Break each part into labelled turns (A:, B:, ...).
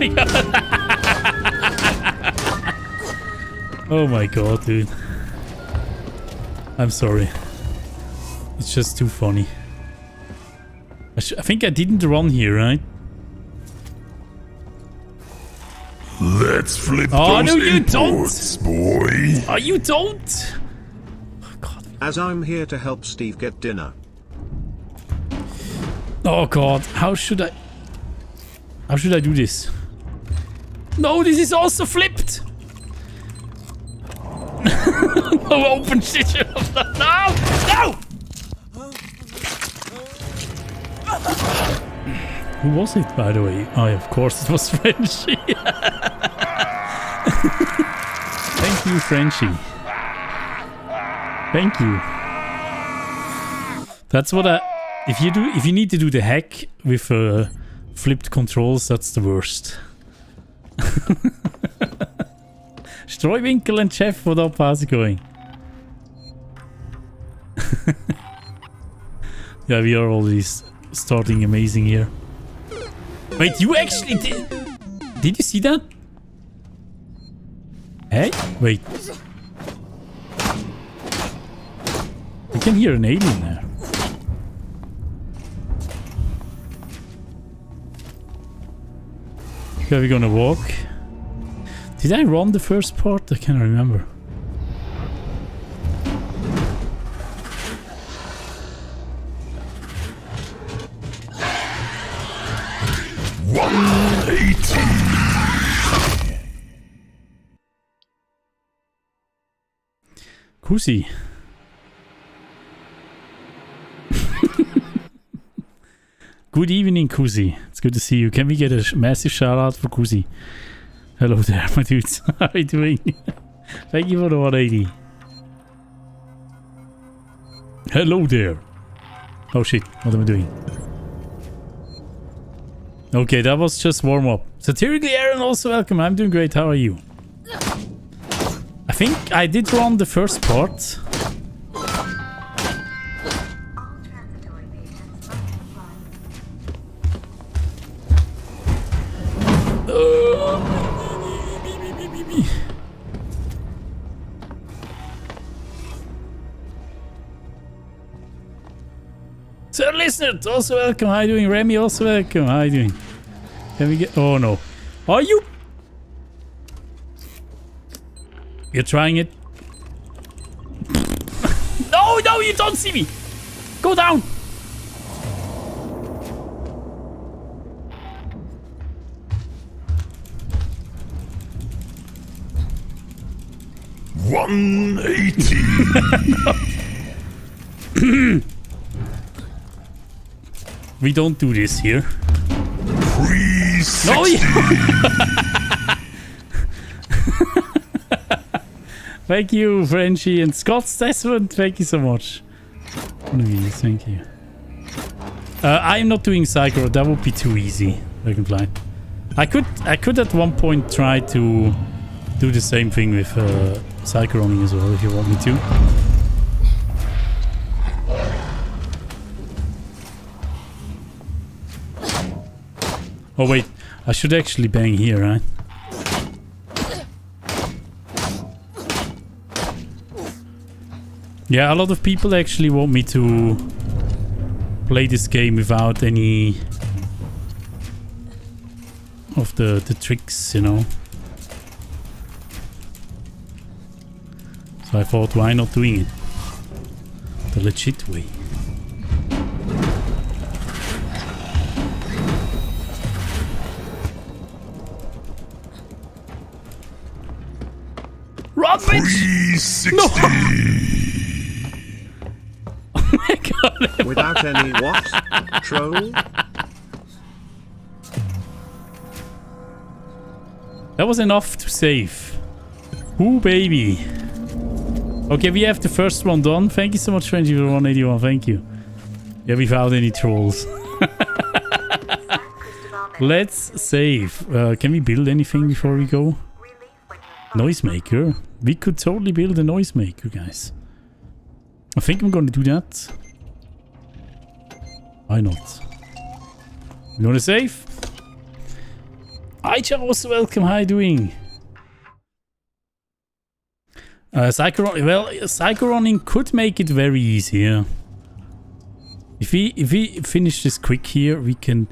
A: oh, there we go. oh my god, dude. I'm sorry. It's just too funny. I, I think I didn't run here, right?
B: Let's flip
A: oh,
B: those
A: no, you
B: imports,
A: don't.
B: boy.
A: Oh, you don't.
C: Oh, As I'm here to help Steve get dinner.
A: Oh god, how should I... How should I do this? No, this is also flipped! no, open shit! no! No! Who was it, by the way? Oh, of course, it was Frenchie. Thank you, Frenchie. Thank you. That's what I... If you do, if you need to do the hack with uh, flipped controls, that's the worst. Streuwinkel and Jeff, what up? How's it going? yeah, we are already starting amazing here. Wait, you actually did... Did you see that? Hey? Wait. I can hear an alien there. Are we gonna walk? Did I run the first part? I can't remember. Kusi. Good evening, Kusi. It's good to see you. Can we get a massive shout out for Kuzi? Hello there, my dudes. How are you doing? Thank you for the 180. Hello there. Oh shit, what am I doing? Okay, that was just warm up. Satirically Aaron, also welcome. I'm doing great. How are you? I think I did run the first part. Sir also welcome. How you doing? Remy, also welcome. How you doing? Can we get... Oh, no. Are you... You're trying it? no, no, you don't see me. Go down.
B: One eighty.
A: we don't do this here.
B: No,
A: Thank you, Frenchie and Scott Desmond. Thank you so much. Please, thank you. Uh, I'm not doing Psycho. That would be too easy. Dragonfly. I could, I could at one point try to do the same thing with uh, Psycho running as well, if you want me to. Oh wait, I should actually bang here, right? Yeah, a lot of people actually want me to play this game without any of the, the tricks, you know. So I thought, why not doing it the legit way? Bitch! No! oh my god!
C: Without any what? Troll?
A: That was enough to save. Ooh, baby. Okay, we have the first one done. Thank you so much, Frenchie, for 181. Thank you. Yeah, without any trolls. Let's save. Uh, can we build anything before we go? Noisemaker. We could totally build a noisemaker, guys. I think I'm gonna do that. Why not? You wanna save? Hi Charles, welcome, how you doing? Uh, Psycho well, Psycho running could make it very easy, yeah. If we if we finish this quick here, we can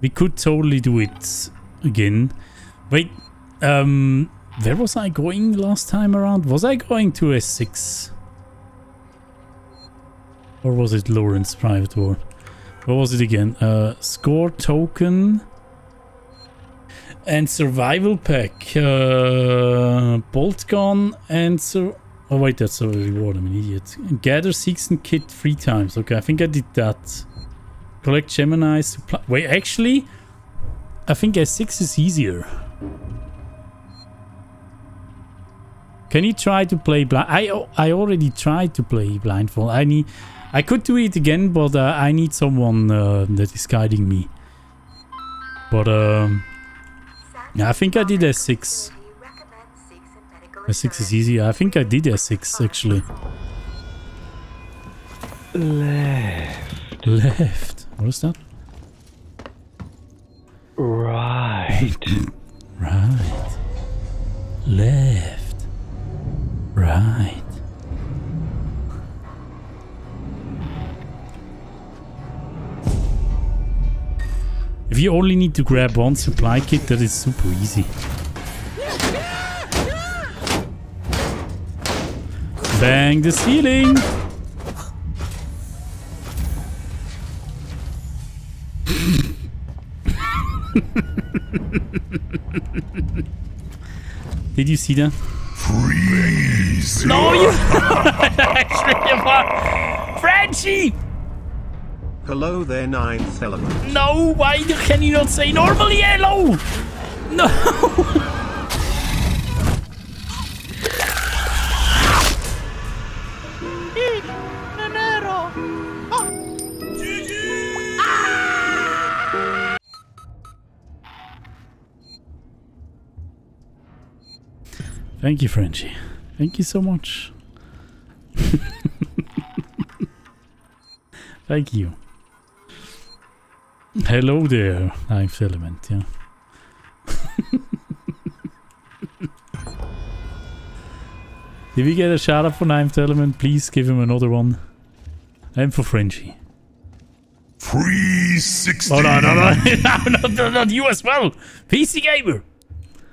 A: we could totally do it again. Wait, um where was I going last time around? Was I going to S6? Or was it Lorenz Private War? What was it again? Uh, score token and survival pack. Uh, bolt gun and so. Oh wait, that's a reward. I'm an idiot. Gather Seegson kit three times. Okay, I think I did that. Collect Gemini supply. Wait, actually, I think S6 is easier. Can you try to play blind? I I already tried to play blindfold. I need. I could do it again, but uh, I need someone uh, that is guiding me. But um, I think I did S6. S6 is easy. I think I did S6 actually.
D: Left.
A: Left. What is that?
D: Right.
A: Right. Left. Right. If you only need to grab one supply kit, that is super easy. Bang the ceiling! Did you see that?
B: Freeze!
A: No, you actually Frenchie!
C: Hello there, ninth element.
A: No, why can you not say normal yellow? No! Thank you, Frenchie. Thank you so much. Thank you. Hello there, ninth element, yeah. Did we get a shout out for ninth element? Please give him another one. And for Frenchie.
B: 360!
A: Oh no, no, no, no, no, no, not you as well! PC Gamer!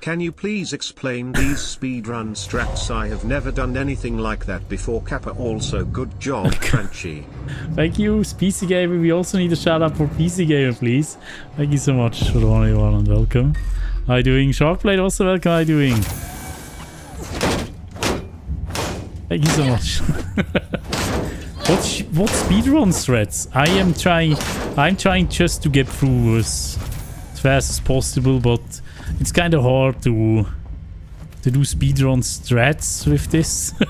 C: Can you please explain these speedrun strats? I have never done anything like that before. Kappa also good job, Crunchy.
A: Thank you, PC Gamer. We also need a shout out for PC Gamer, please. Thank you so much for the one you and welcome. How are you doing? Sharkblade also welcome. How are you doing? Thank you so much. what what speedrun threats? I am trying. I'm trying just to get through as fast as possible, but it's kind of hard to to do speedrun strats with this.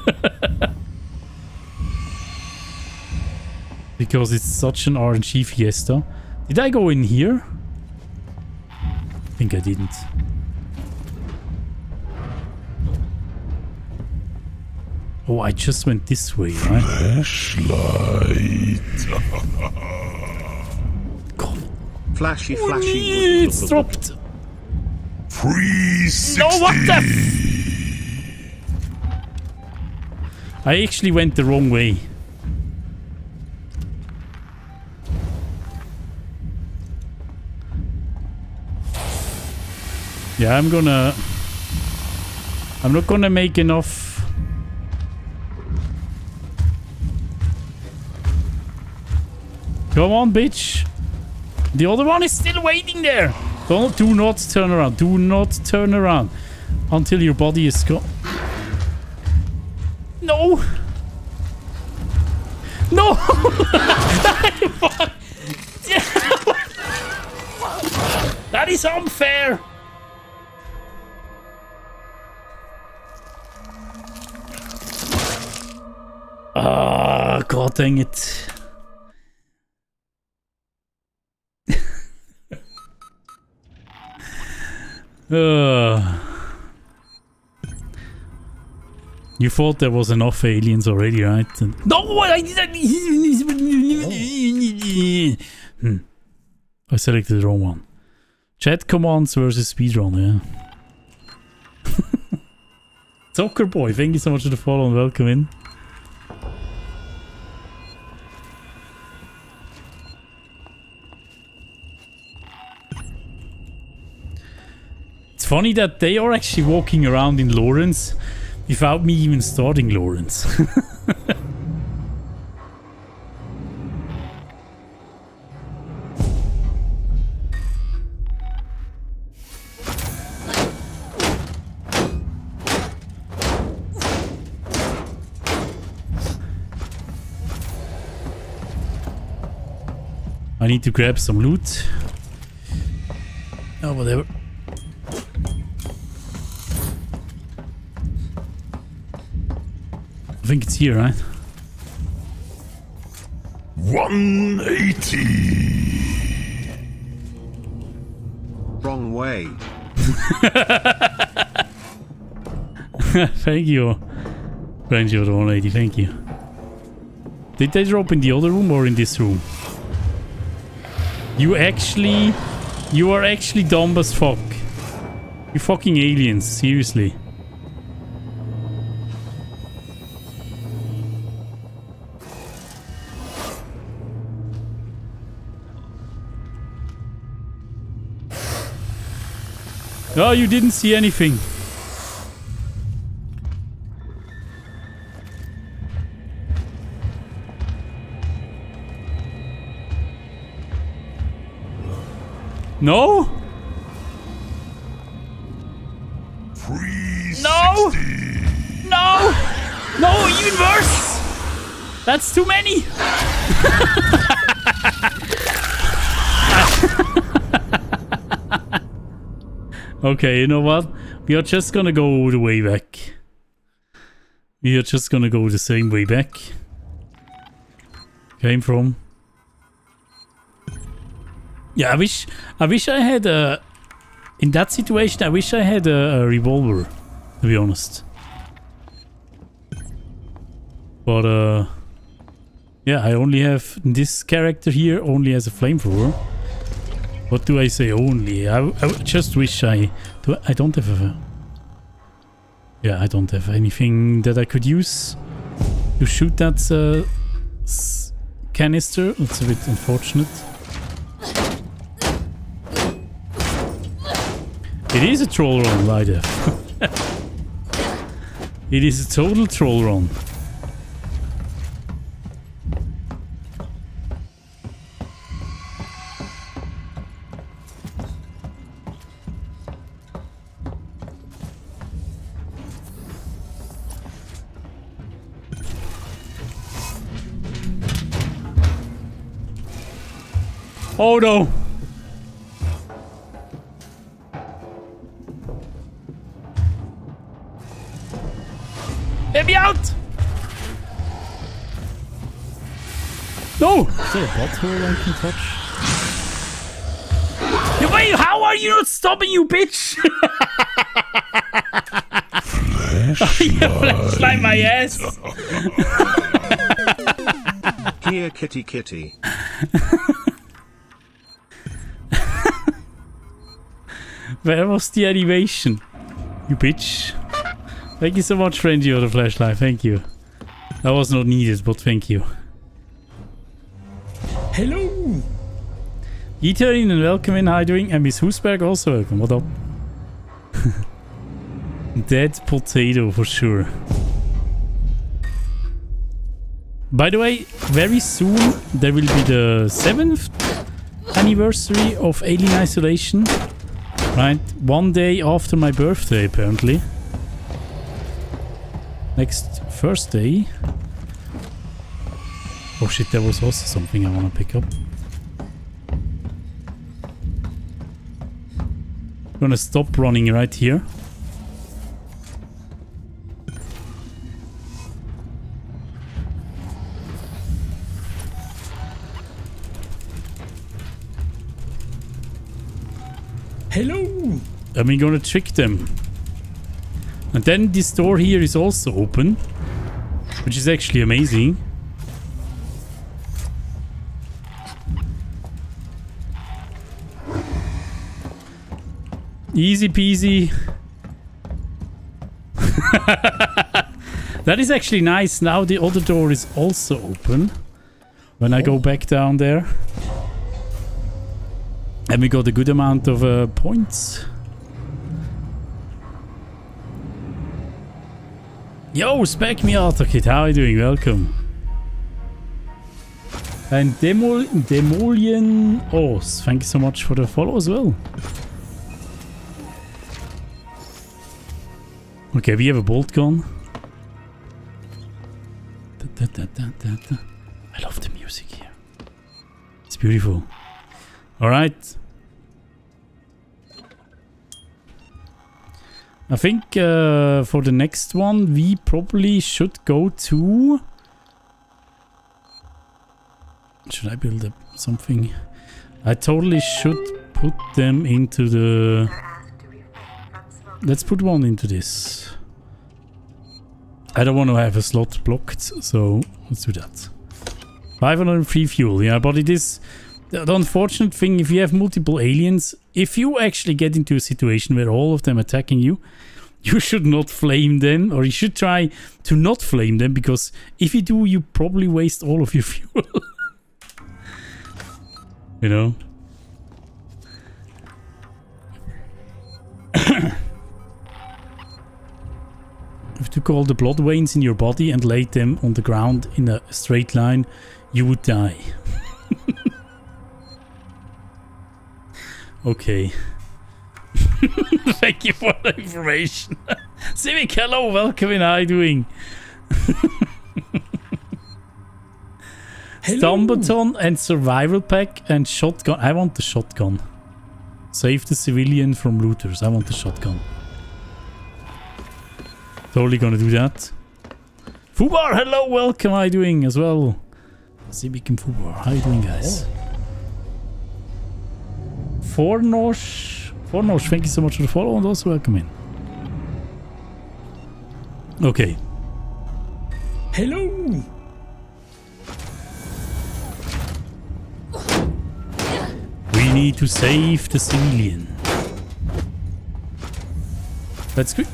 A: because it's such an RNG fiesta. Did I go in here? I think I didn't. Oh, I just went this way, right?
B: Flashlight.
A: God.
C: Flashy,
A: Oh,
C: flashy.
A: it's dropped.
B: 360!
A: No, what the I actually went the wrong way. Yeah, I'm gonna... I'm not gonna make enough... Come on, bitch! The other one is still waiting there! Don't, do not turn around. Do not turn around until your body is gone. No! No! that is unfair! Ah, god dang it. You thought there was enough aliens already, right? No, I. I selected the wrong one. Chat commands versus speedrun, yeah. Soccer boy, thank you so much for the follow and welcome in. Funny that they are actually walking around in Lorenz without me even starting Lorenz. I need to grab some loot. Oh, whatever. I think it's here, right?
B: 180.
C: Wrong way.
A: thank you. Range of 180, thank you. Did they drop in the other room or in this room? You actually... You are actually dumb as fuck. You fucking aliens, seriously. Oh, you didn't see anything. No? No! No! No, even worse! That's too many! okay, you know what? We are just gonna go all the way back. We are just gonna go the same way back. Came from. Yeah, I wish I wish I had a in that situation I wish I had a, a revolver, to be honest. But uh yeah, I only have this character here only has a flamethrower. What do I say only? I, I just wish I do I don't have a Yeah, I don't have anything that I could use to shoot that uh, canister. It's a bit unfortunate. It is a troll run, Lidef. it is a total troll run. Oh no! Let me out! No! Is there a butthole I can touch? Yeah, wait, how are you not stopping, you bitch? Flashlight my ass!
C: Here, kitty kitty.
A: Where was the animation? You bitch. Thank you so much, Frenchie, for the flashlight. Thank you. That was not needed, but thank you. Hello! Eterin and welcome in. How you doing? And Miss Husberg also welcome. What up? Dead potato for sure. By the way, very soon there will be the 7th anniversary of Alien Isolation. Right? One day after my birthday, apparently. Next Thursday. Oh shit, there was also something I want to pick up. gonna stop running right here. Hello! Are we gonna trick them. And then this door here is also open. Which is actually amazing. Easy peasy. that is actually nice. Now the other door is also open. When I go oh. back down there. And we got a good amount of uh, points. Yo, Spec Miata Kid, how are you doing? Welcome. And Demol Demolian thank you so much for the follow as well. Okay, we have a bolt gun. Da, da, da, I love the music here. It's beautiful. Alright. I think uh, for the next one we probably should go to... Should I build up something? I totally should put them into the... Let's put one into this. I don't want to have a slot blocked, so let's do that. 500 free fuel, yeah, but it is... The unfortunate thing, if you have multiple aliens, if you actually get into a situation where all of them attacking you, you should not flame them, or you should try to not flame them, because if you do, you probably waste all of your fuel. you know? if you took all the blood veins in your body and laid them on the ground in a straight line, you would die. okay. Thank you for the information. Civic, hello, welcome in. How are you doing? stun baton and survival pack and shotgun. I want the shotgun. Save the civilian from looters. I want the shotgun. Totally gonna do that. Fubar, hello, welcome. How are you doing as well? Civic and Fubar, how are you doing, guys? Fornosh, Fornosh, thank you so much for the follow and also welcome in. Okay. Hello! We need to save the civilian. That's good.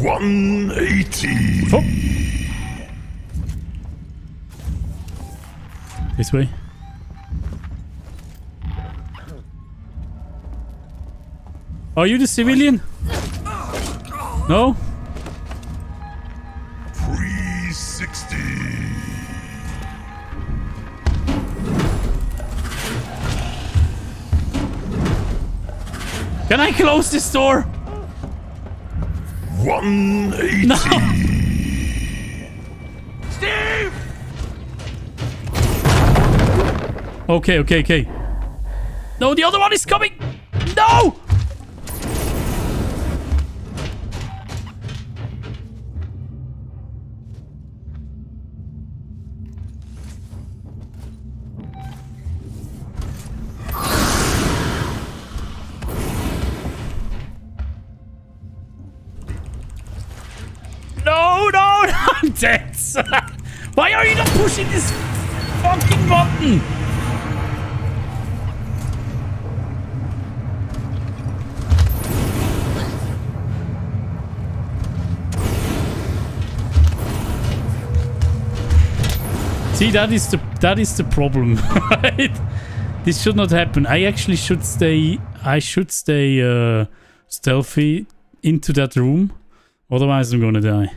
B: 180.
A: Oh. This way. Are you the civilian? No?
B: 360.
A: Can I close this door?
B: 180.
A: No! Okay, okay, okay. No, the other one is coming! No, no, Why are you not pushing this fucking button? See, that is the that is the problem, right? This should not happen. I actually should stay. I should stay uh, stealthy into that room. Otherwise, I'm gonna die.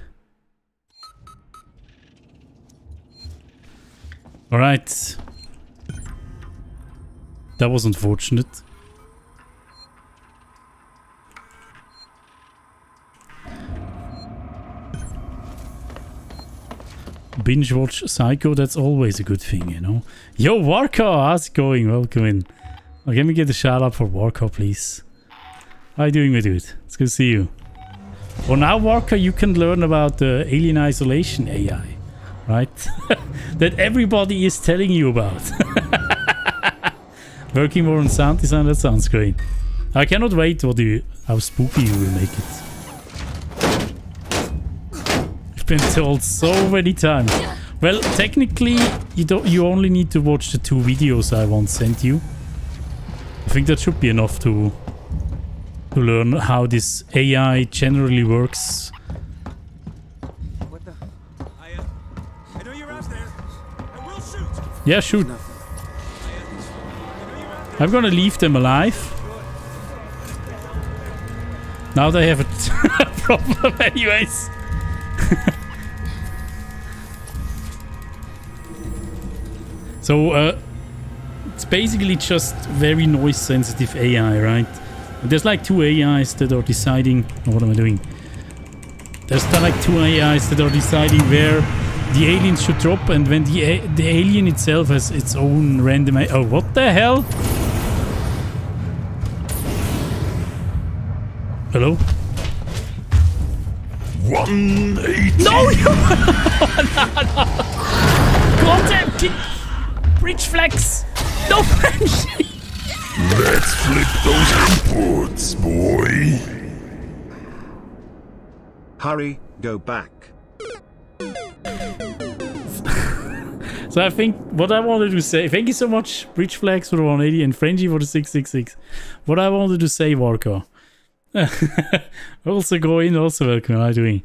A: Alright. That was unfortunate. Binge watch Psycho, that's always a good thing, you know. Yo, Warco, how's it going? Welcome in. Oh, let me get a shout out for Warco, please. How you doing, my dude? It's good to see you. Well, now, Warco, you can learn about the alien isolation AI, right? that everybody is telling you about. Working more on sound design, that sounds great. I cannot wait what you, how spooky you will make it. I've been told so many times. Well, technically, you don't. You only need to watch the two videos I once sent you. I think that should be enough to to learn how this AI generally works. Yeah, shoot. I'm gonna leave them alive. Now they have a problem anyways. so, uh, it's basically just very noise sensitive AI, right? There's like two AIs that are deciding... oh, what am I doing? There's like two AIs that are deciding where the aliens should drop and when the, the alien itself has its own random... Oh, what the hell? Hello?
B: 180.
A: No, you... Contact! Bridge flex! No French!
B: Let's flip those imports, boy.
C: Hurry, go back.
A: So I think what I wanted to say, thank you so much, Bridge Flex for the 180 and Frenchie for the 666. What I wanted to say, Warco. also go in, also welcome. How are you doing?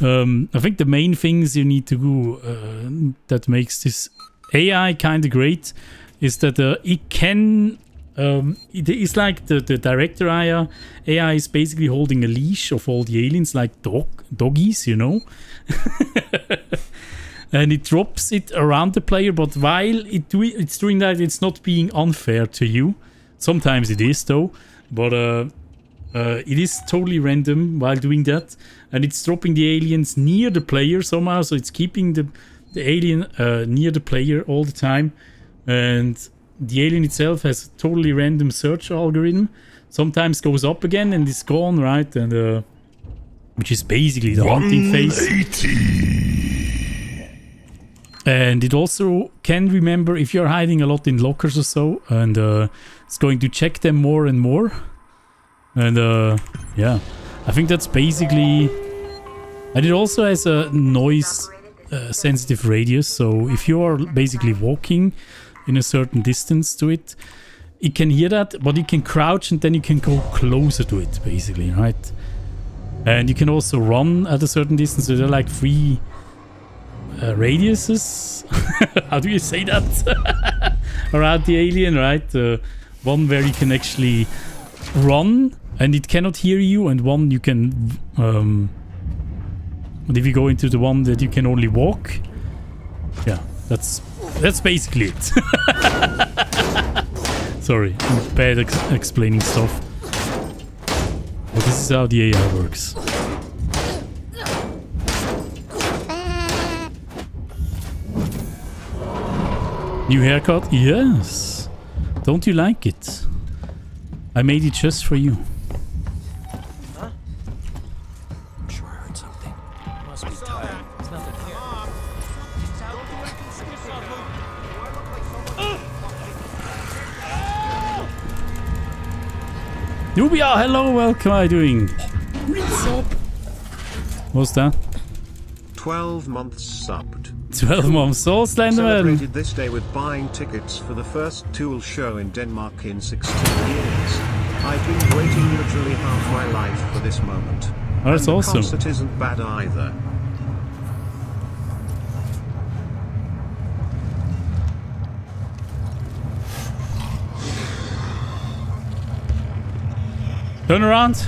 A: Um, I think the main things you need to do uh, that makes this AI kind of great is that uh, it can. Um, it is like the, the director AI, AI is basically holding a leash of all the aliens, like dog doggies, you know. and it drops it around the player, but while it do, it's doing that, it's not being unfair to you. Sometimes it is though, but uh, uh, it is totally random while doing that, and it's dropping the aliens near the player somehow, so it's keeping the the alien uh, near the player all the time, and the alien itself has a totally random search algorithm. Sometimes goes up again and is gone, right? And uh, which is basically the hunting phase. And it also can remember if you're hiding a lot in lockers or so, and uh, it's going to check them more and more. And uh, yeah, I think that's basically. And it also has a noise uh, sensitive radius, so if you are basically walking in a certain distance to it, it can hear that, but it can crouch and then you can go closer to it, basically, right? And you can also run at a certain distance, so there are like three uh, radiuses. How do you say that? Around the alien, right? Uh, one where you can actually run and it cannot hear you, and one you can. Um, but if you go into the one that you can only walk, yeah, that's that's basically it. Sorry, I'm bad ex explaining stuff. But this is how the AI works. New haircut? Yes. Don't you like it? I made it just for you. Nubia, hello, welcome. How are you doing? What's that?
C: 12 months subbed.
A: 12 months. Soul Slenderman.
C: Celebrated this day with buying tickets for the first Tool show in Denmark in 16 years. I've been waiting literally half my life for this moment.
A: Oh, that's
C: and the
A: awesome.
C: concert isn't bad either.
A: Turn around.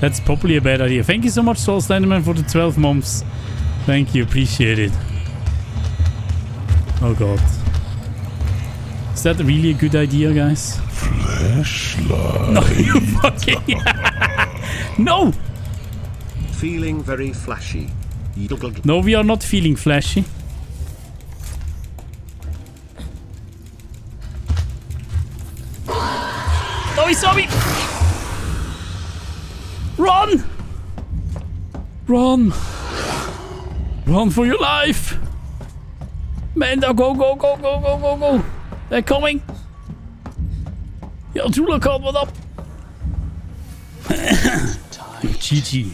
A: That's probably a bad idea. Thank you so much, Soul Slenderman, for the 12 months. Thank you. Appreciate it. Oh, God. Is that really a good idea, guys?
B: Flashlight.
A: No, you fucking... no!
C: Feeling very flashy.
A: No, we are not feeling flashy. Oh, he saw me! Run! Run! Run for your life! Manda, go, go, go, go, go, go, go! They're coming! Yo, Tulakon, what up? GG.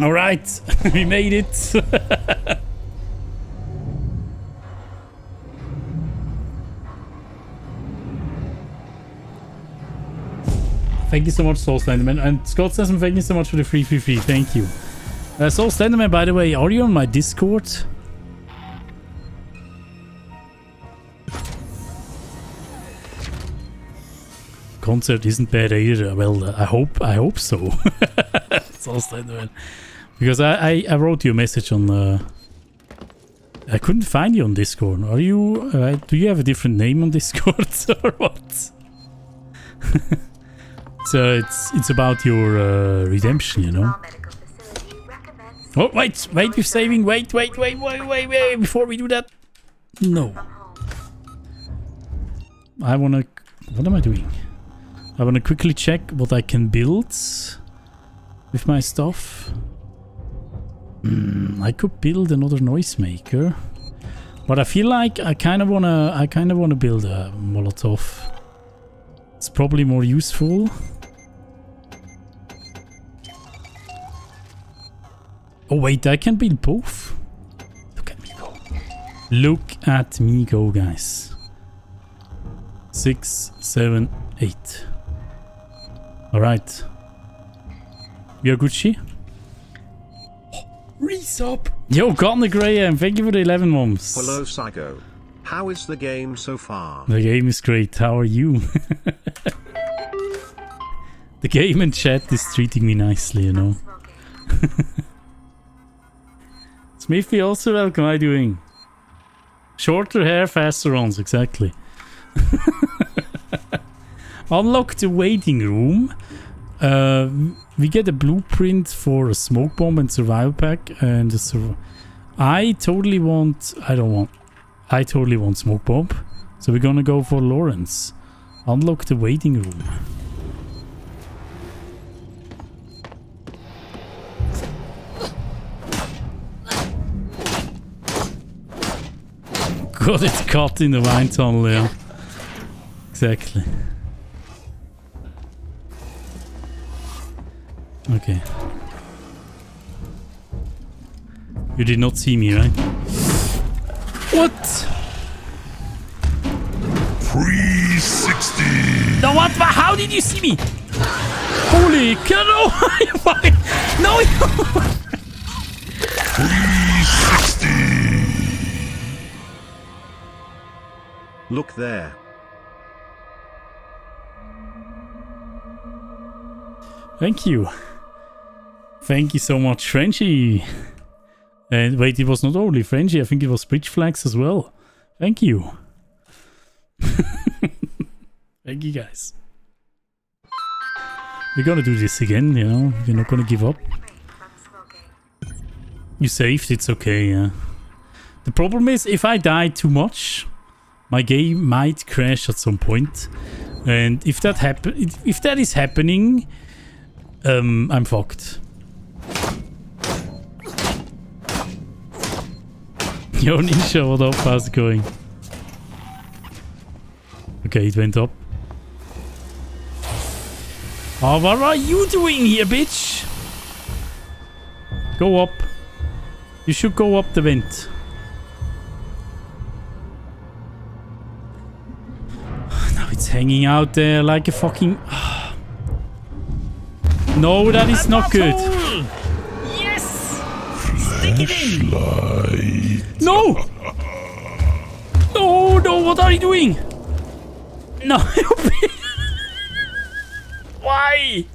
A: Alright, we made it. Thank you so much, Soul Slenderman. And Scott says, thank you so much for the free free free. Thank you. Uh, Soul Slenderman, by the way, are you on my Discord? Concert isn't bad either. Well, uh, I hope I hope so. Soul Slenderman. Because I, I, I wrote you a message on... Uh, I couldn't find you on Discord. Are you... Uh, do you have a different name on Discord or what? so it's it's about your uh, redemption, you know? Oh, wait, wait, we're saving. Wait, wait, wait, wait, wait, wait. Before we do that. No. I want to... What am I doing? I want to quickly check what I can build with my stuff. Hmm, I could build another noisemaker. But I feel like I kind of want to... I kind of want to build a Molotov. It's probably more useful. Oh wait, I can build both. Look at me go. Look at me go, guys. Six, seven, eight. Alright. We are Gucci. Resub. Yo, Gardner Graham, thank you for the 11 months.
C: Hello, Psycho. How is the game so far?
A: The game is great. How are you? the game and chat is treating me nicely, you know. Smithy, also welcome. How are you doing? Shorter hair, faster runs, exactly. Unlock the waiting room. Uh, we get a blueprint for a smoke bomb and survival pack, and sur I totally want. I don't want. I totally want smoke bomb, so we're gonna go for Lorenz. Unlock the waiting room. Got it caught in the wine tunnel, yeah. Exactly. Okay. You did not see me, right? What?
B: 360.
A: No, what? How did you see me? Holy cow! No! no! You
B: 360.
C: Look there.
A: Thank you. Thank you so much, Frenchie. And wait, it was not only Frenchie, I think it was Bridge Flex as well. Thank you. Thank you guys. We're gonna do this again, you know, we're not gonna give up. You saved, it's okay, yeah. The problem is, if I die too much, my game might crash at some point. And if that happen, if- that is happening, um, I'm fucked. Yo, Nisha, what up? How's it going? Okay, it went up. Oh, what are you doing here, bitch? Go up. You should go up the vent. It's hanging out there like a fucking... No, that is not good. Yes! Stick it in! No! No, no, what are you doing? No, Why?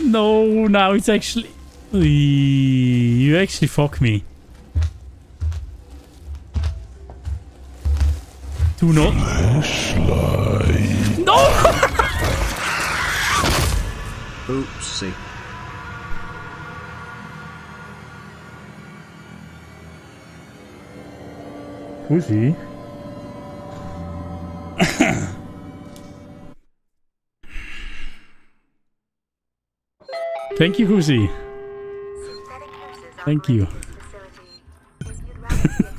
A: No, now it's actually... You actually fuck me. Do not... No!
C: Oopsie.
A: Who's he? Thank you, Huzi. Thank you.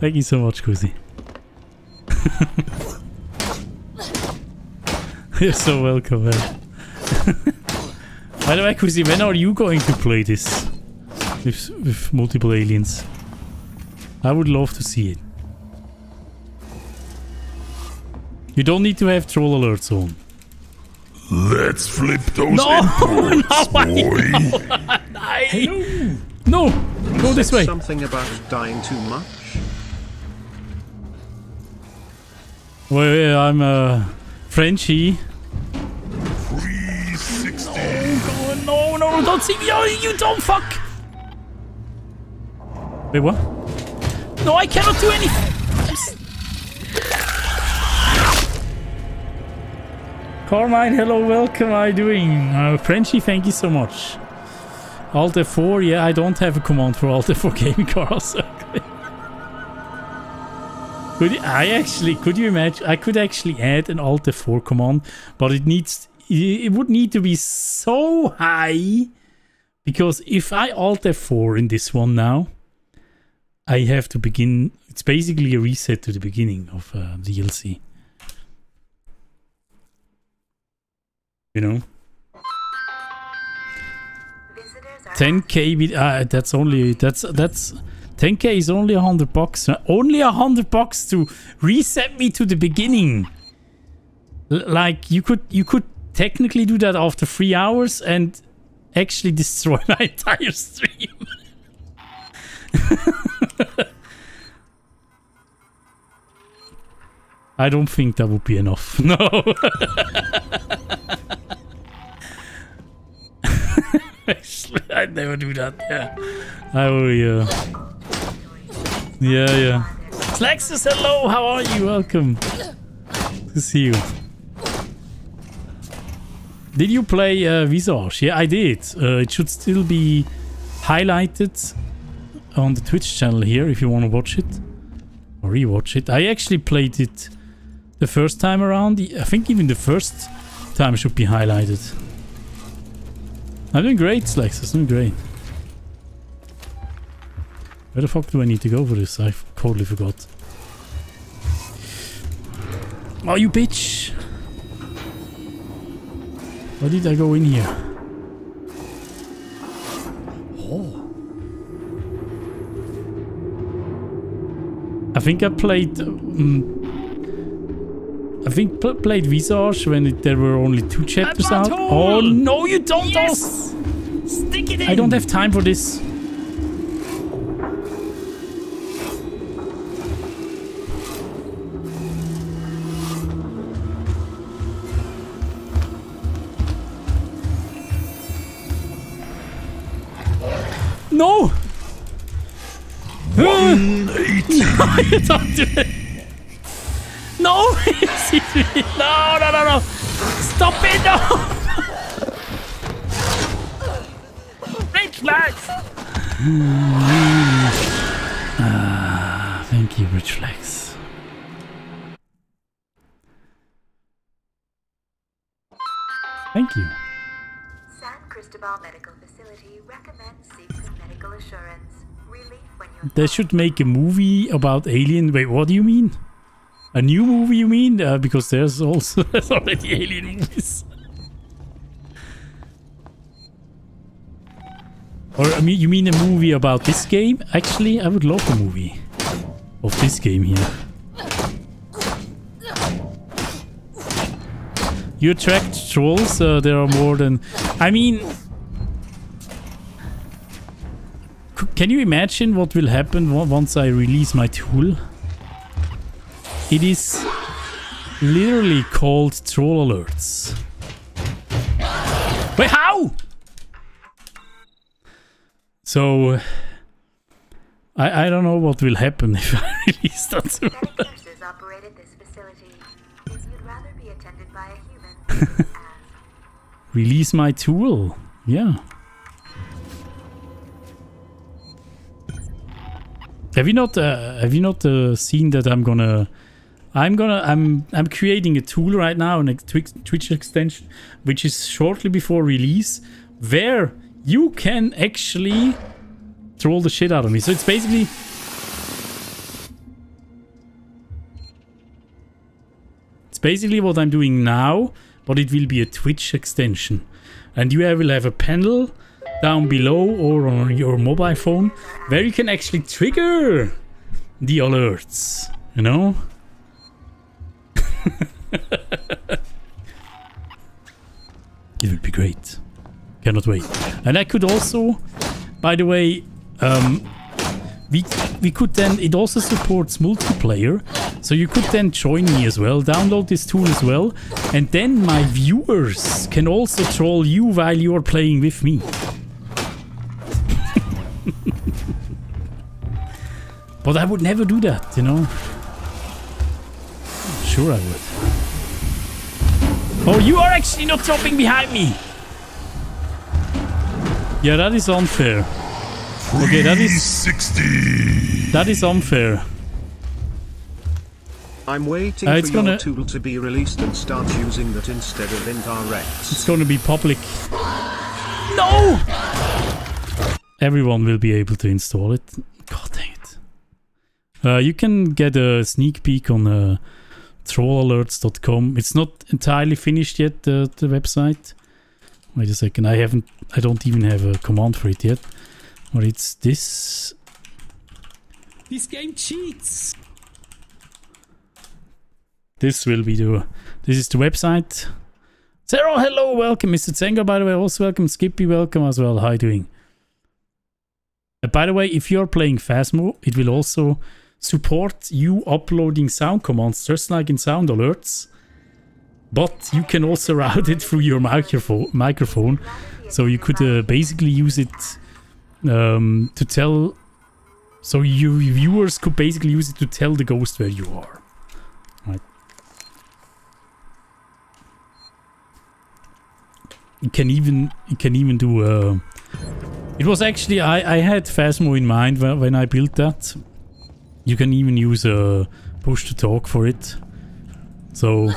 A: Thank you so much, Kuzi. You're so welcome, man. By the way, Kuzi, when are you going to play this? With, with multiple aliens? I would love to see it. You don't need to have troll alerts on.
B: Let's flip those
A: No,
B: imports,
A: no, I
B: boy.
A: No! Go this way.
C: Something about dying too much?
A: Well, I'm uh, Frenchie.
B: 360.
A: Oh, no, no, no, don't see me. Oh, you don't fuck. Wait, what? No, I cannot do anything. Carmine, hello, welcome. How are you doing? Uh, Frenchie, thank you so much. Alt F4, yeah, I don't have a command for Alt F4 gaming car also. Could I actually, could you imagine? I could actually add an Alt F4 command, but it needs, it would need to be so high because if I Alt F4 in this one now, I have to begin. It's basically a reset to the beginning of uh, DLC. You know, 10k. Uh, that's only that's that's 10k is only a hundred bucks. Only a hundred bucks to reset me to the beginning. L- like you could you could technically do that after three hours and actually destroy my entire stream. I don't think that would be enough. No. I'd never do that. Yeah. I will, yeah. Yeah, yeah. Slexus, hello. How are you? Welcome. To see you. Did you play uh, Visage? Yeah, I did. Uh, it should still be highlighted on the Twitch channel here if you want to watch it or rewatch it. I actually played it the first time around. I think even the first time should be highlighted. I'm doing great, Slexus. I'm doing great. Where the fuck do I need to go for this? I totally forgot. Oh, you bitch! Why did I go in here? Oh. I think I played... Um, I think pl played Visage when it, there were only two chapters out. Oh no, you don't! Yes! Stick it in! I don't have time for this. No!
B: 180.
A: you don't do it! No! no, no, no, no! Stop it! No! Rage flags! ah, thank you, Bridge Flex. Thank you.
E: San Cristobal Medical Facility recommends seeking medical assurance. Relief when you're
A: They should make a movie about alien. Wait, what do you mean? A new movie, you mean? Uh, because there's also there's already alien movies. Or I mean, you mean a movie about this game? Actually, I would love a movie of this game here. You attract trolls. Uh, there are more than. I mean, can you imagine what will happen once I release my tool? It is literally called troll alerts. Wait, how? So I I don't know what will happen if I release that tool.
E: Many nurses operated this facility. If you'd rather be attended by a human, ask.
A: Release my tool. Yeah. Have you not uh, have you not uh, seen that I'm gonna I'm gonna I'm I'm creating a tool right now an Twitch, Twitch extension which is shortly before release where you can actually troll the shit out of me. So it's basically It's basically what I'm doing now, but it will be a Twitch extension. And you will have a panel down below or on your mobile phone where you can actually trigger the alerts, you know? it would be great. Cannot wait. And I could also, by the way, um, we we could then it also supports multiplayer so you could then join me as well download this tool as well and then my viewers can also troll you while you are playing with me but i would never do that you know sure i would oh you are actually not dropping behind me yeah that is unfair Okay, that is
B: 360.
A: that is unfair.
C: I'm waiting
A: Uh,
C: for
A: it's
C: your
A: gonna-
C: tool to be released and start using that instead of IndRx.
A: It's going to be public. No! Everyone will be able to install it. God dang it. Uh, you can get a sneak peek on uh, trollerts.com. It's not entirely finished yet, the, the website. Wait a second, I haven't, I don't even have a command for it yet. But it's this. This game cheats! This will be the, this is the website. Zero, hello, welcome. Mr. Zenga, by the way, also welcome. Skippy, welcome as well. How you doing? Uh, by the way, if you're playing Phasmo, it will also support you uploading sound commands, just like in sound alerts. But you can also route it through your microphone. microphone. So you could uh, basically use it um, to tell... So your viewers could basically use it to tell the ghost where you are. Right. You can even you can even do uh, it was actually I, I had Phasmo in mind when, when I built that. You can even use a uh, push to talk for it. So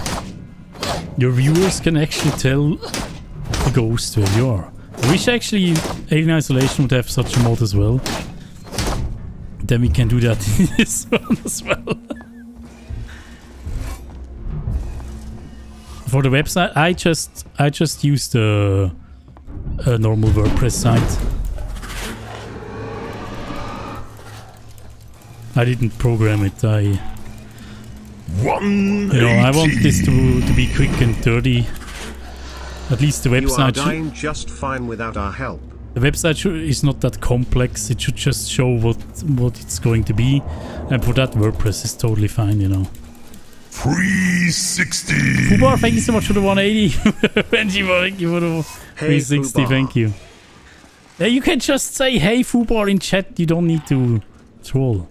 A: your viewers can actually tell the ghost where you are. I wish actually Alien Isolation would have such a mod as well. Then we can do that in this one as well. For the website, I just I just used a, a normal WordPress site. I didn't program it. I
B: One
A: you know I want this to to be quick and dirty. At least the website.
C: You are
A: website should,
C: dying just fine without our help.
A: the website is not that complex. It should just show what what it's going to be, and for that WordPress is totally fine. You know.
B: 360.
A: Fubar, thank you so much for the 180. Benji, thank you for the
C: Hey,
A: 360.
C: Fubar.
A: Thank you. Yeah, you can just say hey Fubar in chat. You don't need to troll.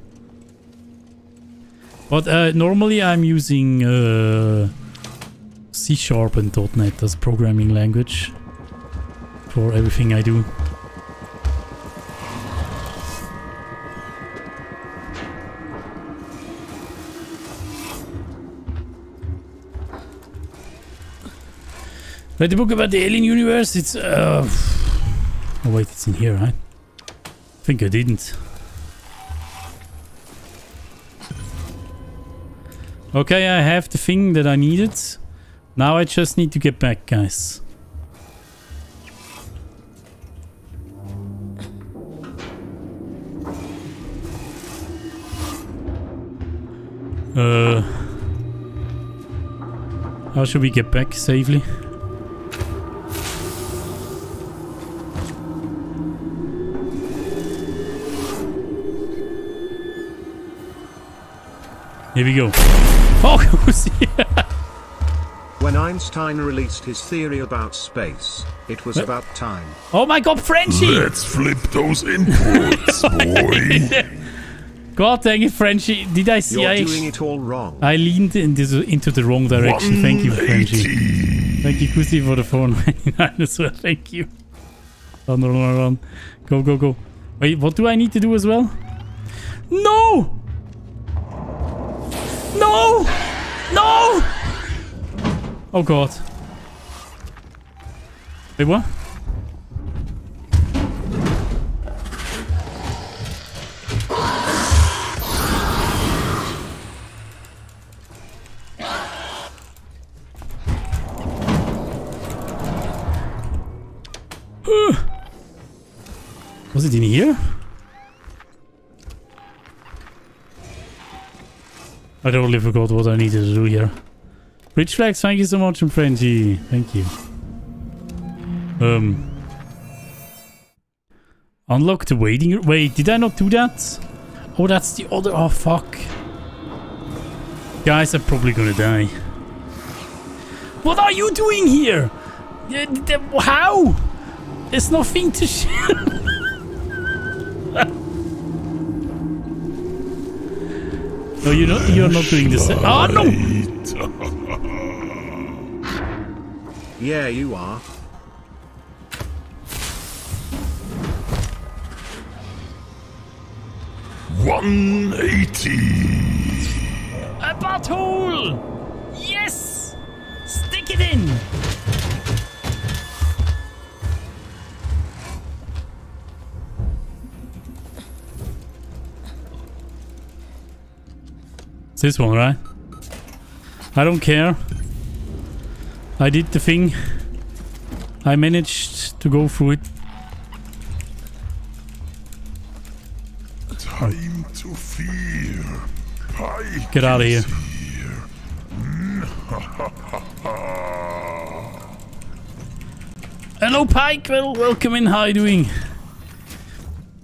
A: But uh, normally I'm using uh, C Sharp and .NET as programming language for everything I do. Read the book about the alien universe. It's uh. Oh wait, it's in here, right? I think I didn't. Okay, I have the thing that I needed. Now I just need to get back, guys. Uh, how should we get back safely? Here we go. Oh, who's here?
C: When Einstein released his theory about space, it was
A: What?
C: about time.
A: Oh my god, Frenchie!
B: Let's flip those inputs, boy.
A: God dang it, Frenchie. Did I see
C: You're
A: I,
C: doing it all wrong.
A: I leaned into the, into the wrong direction. Thank you, Frenchie. Thank you, Kusi, for the 499 as well. Thank you. Run, run, run, run. Go, go, go. Wait, what do I need to do as well? No! No! No! Oh god. Wait, what? Was it in here? I totally forgot what I needed to do here. Bridge Flex, thank you so much, and Frenchie. Thank you. Um. Unlock the waiting... Wait, did I not do that? Oh, that's the other... Oh, fuck. Guys, I'm probably gonna die. What are you doing here? How? There's nothing to share. No, you're not. You're not doing this. Oh no!
C: Yeah, you are.
B: One eighty.
A: A butthole! Yes! Stick it in! It's this one, right? I don't care. I did the thing. I managed to go through it.
B: Time to fear. I
A: Get out of here. Mm, Hello, Pike. Well, welcome in. How are you doing?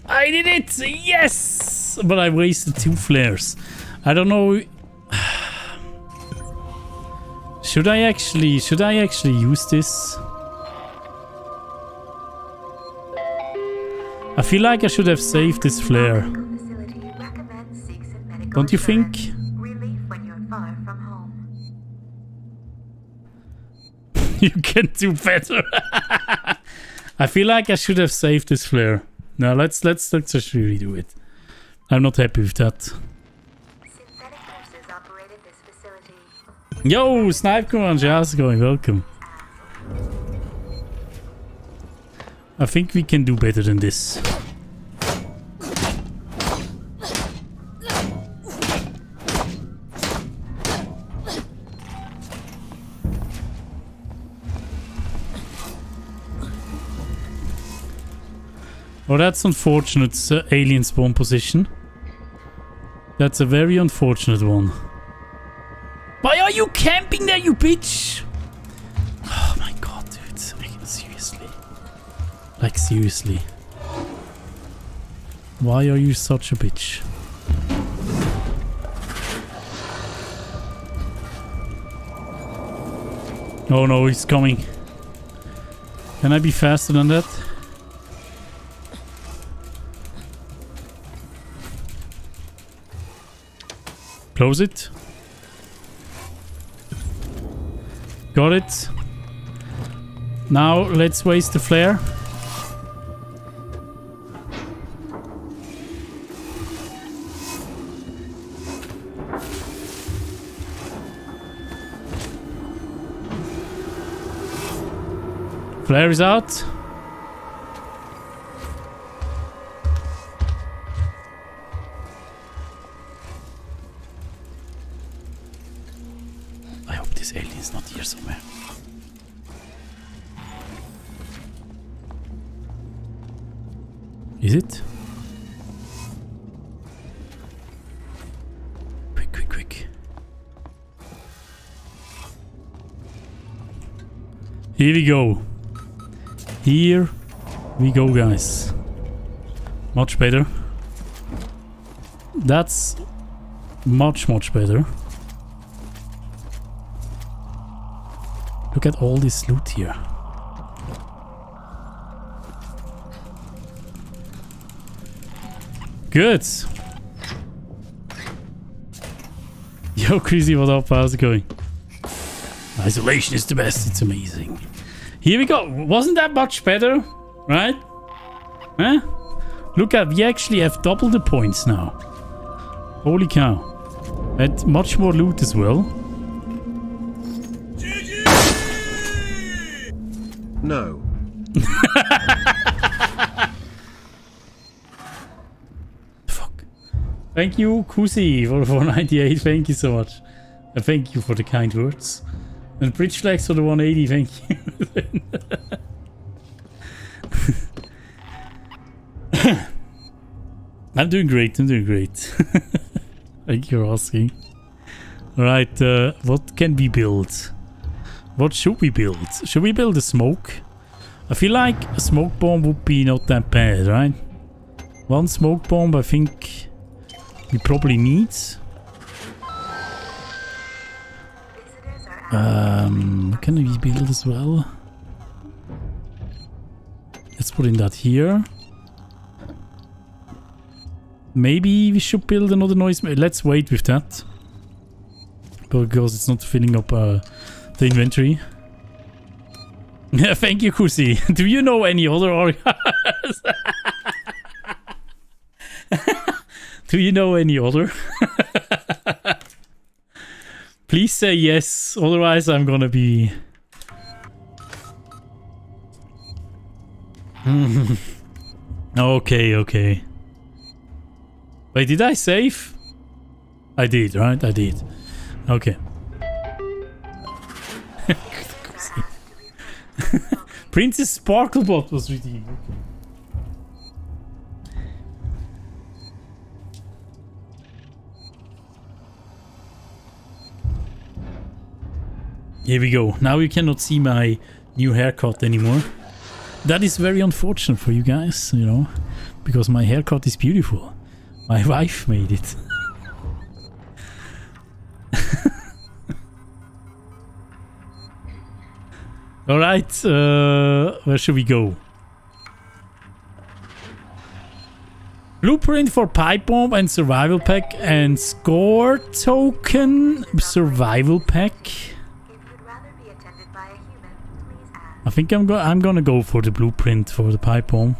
A: I did it. Yes, but I wasted two flares. I don't know. Should I actually? Should I actually use this? I feel like I should have saved this flare. Don't you think? You can do better. I feel like I should have saved this flare. No, let's let's let's just redo it. I'm not happy with that.
E: Synthetic nurses operated this facility.
A: Yo, Snipe Command, how's it going? Welcome. I think we can do better than this. Oh, that's unfortunate, uh, alien spawn position. That's a very unfortunate one. Why are you camping there, you bitch? Oh my god, dude. Like, seriously. Like, seriously. Why are you such a bitch? Oh no, he's coming. Can I be faster than that? Close it. Got it. Now let's waste the flare. Flare is out. I hope this alien is not here somewhere. Is it? Quick, quick, quick. Here we go. Here we go, guys. Much better. That's much, much better. Look at all this loot here. Good. Yo, Crazy, what up? How's it going? Isolation is the best. It's amazing. Here we go. Wasn't that much better? Right? Huh? Look at, we actually have double the points now. Holy cow. And much more loot as well.
C: No.
A: Fuck. Thank you, Kusi, for 498. Thank you so much. And thank you for the kind words. And Bridge Flex for the 180. Thank you. I'm doing great. I'm doing great. thank you for asking. Right, uh, what can we build? What should we build? Should we build a smoke? I feel like a smoke bomb would be not that bad, right? One smoke bomb I think we probably need. Um, can we build as well? Let's put in that here. Maybe we should build another noise. Let's wait with that. Because it's not filling up uh, the inventory. Thank you, Kusi. Do you know any other organs? Do you know any other? Please say yes, otherwise I'm gonna be... okay, okay. Wait, did I save? I did, right? I did. Okay. Princess Sparklebot was redeemed. Okay. Here we go. Now you cannot see my new haircut anymore. That is very unfortunate for you guys, you know, because my haircut is beautiful. My wife made it. Alright, uh, where should we go? Blueprint for pipe bomb and survival pack and score token survival pack. I think I'm go I'm gonna go for the blueprint for the pipe bomb.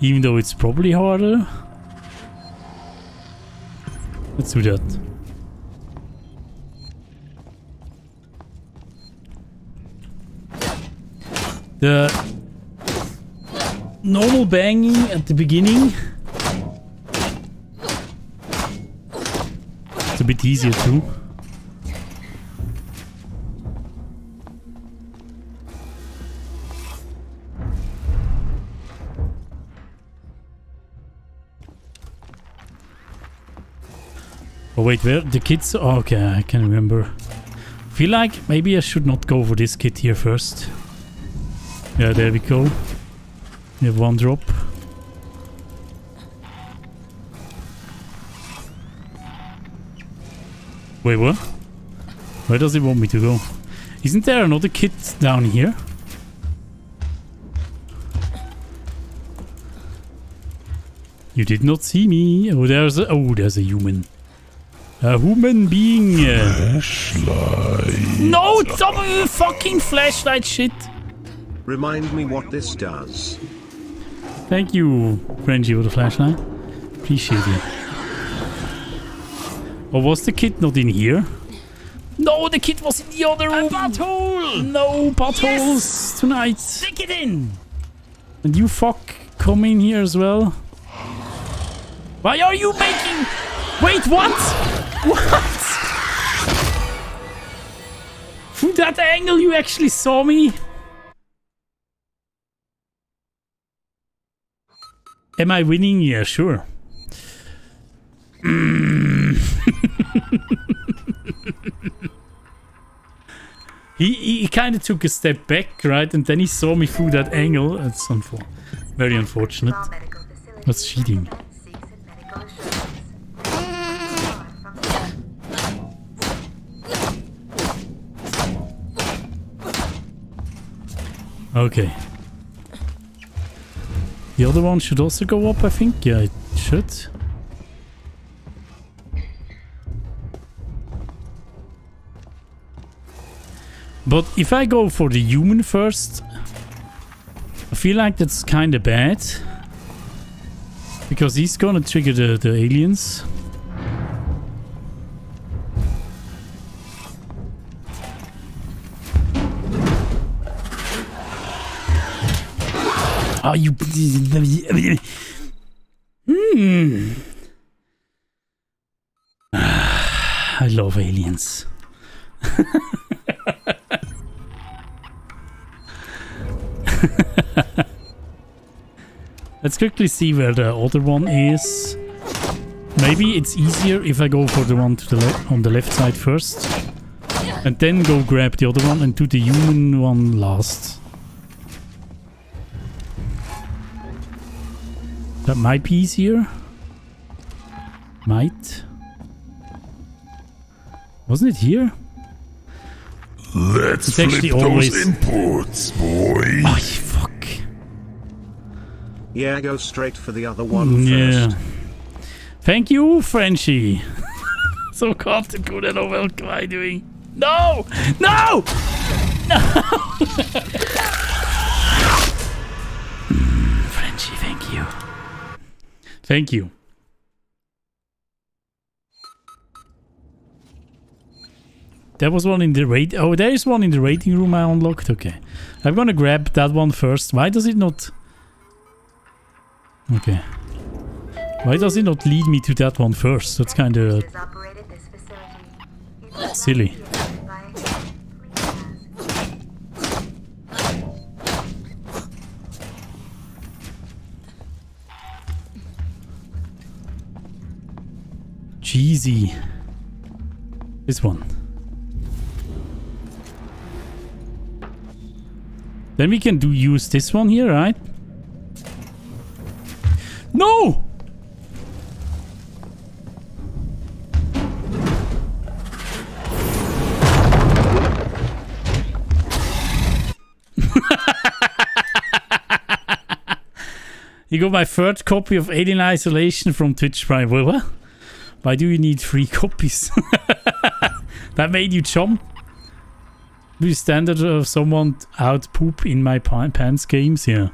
A: Even though it's probably harder. Let's do that. The normal banging at the beginning. It's a bit easier too. Oh wait, where the kids? Oh, okay, I can remember. Feel like maybe I should not go for this kit here first. Yeah, there we go. We have one drop. Wait, what? Where does it want me to go? Isn't there another kit down here? You did not see me. Oh, there's a oh, there's a human. A human being.
B: Flashlight.
A: No, double fucking flashlight shit.
C: Remind me what this does.
A: Thank you, Frenchie, for the flashlight. Appreciate it. Or was the kid not in here? No, the kid was in the other room. A butthole. No buttholes tonight. Stick it in. And you fuck come in here as well. Why are you making? Wait, what? What? From that angle, you actually saw me. Am I winning? Yeah, sure. He he kind of took a step back, right? And then he saw me through that angle. That's unfor- very unfortunate. That's cheating. Okay. The other one should also go up, I think. Yeah, it should. But if I go for the human first, I feel like that's kind of bad. Because he's gonna trigger the, the aliens. Oh, you. Hmm. I love aliens. Let's quickly see where the other one is. Maybe it's easier if I go for the one to the on the left side first. And then go grab the other one and do the human one last. That might be easier. Might. Wasn't it here?
B: Let's
A: It's
B: flip those
A: always-
B: inputs, boy.
A: Oh, fuck.
C: Yeah, go straight for the other one first.
A: Yeah. Thank you, Frenchie. so Captain Good and welcome. How are you doing? No! No! No! Mm, Frenchie, thank you. Thank you. There was one in the rate. Oh, there is one in the rating room I unlocked. Okay. I'm gonna grab that one first. Why does it not... Okay. Why does it not lead me to that one first? That's kind of
E: has operated this facility. If you
A: silly. Cheesy. This one. Then we can do use this one here, right? No! You got my third copy of Alien Isolation from Twitch Prime. What? Why do you need three copies? that made you jump? The standard of someone out poop in my pants games? Yeah.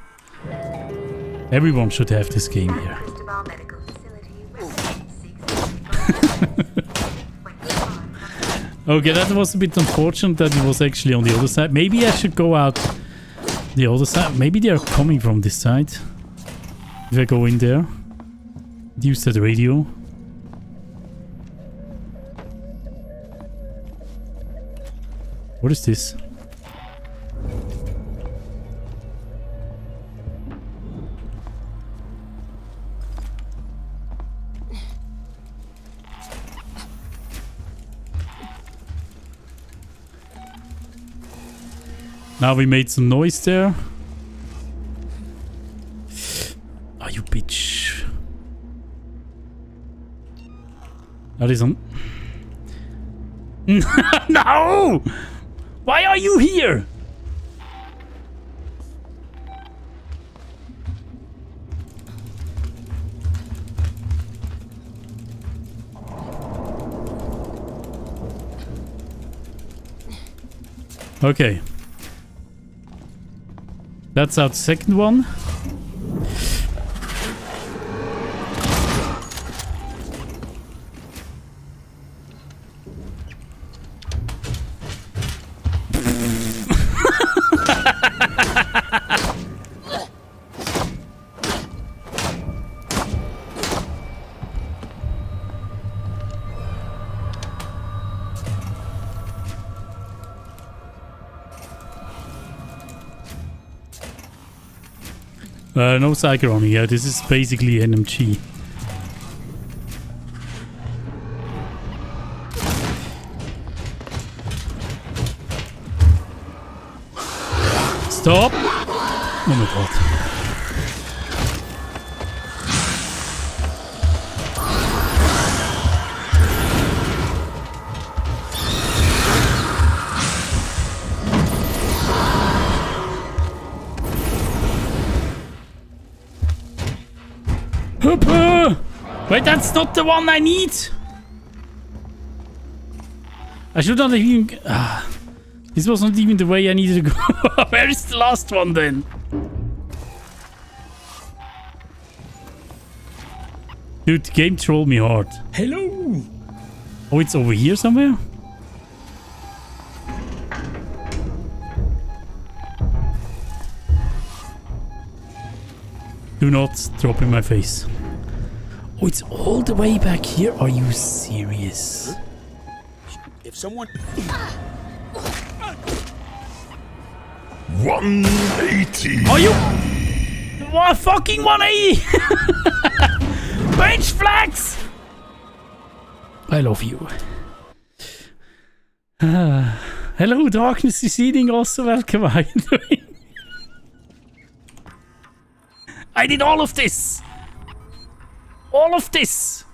A: Everyone should have this game here.
E: Cristobal Medical Facility recommends seek
A: Okay, that was a bit unfortunate that it was actually on the other side. Maybe I should go out the other side. Maybe they are coming from this side. If I go in there. Use that radio. What is this? Now we made some noise there. Oh, you bitch. That is on. no! Why are you here? Okay. That's our second one. Uh, no Psychron, yeah, this is basically NMG. Stop! Oh my god. Not the one I need! I should not have even... Ah, this was not even the way I needed to go. Where is the last one then? Dude, the game trolled me hard. Hello! Oh, it's over here somewhere? Do not drop in my face. Oh, it's all the way back here? Are you serious?
F: If someone
B: 180.
A: Are you... What fucking 180? Bench flags! I love you. Ah. hello, darkness is eating. Also, welcome. How? I did all of this. All of this.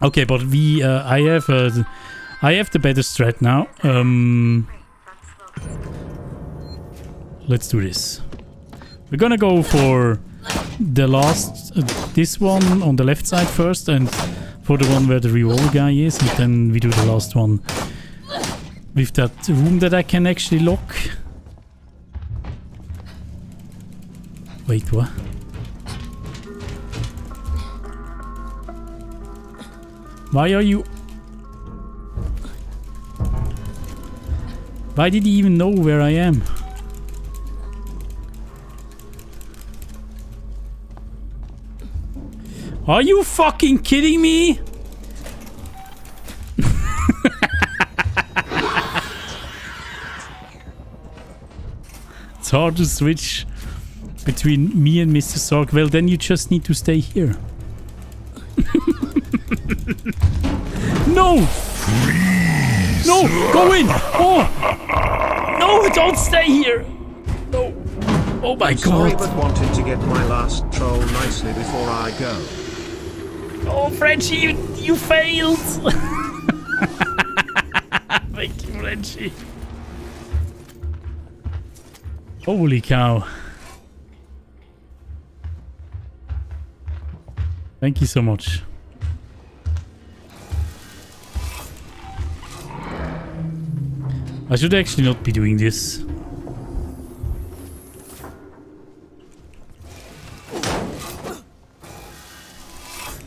A: Okay, but we, uh, I have, uh, I have the better strat now. Um, let's do this. We're gonna go for the last, uh, this one on the left side first, and for the one where the revolver guy is, and then we do the last one with that room that I can actually lock. Wait, what? Why are you... Why did he even know where I am? Are you fucking kidding me? it's hard to switch between me and Mr. Sark. Well, then you just need to stay here. No! Freeze. No! Go in! Oh! No! Don't stay here! No! Oh my
C: Sorry,
A: god!
C: but wanted to get my last troll nicely before I go.
A: Oh, Frenchie, you, you failed! Thank you, Frenchie. Holy cow. Thank you so much. I should actually not be doing this.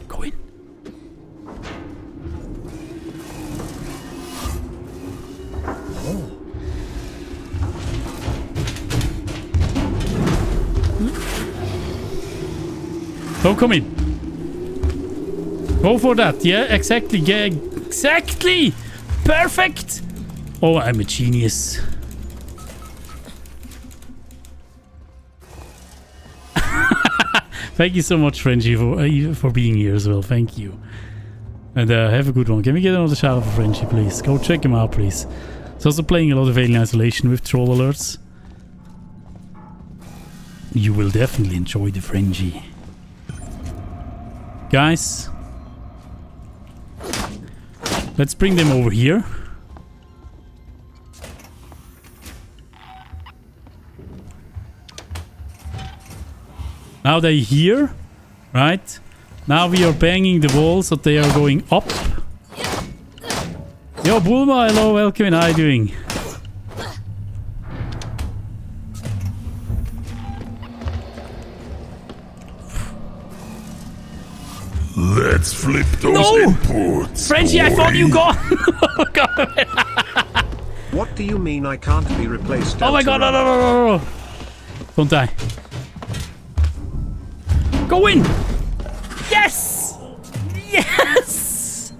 A: Go in. Don't come in. Go for that. Yeah, exactly. Yeah, exactly. Perfect. Oh, I'm a genius. Thank you so much, Frenchie, for, uh, for being here as well. Thank you. And uh, have a good one. Can we get another shout out for Frenchie, please? Go check him out, please. He's also playing a lot of Alien Isolation with troll alerts. You will definitely enjoy the Frenchie. Guys, let's bring them over here. Now they're here, right? Now we are banging the walls so they are going up. Yo, Bulma, hello, welcome, and how are you doing?
B: Let's flip those
A: No!
B: inputs.
A: Frenchie, I thought you
B: boy.
A: gone! oh!
C: What do you mean I can't be replaced?
A: Oh my god, no, no, no, no, no! Don't die. Go in! Yes! Yes!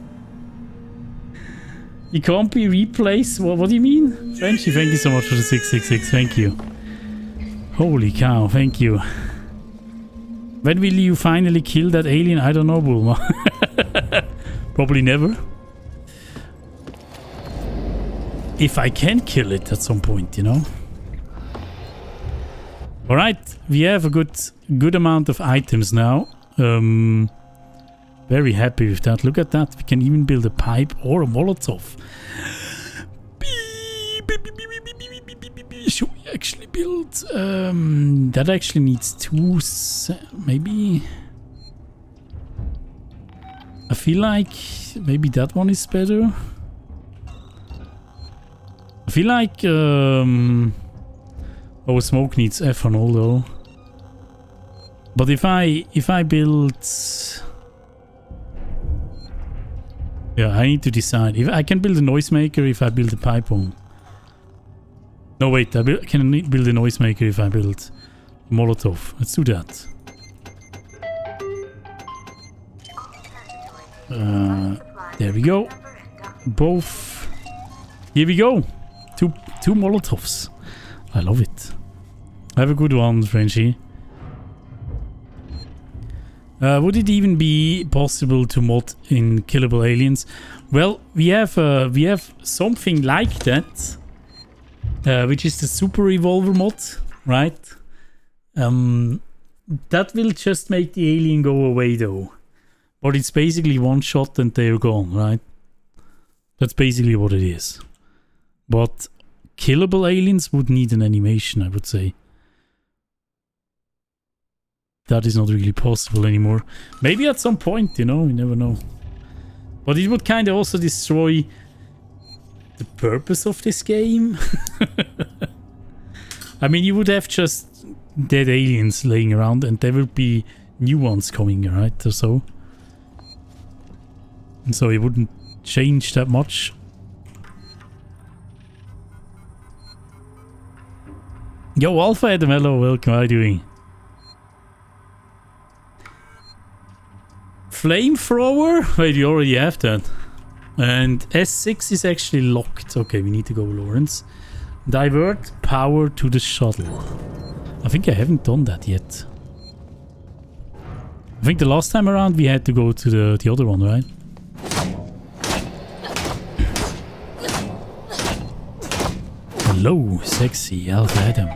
A: You can't be replaced? What, what do you mean? Frenchie, thank you so much for the 666. Thank you. Holy cow, thank you. When will you finally kill that alien? I don't know, Bulma. Probably never. If I can kill it at some point, you know. Alright, we have a good good amount of items now. Um, very happy with that. Look at that. We can even build a pipe or a Molotov. Should we actually build... Um, that actually needs two... Maybe... I feel like maybe that one is better. I feel like... Um, oh, smoke needs ethanol though. But if I if I build, yeah, I need to decide if I can build a noisemaker if I build a pipe bomb. No, wait, I can I build a noisemaker if I build a Molotov. Let's do that. Uh, there we go. Both. Here we go. Two two Molotovs. I love it. Have a good one, Frenchie. Uh, would it even be possible to mod in killable aliens? Well, we have uh, we have something like that, uh, which is the super revolver mod, right? Um, that will just make the alien go away though, but it's basically one shot and they're gone, right? That's basically what it is. But killable aliens would need an animation, I would say. That is not really possible anymore. Maybe at some point, you know, you never know. But it would kind of also destroy the purpose of this game. I mean, you would have just dead aliens laying around and there would be new ones coming, right? Or so. And so it wouldn't change that much. Yo, Alpha Adam, hello, welcome, how are you doing? Flamethrower? Wait, you already have that. And S6 is actually locked. Okay, we need to go, Lorenz. Divert power to the shuttle. I think I haven't done that yet. I think the last time around we had to go to the, the other one, right? Hello, sexy Alpha Adam.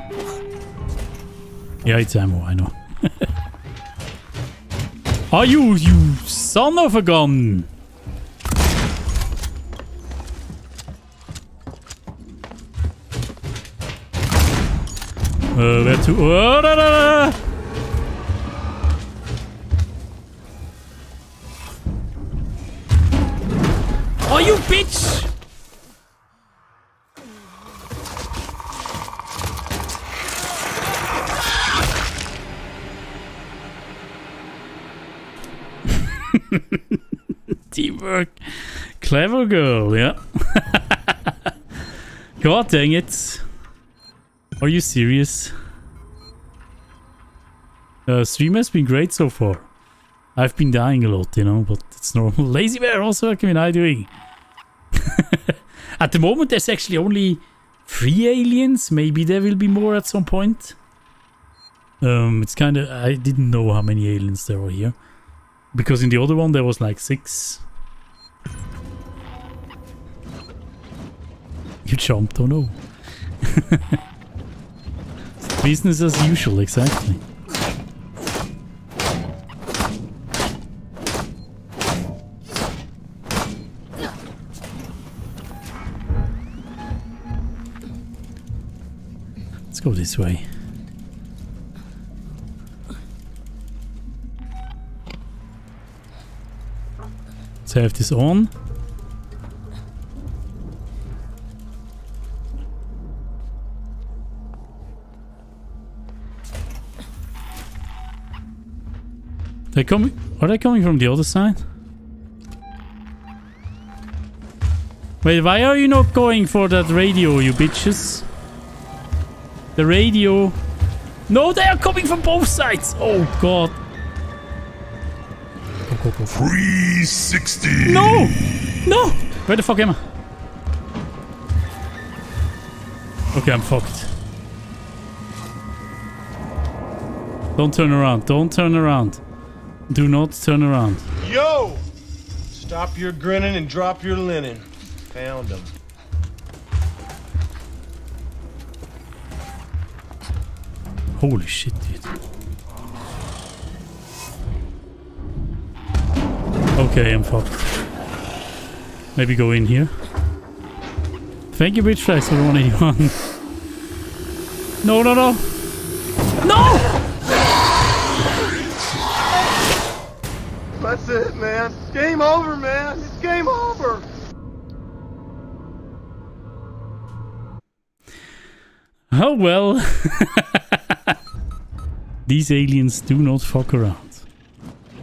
A: Yeah, it's ammo, I know. Are you, you son of a gun? Uh, where to? Oh, da, da, da. You bitch! Teamwork. Clever girl, yeah. God dang it. Are you serious? Uh, stream has been great so far. I've been dying a lot, you know, but it's normal. Lazy Bear also, what am I doing? at the moment, there's actually only three aliens. Maybe there will be more at some point. Um, it's kind of... I didn't know how many aliens there were here. Because in the other one, there was like six. You jumped, oh no. Business as usual, exactly. Let's go this way. Let's have this on. They coming? Are they coming from the other side? Wait, why are you not going for that radio, you bitches? The radio. No, they are coming from both sides. Oh god. Go, go, go.
B: 360.
A: No! No! Where the fuck am I? Okay, I'm fucked. Don't turn around. Don't turn around. Do not turn around.
G: Yo! Stop your grinning and drop your linen. Found him.
A: Holy shit, dude. Okay, I'm fucked. Maybe go in here. Thank you, Bridge Flex, for the 181. No, no, no! No!
G: That's it, man. Game over, man. It's game over.
A: Oh well. These aliens do not fuck around.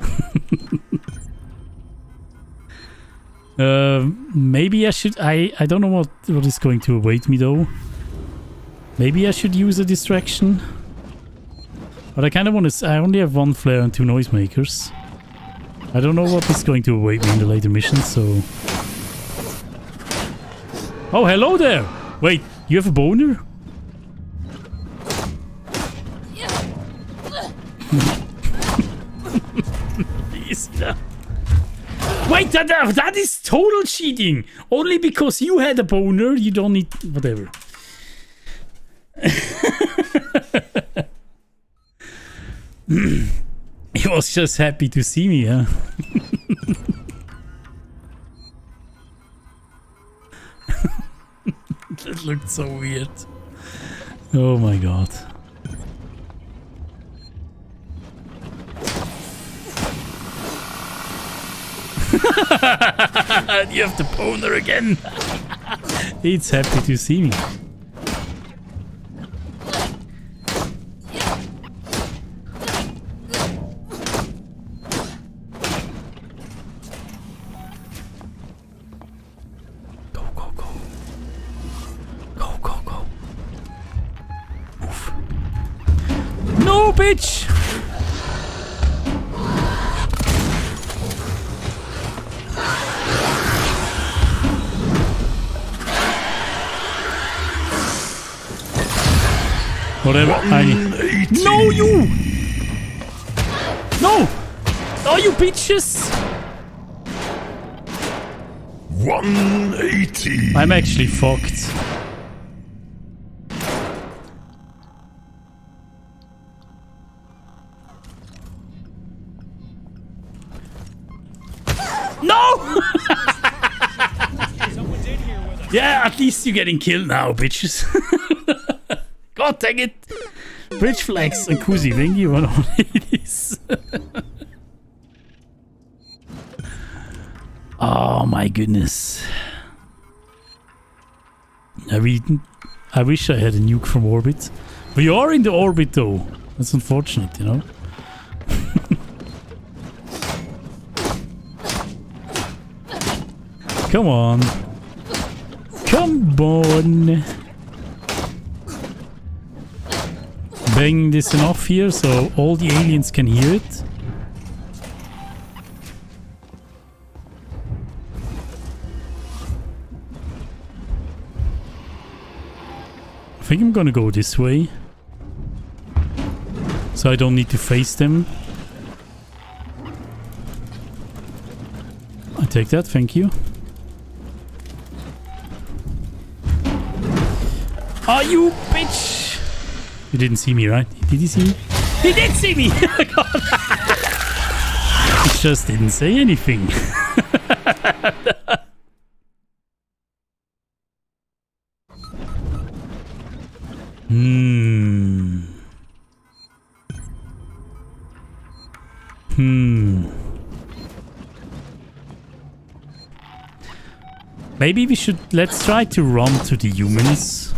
A: uh, maybe I should... I, I don't know what, what is going to await me though. Maybe I should use a distraction. But I kind of want to... I only have one flare and two noisemakers. I don't know what is going to await me in the later missions, so... Oh, hello there! Wait, you have a boner? Wait, that, that, that is total cheating. Only because you had a boner, you don't need whatever. he was just happy to see me, huh? that looked so weird. Oh my god. you have the boner again. it's happy to see me. Bitch! Whatever. I mm, need. No, you! No! Oh, you bitches!
B: 180.
A: I'm actually fucked. No! Yeah, at least you're getting killed now, bitches. God dang it! Bridge flex and Kusi, thank you on all ladies. oh my goodness. I I wish I had a nuke from orbit. We are in the orbit though. That's unfortunate, you know? Come on. Come on. Bang this enough here so all the aliens can hear it. I think I'm gonna go this way. So I don't need to face them. I take that, thank you. Are you bitch? You didn't see me, right? Did he see me? He did see me! God. he just didn't say anything. Hmm. Hmm. Maybe we should... Let's try to run to the humans.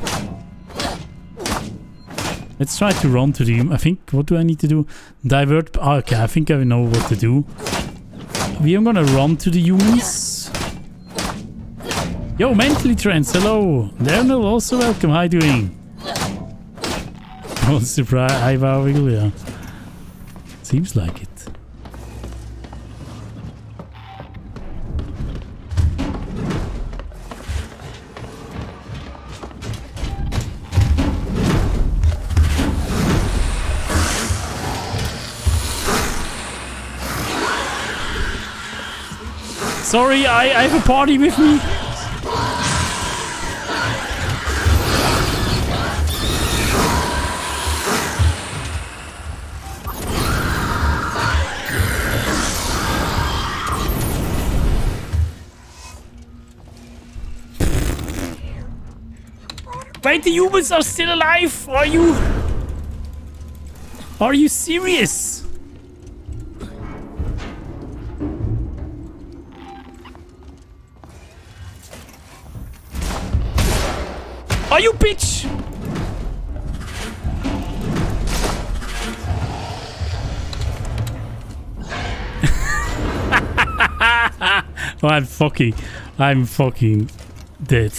A: Let's try to run to the... I think... What do I need to do? Divert... ah, okay, I think I know what to do. We are gonna run to the humans. Yo, Mentally Trends, hello. Lernel, also welcome. How you doing? Oh, surprise. Hi, Wiggle, yeah. Seems like it. Sorry, I, I have a party with me. Wait, the humans are still alive? Are you... Are you serious? I'm fucking, I'm fucking dead.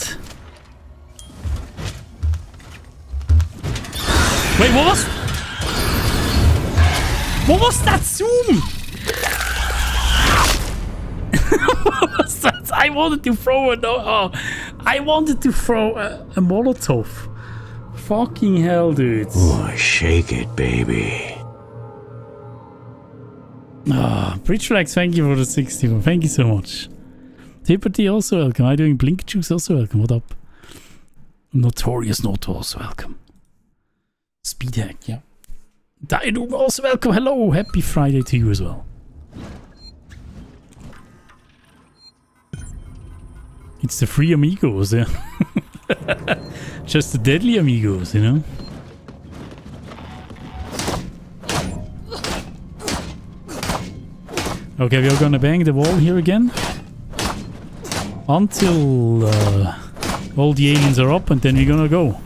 A: Wait, what was? What was that zoom? what was that? I wanted to throw a no. Oh, I wanted to throw a, a Molotov. Fucking hell, dude.
H: Oh, shake it, baby.
A: Ah, Bridge Flex, thank you for the 61. Thank you so much. Tipperty also welcome. I doing Blink Juice also welcome. What up? Notorious Noto also welcome. Speed hack, yeah. Daidu also welcome. Hello, happy Friday to you as well. It's the free amigos, yeah. Just the deadly amigos, you know. Okay, we are gonna bang the wall here again. Until uh, all the aliens are up and then we're gonna go.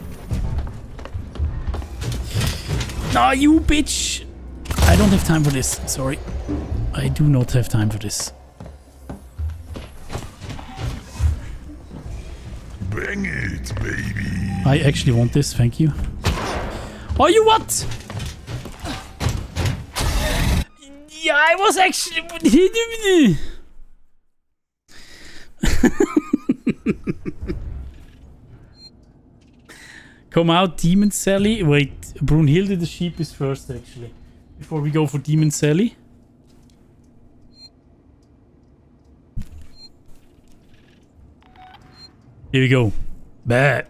A: Ah, you bitch! I don't have time for this, sorry. I do not have time for this.
B: Bang it, baby.
A: I actually want this, thank you. Oh, you what? Yeah, I was actually... Come out, Demon Sally. Wait, Brunhilde the sheep is first, actually. Before we go for Demon Sally. Here we go. Bah.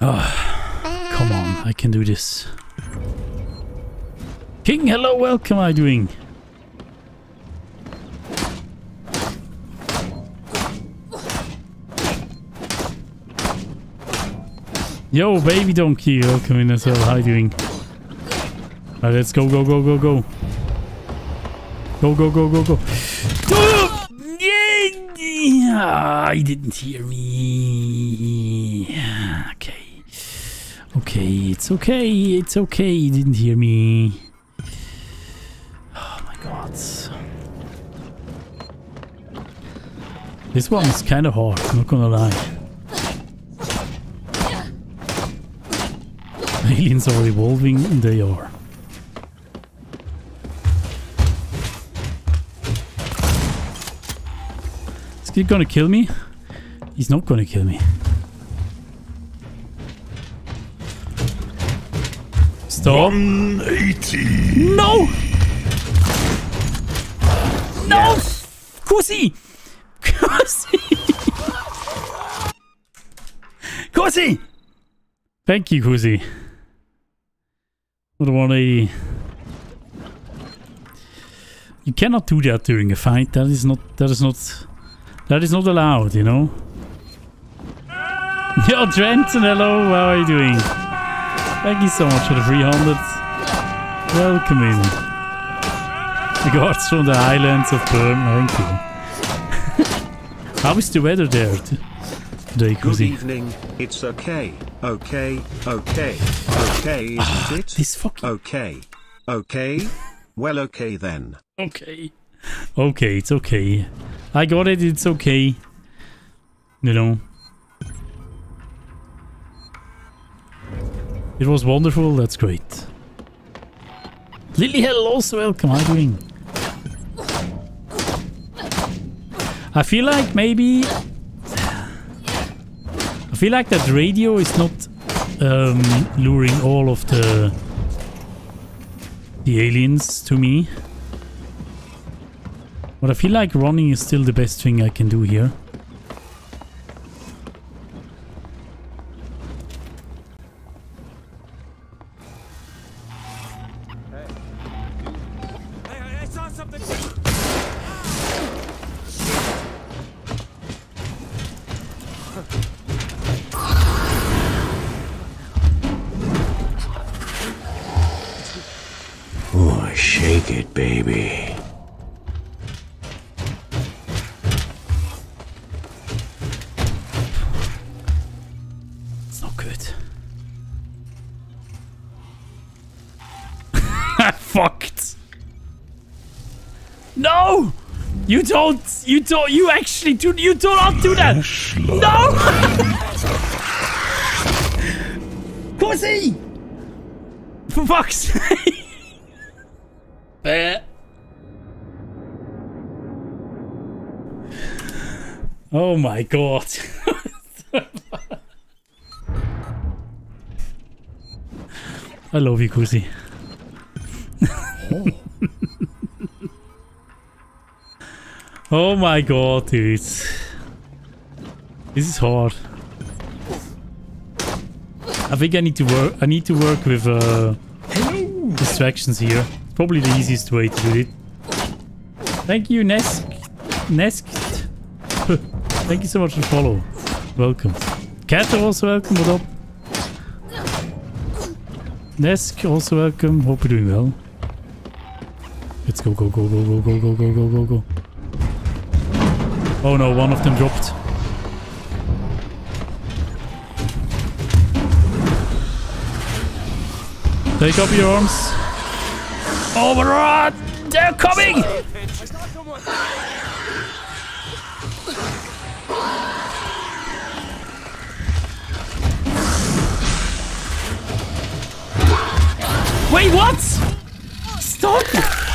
A: Oh, come on, I can do this. King, hello, welcome, how are you doing? Yo, baby donkey, welcome in as well, how are you doing? Alright, let's go, go, go, go, go. Go, go, go, go, go. Yeah, he didn't hear me. Okay. Okay, it's okay, it's okay, he didn't hear me. Oh my god. This one is kind of hard, not gonna lie. Aliens are evolving, they are. Is he gonna kill me? He's not gonna kill me. Stop.
B: 180.
A: No! No! Kusi! Kusi! Kusi! Thank you, Kusi. A 180. You cannot do that during a fight. That is not that is not that is not allowed, you know? Yo, Trenton, hello, how are you doing? Thank you so much for the 300. Welcome in. Regards from the islands of Bern, thank you. how is the weather there
C: Good evening, it's okay, okay, okay, okay, isn't ah, it?
A: This fucking...
C: Okay, okay, well okay then.
A: Okay. Okay, it's okay. I got it, it's okay. You know. It was wonderful, that's great. Lily, hello, also welcome, how are you doing? I feel like maybe... I feel like that radio is not um, luring all of the the aliens to me. But I feel like running is still the best thing I can do here. Don't. You don't. You actually do. You do not do that. No! Pussy! For fuck's sake! Eh. oh my god. I love you, Kusi. Oh my god, dude. This is hard. I think I need to work I need to work with uh distractions here. Probably the easiest way to do it. Thank you, Nesk. Nesk. Thank you so much for the follow. Welcome. Cat also welcome, what up? Nesk also welcome. Hope you're doing well. Let's go, go, go, go, go, go, go, go, go, go, go. Oh no, one of them dropped. Take up your arms. Overrun! They're coming! Wait, what? Stop!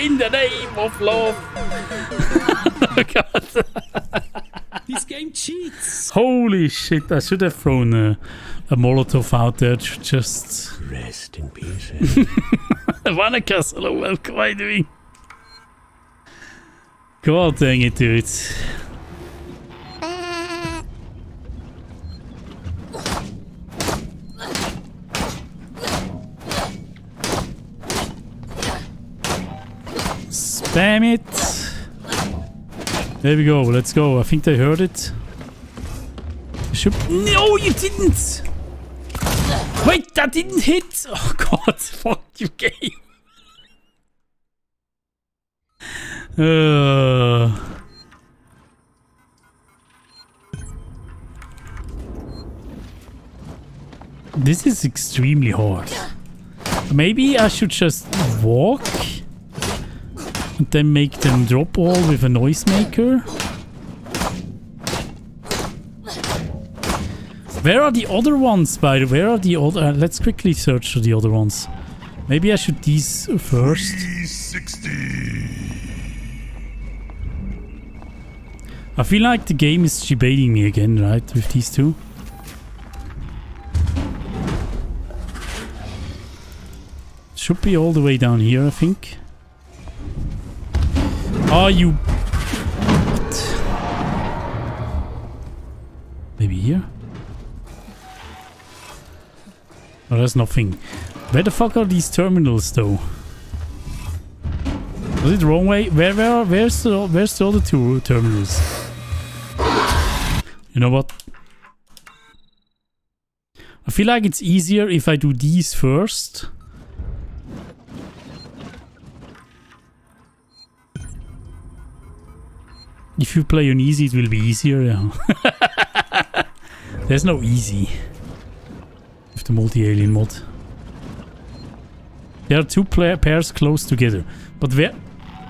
A: In the name of love. oh God.
H: This game cheats.
A: Holy shit, I should have thrown a, a Molotov out there to just...
D: Rest in peace.
A: Vanakas, hello, welcome, how are you doing? God dang it, dude. Spam it. There we go, let's go. I think they heard it. Should... No, you didn't! Wait, that didn't hit! Oh god, fuck you game. Uh, this is extremely hard. Maybe I should just walk then make them drop all with a noisemaker. Where are the other ones, by the way? Where are the other... Uh, let's quickly search for the other ones. Maybe I should these first.
B: 360.
A: I feel like the game is debating me again, right? With these two. Should be all the way down here, I think. Are you... What? Maybe here? Oh, there's nothing. Where the fuck are these terminals, though? Was it the wrong way? Where, where, where's the, where's the other two terminals? You know what? I feel like it's easier if I do these first. If you play on easy, it will be easier, yeah. There's no easy with the multi-alien mod. There are two pairs close together. But where...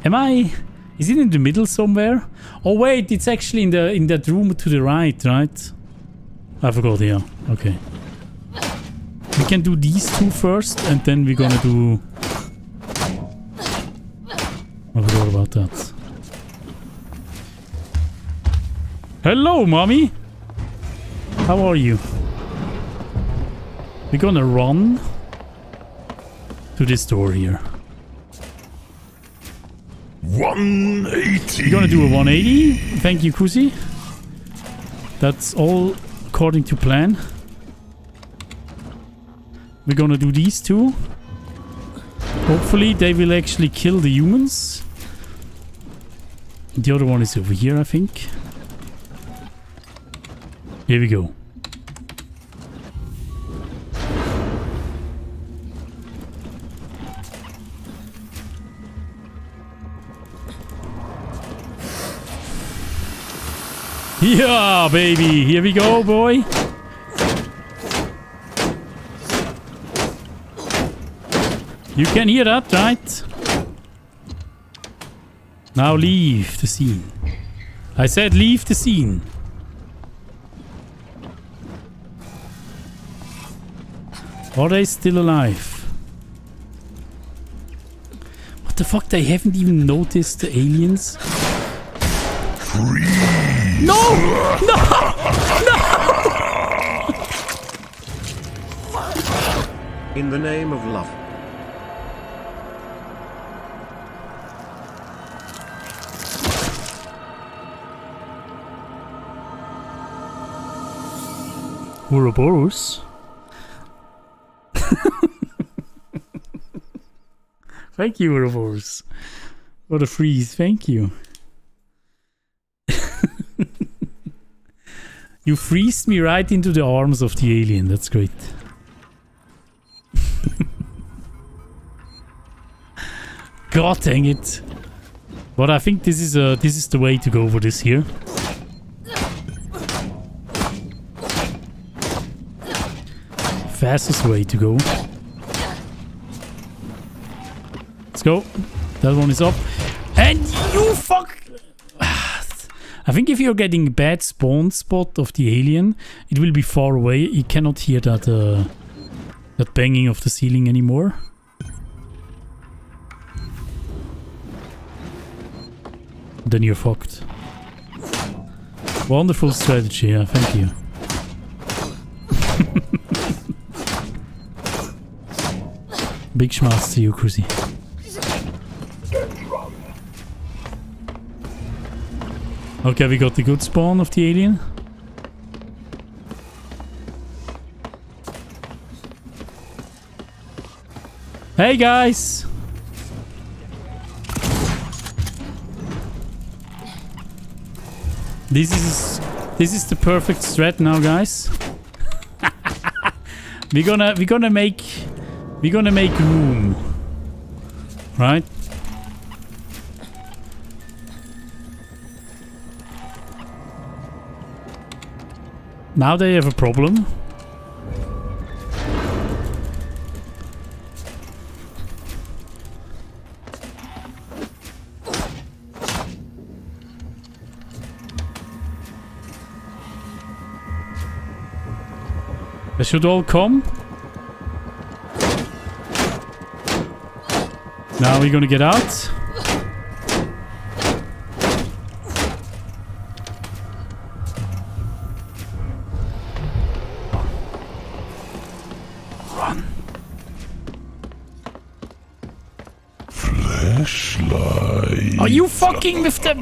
A: Am I... Is it in the middle somewhere? Oh wait, it's actually in the in that room to the right, right? I forgot, yeah. Okay. We can do these two first and then we're gonna do... I forgot about that. Hello, mommy! How are you? We're gonna run to this door here.
B: 180.
A: We're gonna do a 180. Thank you, Kusi. That's all according to plan. We're gonna do these two. Hopefully they will actually kill the humans. The other one is over here, I think. Here we go. Yeah, baby. Here we go, boy. You can hear that, right? Now leave the scene. I said leave the scene. Are they still alive? What the fuck? They haven't even noticed the aliens? Freeze. No! No! No!
C: In the name of love.
A: Ouroboros? Thank you, Ouroboros. What a freeze. Thank you. you freezed me right into the arms of the alien. That's great. God dang it. But I think this is uh this is the way to go for this here. Fastest way to go. Let's go. That one is up. And you fuck I think if you're getting bad spawn spot of the alien, it will be far away. You cannot hear that uh, that banging of the ceiling anymore. Then you're fucked. Wonderful strategy, yeah, thank you. Big schmaß to you, Cruzy. Okay, we got the good spawn of the alien. Hey guys! This is this is the perfect strat now, guys. we're gonna we're gonna make we're gonna make room, right? Now they have a problem. They should all come. Now we're gonna get out. Run.
B: Flashlight.
A: Are you fucking with them?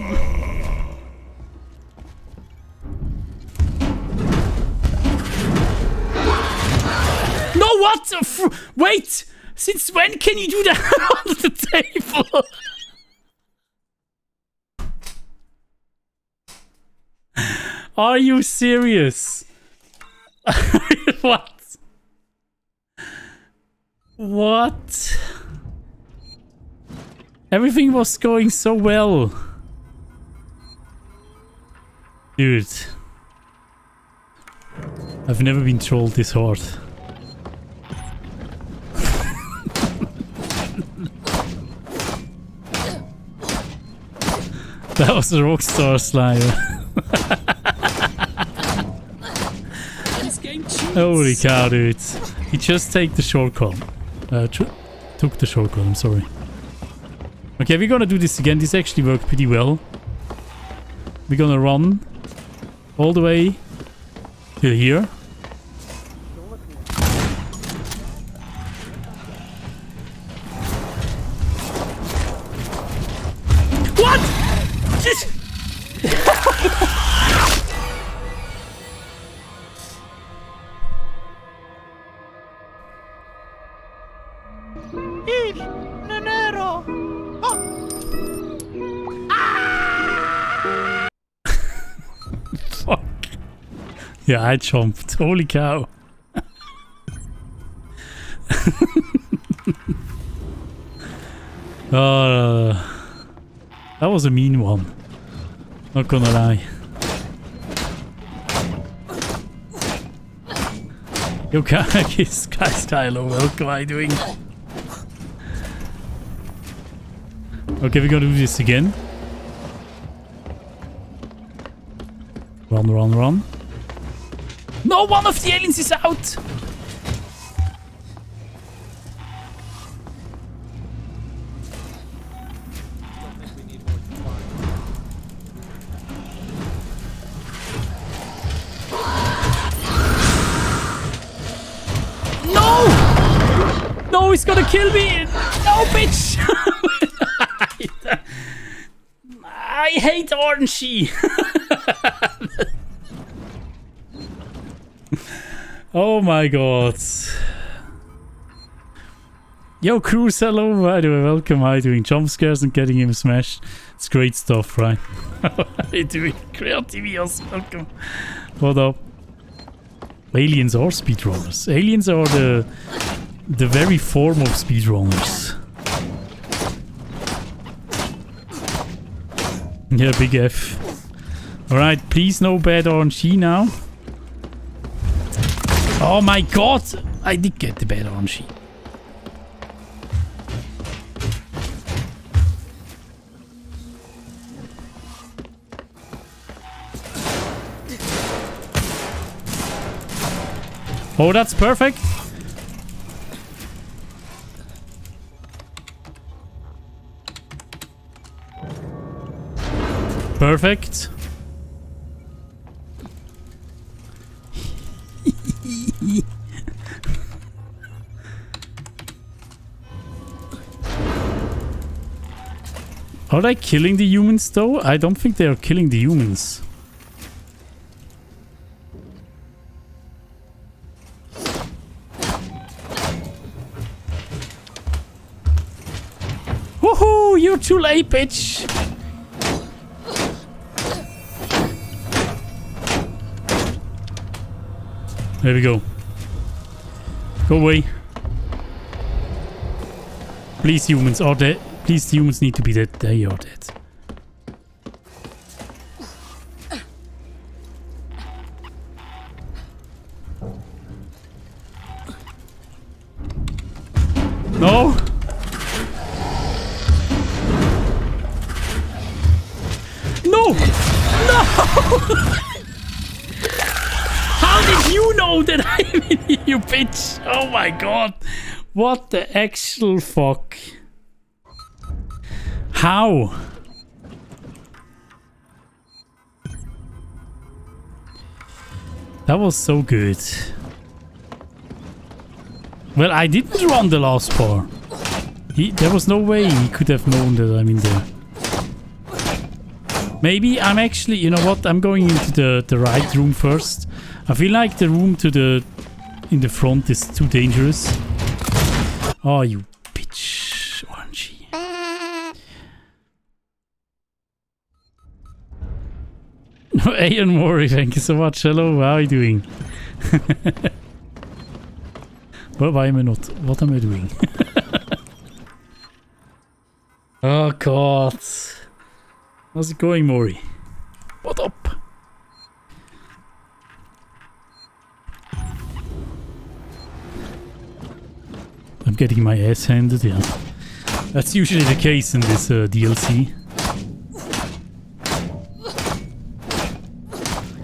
A: No, what? f- Wait! Since when can you do that on the table? Are you serious? what? What? Everything was going so well. Dude. I've never been trolled this hard. That was a rockstar slime. Holy cow, dude. He just take the shortcut. Uh, took the shortcut, I'm sorry. Okay, we're gonna do this again. This actually worked pretty well. We're gonna run all the way till here. Yeah, I jumped. Holy cow. uh, that was a mean one. Not gonna lie. Yo, guys, guys, welcome. How you doing? Okay, we're gonna do this again. Run, run, run. No, one of the aliens is out! No! No, he's gonna kill me! No, bitch! I hate orangey! Oh my god. Yo, Cruz, hello, by the way, welcome. How you doing? Jump scares and getting him smashed. It's great stuff, right? How you doing? Creativios, welcome. What up? Aliens are speedrunners. Aliens are the the very form of speedrunners. Yeah, big F. Alright, please no bad RNG now. Oh my god! I did get the bad RNG. Oh, that's perfect. Perfect. Are they killing the humans though? I don't think they are killing the humans. Woohoo! You're too late, bitch! There we go. Go away. Please, humans are. The humans need to be dead. They are dead. No! No! No! How did you know that I'm in here, you bitch? Oh my god. What the actual fuck? How? That was so good. Well, I didn't run the last part. He, there was no way he could have known that I'm in there. Maybe I'm actually, you know what? I'm going into the, the right room first. I feel like the room to the in the front is too dangerous. Oh, you Ayan Mori, thank you so much. Hello, how are you doing? But why am I not? What am I doing? oh god. How's it going, Mori? What up? I'm getting my ass handed, yeah. That's usually the case in this uh, DLC.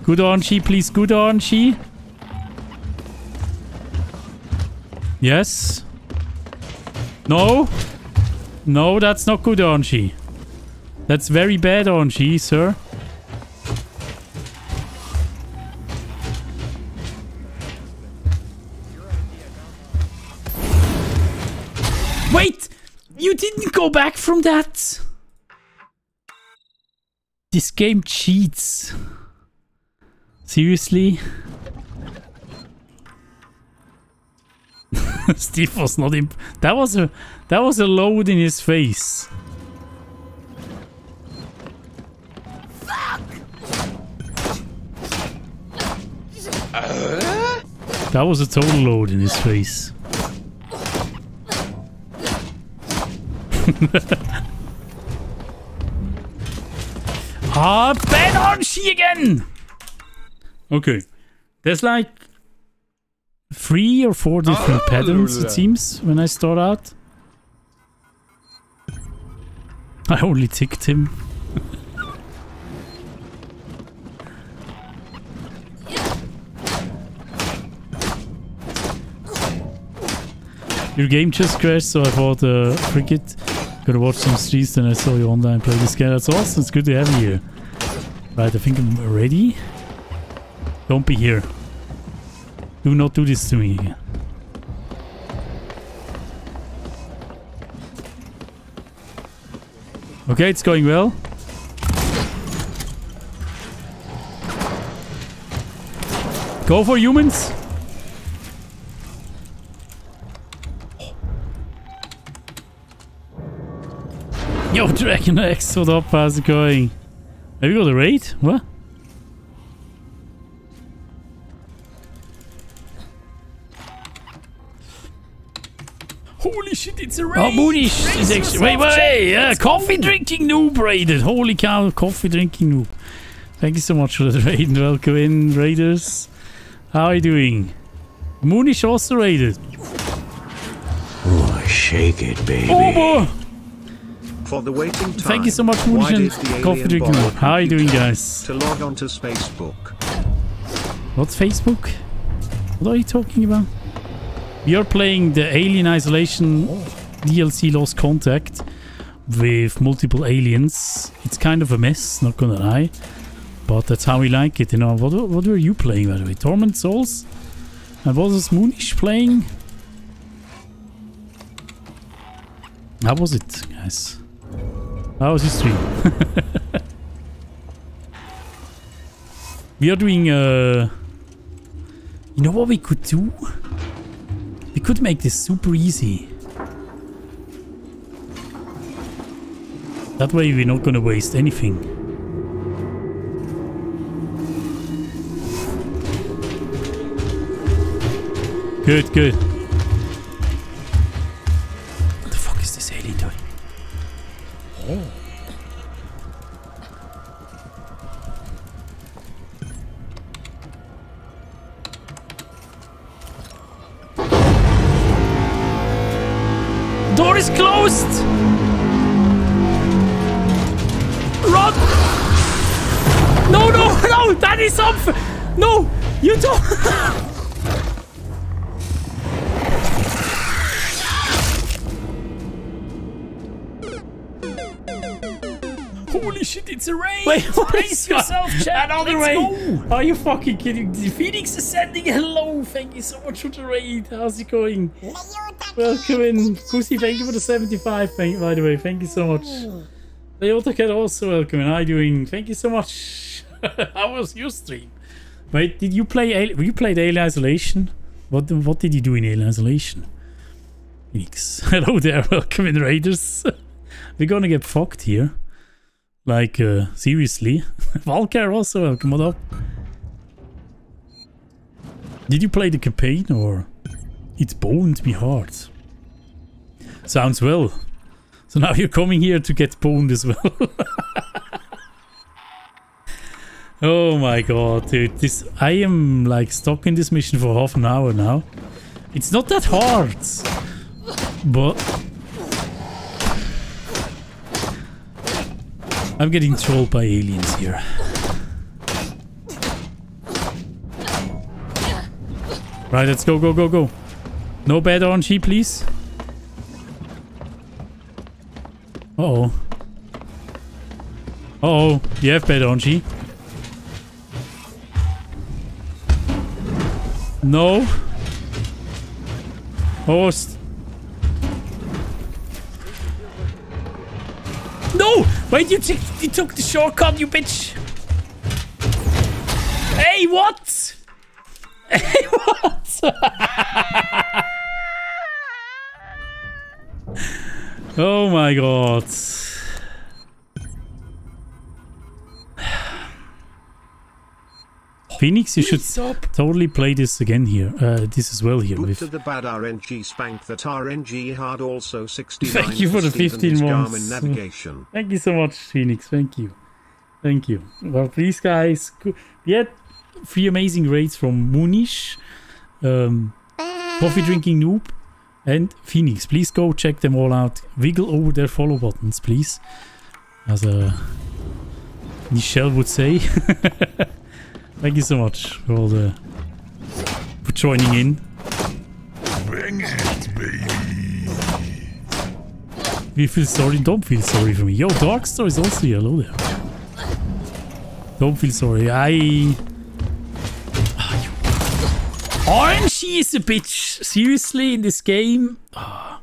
A: Good on she, please. Good on she. Yes. No. No, that's not good on she. That's very bad on she, sir. Wait! You didn't go back from that! This game cheats. Seriously? Steve was not imp- that was a that was a load in his face. That was a total load in his face. ah, Ben on she again! Okay. There's like three or four different patterns, it seems, when I start out. I only ticked him. Your game just crashed, so I thought, uh, cricket. Gotta watch some streams, then I saw you online play this game. That's awesome, it's good to have you here. Right, I think I'm ready. Don't be here. Do not do this to me again. Okay, it's going well. Go for humans! Yo, Dragon X, what up? How's it going? Have you got a raid? What?
H: Holy shit, it's a raid!
A: Oh, Moonish is actually. Wait, wait, wait! Yeah, coffee drinking noob raided. Holy cow, coffee drinking noob. Thank you so much for the raid and welcome in, raiders. How are you doing? Moonish also raided.
D: Oh, shake it, baby.
A: Oh, boy.
C: For the waiting time.
A: Thank you so much,
C: why
A: Moonish and
C: the
A: coffee
C: alien
A: drinking noob. How are you doing, guys?
C: To log on to Facebook.
A: What's Facebook? What are you talking about? We are playing the Alien Isolation DLC Lost Contact with multiple aliens. It's kind of a mess, not gonna lie. But that's how we like it, you know. What, what were you playing, by the way? Torment Souls? And what was Moonish playing? How was it, guys? How was your stream? we are doing, uh... You know what we could do? We could make this super easy. That way we're not gonna waste anything. Good, good.
H: Holy shit, it's a raid!
A: Wait, what
H: yourself, chat!
A: Another
H: Let's
A: raid!
H: go!
A: Are you fucking kidding? The Phoenix is sending hello! Thank you so much for the raid. How's it going? Welcome in. Pussy, thank you for the 75, thank, by the way. Thank you so much. Leota Cat also welcome in. How are you doing? Thank you so much. How was your stream? Wait, did you play you played Alien Isolation? What what did you do in Alien Isolation? Phoenix. Hello there, welcome in Raiders. We're gonna get fucked here. Like, uh, seriously. Valkyr also welcome, up? Did you play the campaign or? It's bound me hard. Sounds well. So now you're coming here to get boned as well. Oh my god, dude. This I am like stuck in this mission for half an hour now. It's not that hard. But I'm getting trolled by aliens here. Right, let's go, go, go, go. No bad RNG, please. Uh-oh. Uh-oh. You have bad RNG. No. Host. st- No! Wait, you, you took the shortcut, you bitch! Hey, what? Hey, what? oh my god. Phoenix, you should totally play this again here. Uh, this as well here.
C: Boot
A: With
C: to the bad RNG spank that RNG hard also 69
A: Thank you for the 15
C: Garmin
A: months.
C: navigation.
A: Thank you so much, Phoenix. Thank you. Thank you. Well, please, guys. go- We had three amazing raids from Moonish, um, Coffee Drinking Noob, and Phoenix. Please go check them all out. Wiggle over their follow buttons, please. As uh, Michelle would say. Thank you so much for all the for joining in.
B: Bring it, baby.
A: We feel sorry. Don't feel sorry for me. Yo, Darkstar is also here. Hello there. Don't feel sorry. I. RNG is a bitch. Seriously, in this game. Ah.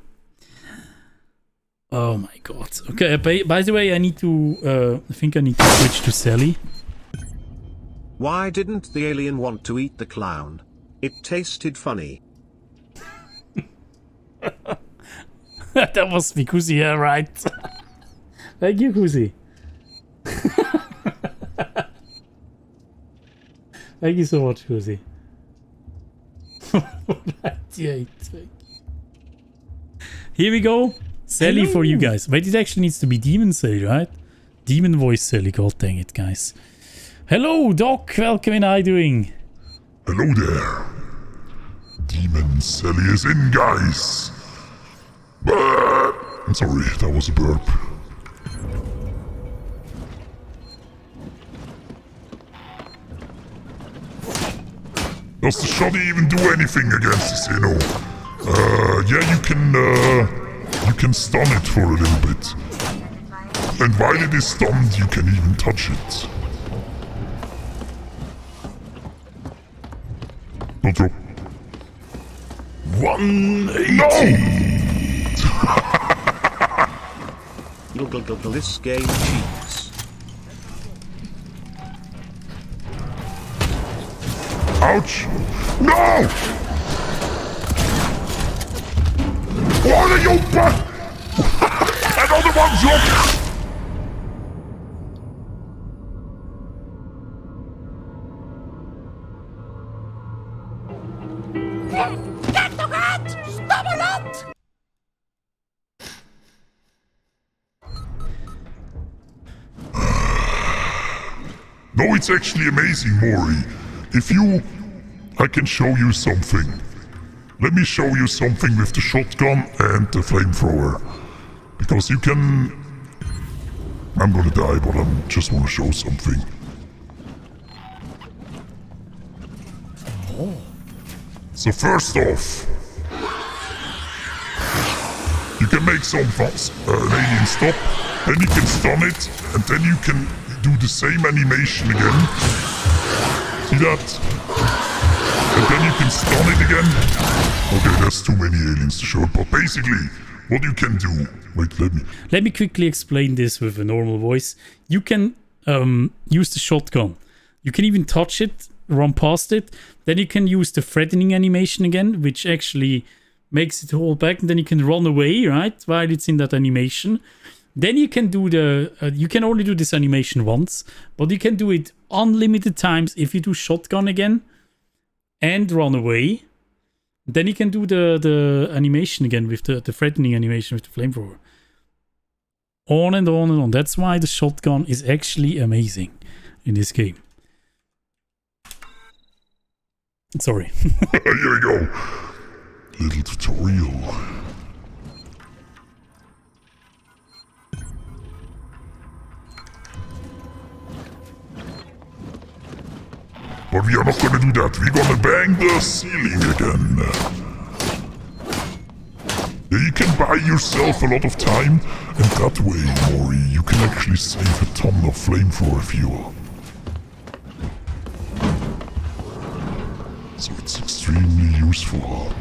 A: Oh my god. Okay, by, by the way, I need to. Uh, I think I need to switch to Sally.
C: Why didn't the alien want to eat the clown? It tasted funny.
A: that was because, yeah, right. Thank you, Kusi. Thank you so much, Kusi. Here we go. Sally for you guys. Wait, it actually needs to be Demon Sally, right? Demon voice Sally. God dang it, guys. Hello, Doc. Welcome in. Doing?
B: Hello there. Demon Sally is in, guys. But I'm sorry, that was a burp. Does the shoddy even do anything against this, you know? Uh, yeah, you can, uh, you can stun it for a little bit. And while it is stunned, you can even touch it. Don't drop. 180!
C: Glug, glug, glug, glug, This game cheats.
B: Ouch! No! What are you bu- Another one dropped! No, it's actually amazing, Mori. If you... I can show you something. Let me show you something with the shotgun and the flamethrower. Because you can... I'm gonna die, but I just want to show something. So first off... You can make some fuss, uh, an alien stop, then you can stun it, and then you can do the same animation again. See that? And then you can stun it again. Okay, that's too many aliens to show, but basically, what you can do... Wait, let me...
A: Let me quickly explain this with a normal voice. You can um, use the shotgun. You can even touch it, run past it. Then you can use the threatening animation again, which actually makes it hold back. And then you can run away, right? While it's in that animation. Then you can do the... Uh, you can only do this animation once. But you can do it unlimited times if you do shotgun again. And run away. Then you can do the, the animation again with the, the threatening animation with the flamethrower. On and on and on. That's why the shotgun is actually amazing in this game. Sorry.
B: Here we go. Little tutorial. But we are not gonna do that. We're gonna bang the ceiling again. Yeah, you can buy yourself a lot of time, and that way, Mori, you can actually save a ton of flame flamethrower fuel. So it's extremely useful.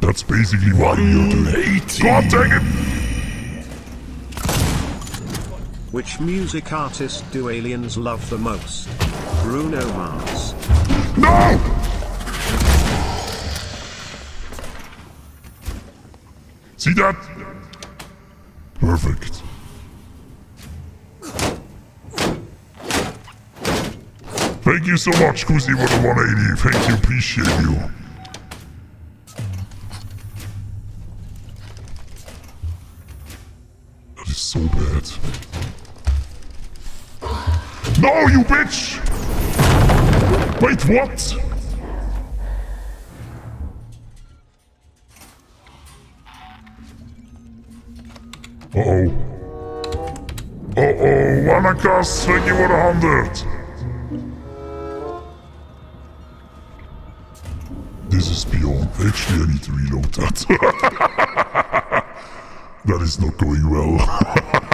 B: That's basically why you're doing it. God dang it!
C: Which music artist do aliens love the most? Bruno Mars.
B: No! See that? Perfect. Thank you so much, Kusi, for the 180. Thank you, appreciate you. That is so bad. No, you bitch! Wait, what? Uh-oh. Uh-oh, Wanakas, thank you for hundred. This is beyond. Actually, I need to reload that. that is not going well.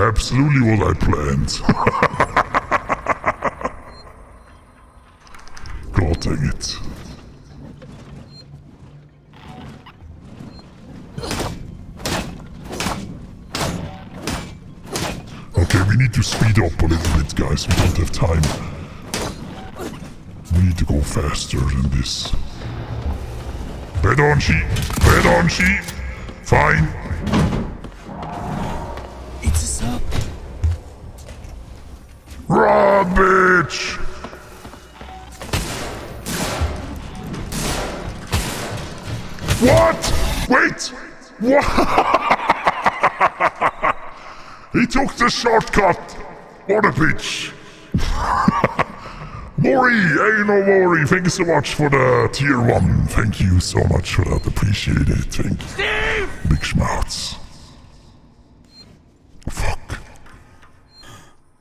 B: Absolutely what I planned. God dang it. Okay, we need to speed up a little bit, guys. We don't have time. We need to go faster than this. Bed on sheet. Bed on sheet. Fine. Shortcut! What a bitch! Hey no Maury, thank you so much for the tier one. Thank you so much for that. Appreciate it. Thank you. Big schmouts. Fuck.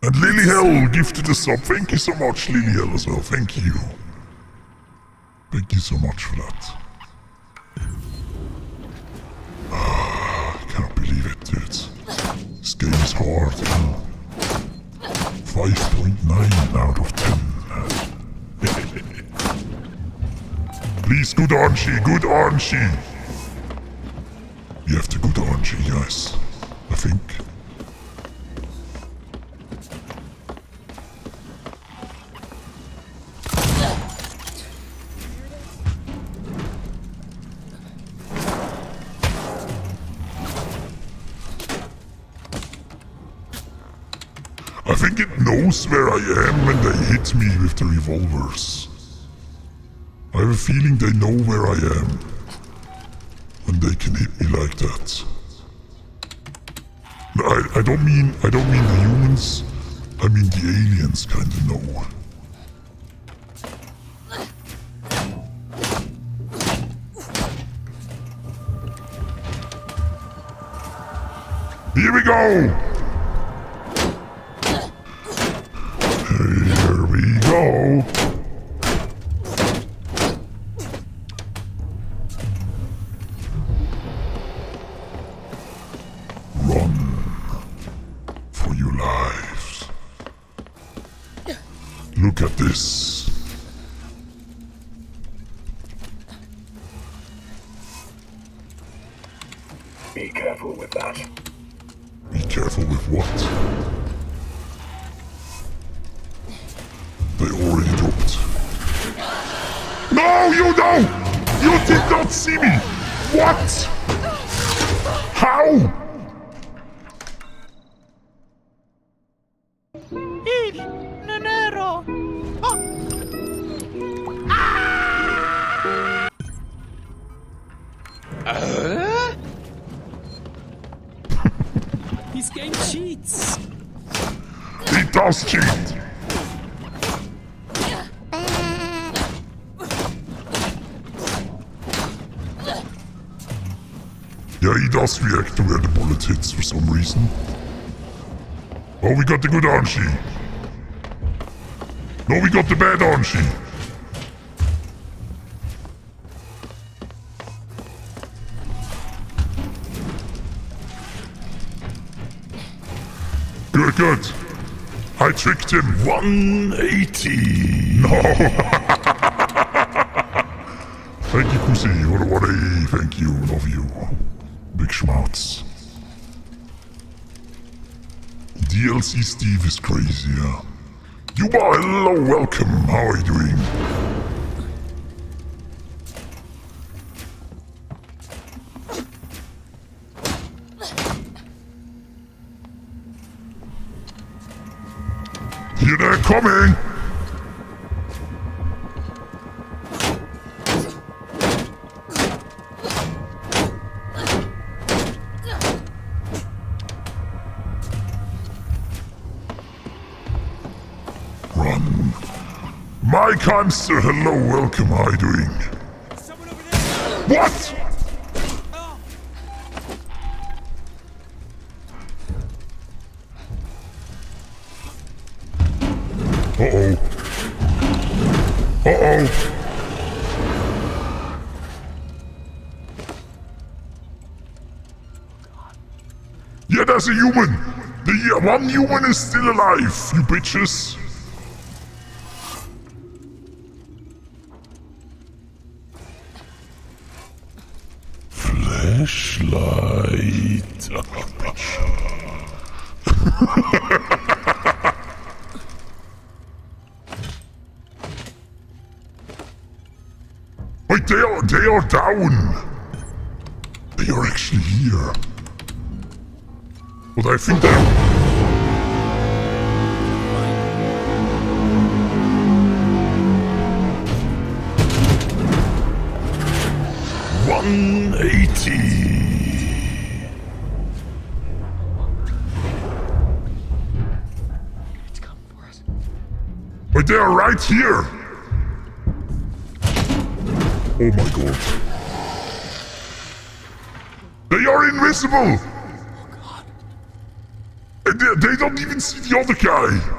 B: And Lily Hell gifted us sub. Thank you so much, Lily Hell, as well. Thank you. Thank you so much for that. This game is hard. 5.9 out of 10. Please, good Archie, good Archie. You have to good Archie, yes. I think. Think it knows where I am and they hit me with the revolvers. I have a feeling they know where I am. And they can hit me like that. I, I don't mean I don't mean the humans. I mean the aliens kinda know. Here we go! Oh, we got the good Archie. No, we got the bad Archie. Good, good. I tricked him. 180. No. thank you, Pussy. What a, what a, thank you. Love you. DLC Steve is crazy, yeah. Yuba, hello, welcome. How are you doing? Here they're coming! Hamster, hello, welcome, how are you doing? What? Uh-oh. Uh-oh. Yeah, there's a human. The uh, one human is still alive, you bitches. Are down. They are actually here. But I think they're One eighty. But they are right here. Oh my god. They are invisible. Oh and they, they don't even see the other guy.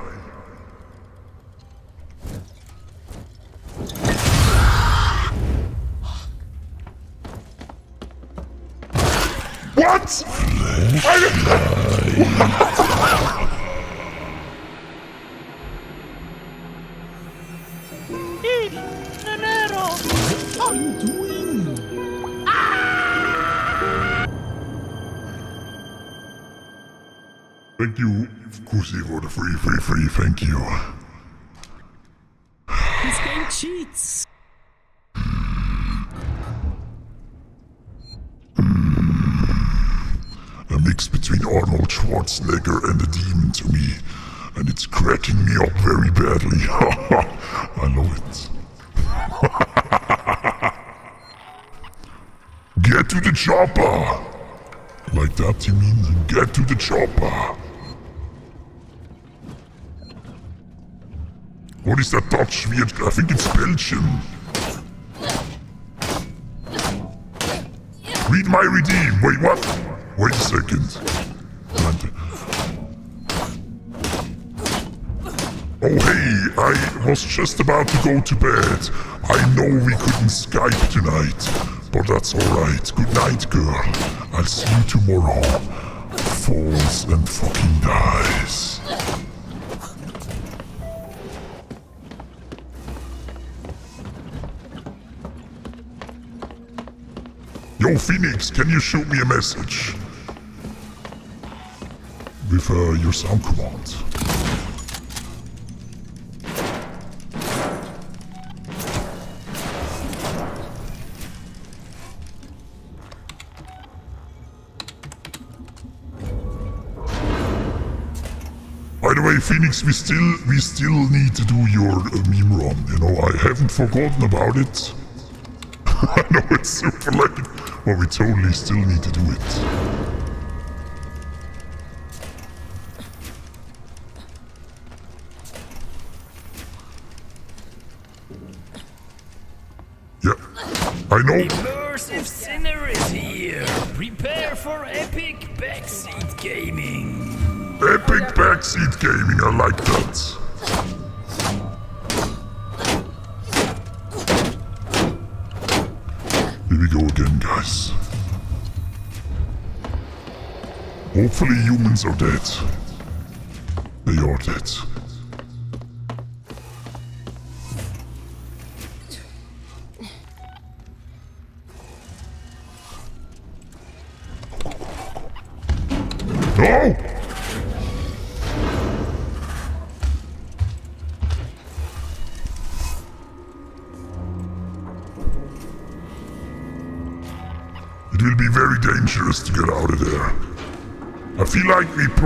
B: Chopper! Like that, you mean? Get to the chopper! What is that Dutch weird? I think it's Belgian. Read my redeem. Wait, what? Wait a second. Oh hey, I was just about to go to bed. I know we couldn't Skype tonight, but that's alright. Good night, girl. I'll see you tomorrow. Falls and fucking dies. Yo, Phoenix, can you shoot me a message? With uh, your sound command. Way, Phoenix, we still we still need to do your uh, meme run. You know, I haven't forgotten about it. I know it's super late, but we totally still need to do it.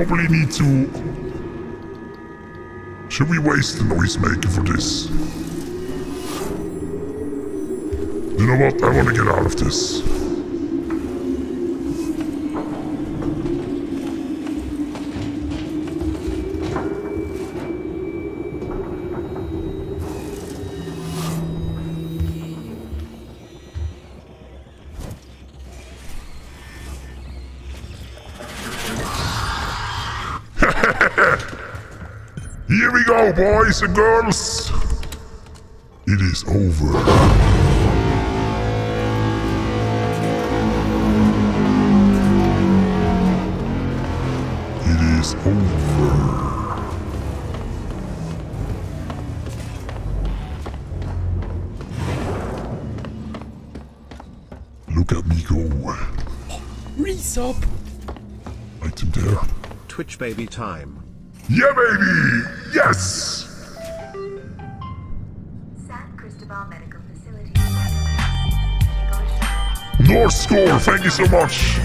B: Probably need to... Should we waste the noisemaker for this? You know what? I want to get out of this. Boys and girls. It is over. It is over. Look at me go.
H: Resub.
B: Item there.
C: Twitch baby time.
B: Yeah, baby! Yes! Score, thank you so much.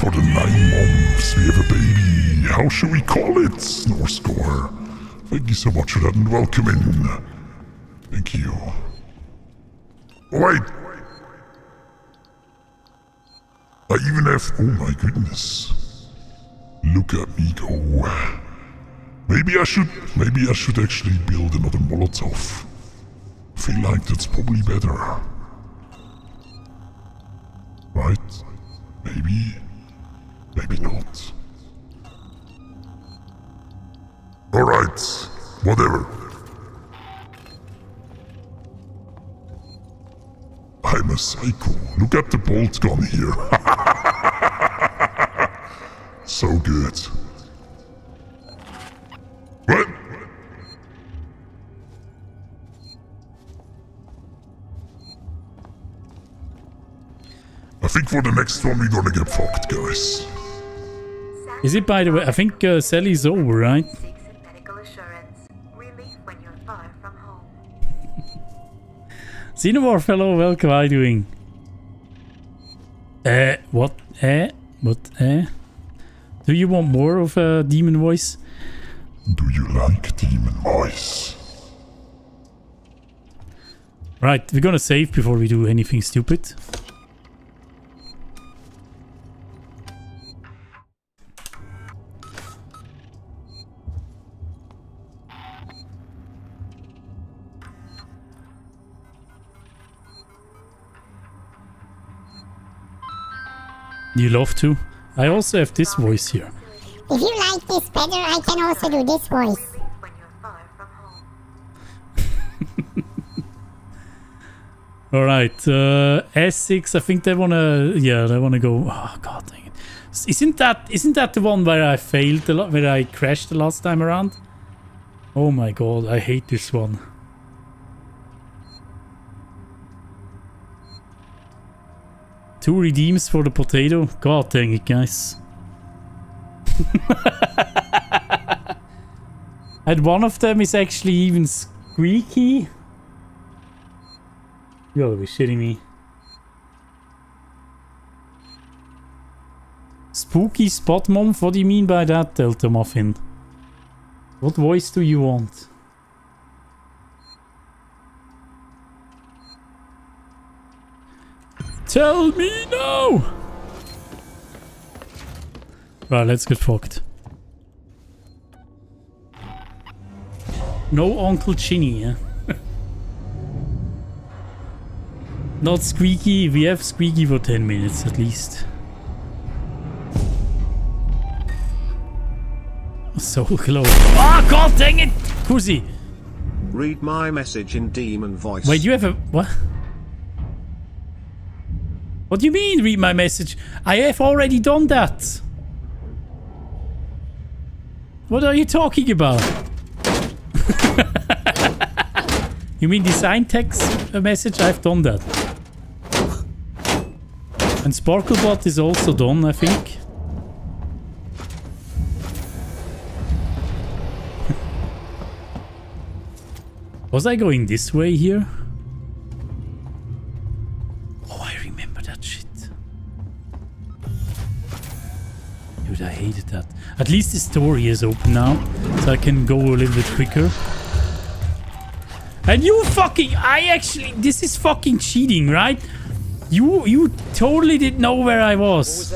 B: For the nine months, we have a baby. How should we call it? North score. Thank you so much for that and welcome in. Thank you. Oh, wait. I even have. Oh my goodness. Look at me go. Maybe I should. Maybe I should actually build another Molotov. Feel like that's probably better. Right? Maybe. Maybe not. Alright. Whatever. I'm a psycho. Look at the bolt gun here. so good. I think for the next one we're gonna get fucked, guys.
A: Is it by the way? I think uh, Sally's over, right?
E: Seek some medical assurance. Relief when you're far from home.
A: Xenomorph, hello, welcome, how are you doing? Uh, what? Eh? What? Eh? Do you want more of a demon voice?
B: Do you like demon voice?
A: Right, we're gonna save before we do anything stupid. You love to? I also have this voice here.
I: If you like this better, I can also do this voice.
E: Relief when you're far from home.
A: Alright, uh, S6, I think they wanna, yeah, they wanna go, oh god dang it. Isn't that, isn't that the one where I failed, the lot, where I crashed the last time around? Oh my god, I hate this one. Two redeems for the potato? God dang it, guys. and one of them is actually even squeaky. You gotta be shitting me. Spooky spot mom? What do you mean by that, Delta Muffin? What voice do you want? Tell me now! Right, let's get fucked. No Uncle Chinny, yeah? Not squeaky. We have squeaky for 10 minutes at least. So close. Oh god dang it! Kusi!
C: Read my message in demon voice.
A: Wait, you have a... What? What do you mean read my message? I have already done that. What are you talking about? you mean design text message? I've done that. And Sparklebot is also done, I think. Was I going this way here? Dude, I hated that. At least the story is open now, so I can go a little bit quicker. And you fucking... I actually... This is fucking cheating, right? You you totally didn't know where I was.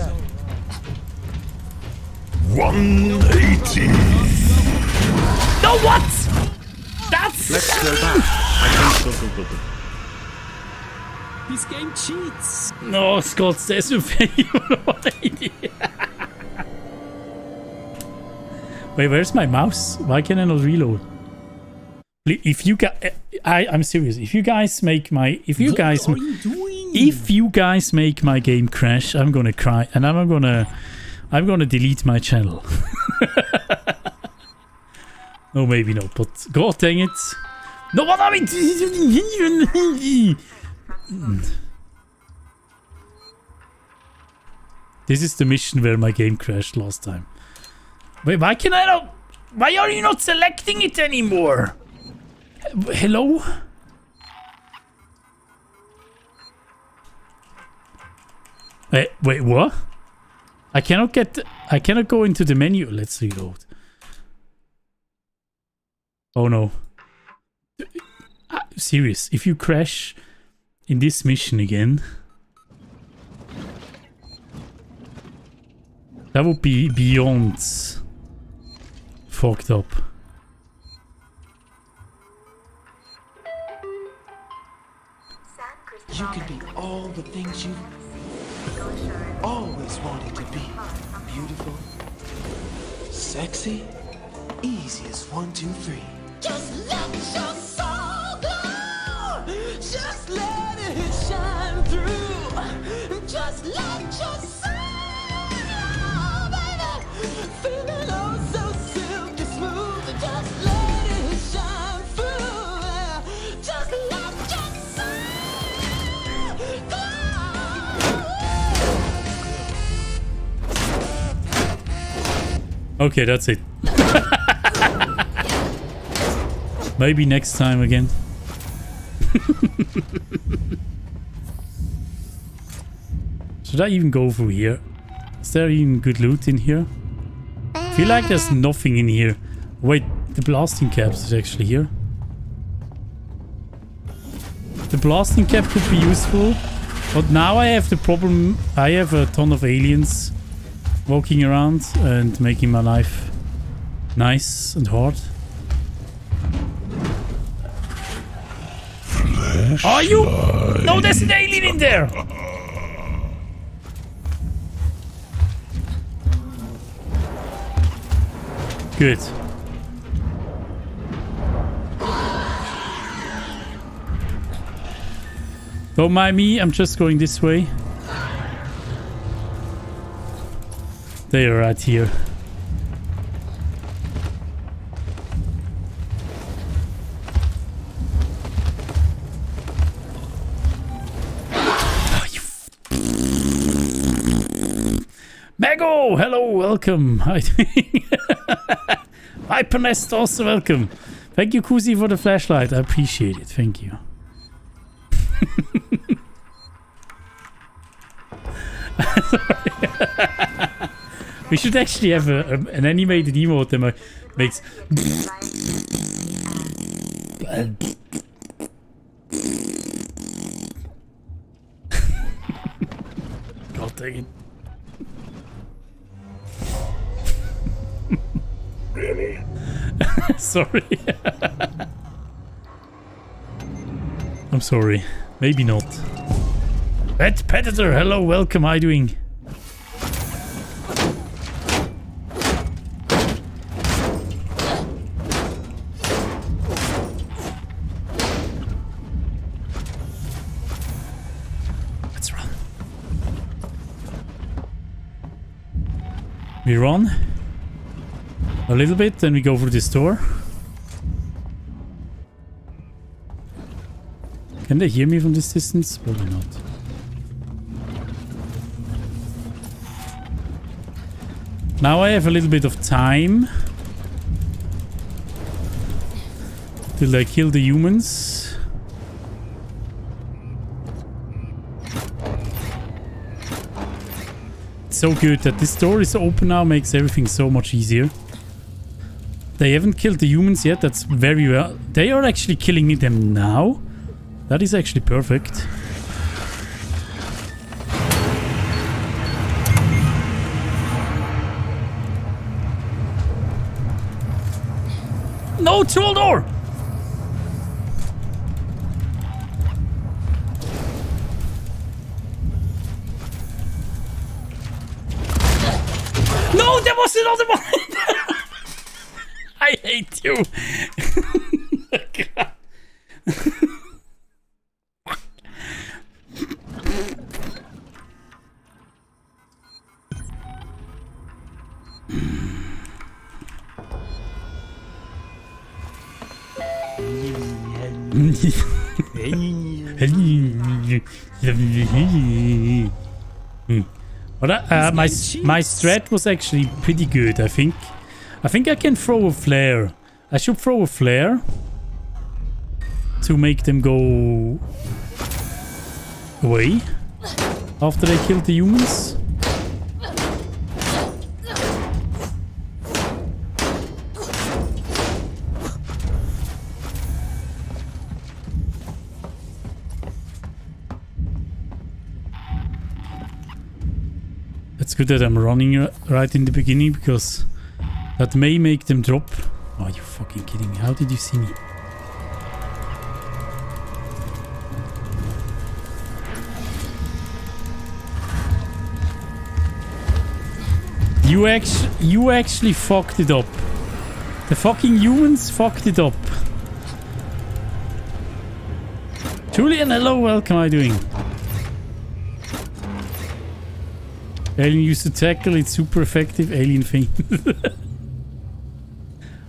B: 180.
A: No, what? That's...
C: Let's go back. I think
A: This game cheats. No, Scott says you what an idiot. Wait, where's my mouse? Why can I not reload? If you guys, I, I'm serious. If you guys make my, if you guys, if you guys make my game crash, I'm gonna cry, and I'm gonna, I'm gonna delete my channel. no, maybe not. But God dang it! No, what are we? This is the mission where my game crashed last time. Wait, why can I not? Why are you not selecting it anymore? Hello? Wait, wait, what? I cannot get... I cannot go into the menu. Let's reload. Oh no. Uh, serious. If you crash in this mission again... That would be beyond fucked up.
J: You can be all the things you always wanted to be. Beautiful, sexy, easy as one, two, three.
K: Just let your soul glow. Just let
A: Okay, that's it. Maybe next time again. Should I even go through here? Is there even good loot in here? I feel like there's nothing in here. Wait, the blasting caps is actually here. The blasting cap could be useful. But now I have the problem. I have a ton of aliens walking around and making my life nice and hard. Are you? No, there's an alien in there! Good. Don't mind me, I'm just going this way. They are right here. Ah, Mago, hello, welcome. Hi. Hypernest, also welcome. Thank you, Kusi, for the flashlight. I appreciate it. Thank you. we should actually have a, a- an animated emote that uh, makes. God dang it.
D: Really?
A: sorry. I'm sorry. Maybe not. Pet Predator, hello, welcome. How are you doing? We run a little bit, then we go through this door. Can they hear me from this distance? Probably not. Now I have a little bit of time till I kill the humans. So good that this door is open now makes everything so much easier. They haven't killed the humans yet. That's very well. They are actually killing them now. That is actually perfect. No troll door! No, there was another one! I hate you. But uh, uh, my my strat was actually pretty good. I think. I think I can throw a flare. I should throw a flare to make them go away. After they killed the humans. Good that I'm running right in the beginning because that may make them drop. Are you fucking kidding me? How did you see me? You actually, you actually fucked it up. The fucking humans fucked it up. Julian, hello, welcome. How are you doing? Alien used to tackle, it's super effective. Alien thing.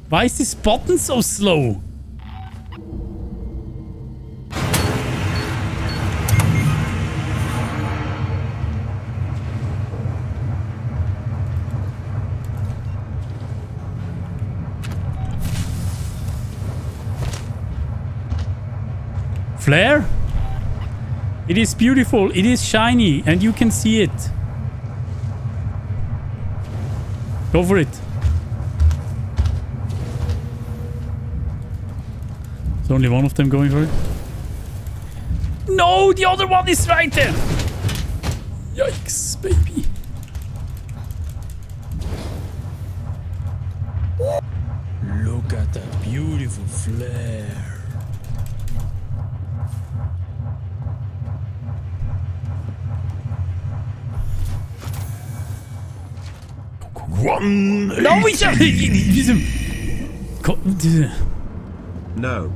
A: Why is this button so slow? Flare? It is beautiful, it is shiny, and you can see it. Go for it. There's only one of them going for it. No, the other one is right there. Yikes, baby.
H: Look at that beautiful flare.
B: One.
A: No, we don't. Diesem. Ko- diese-
C: No.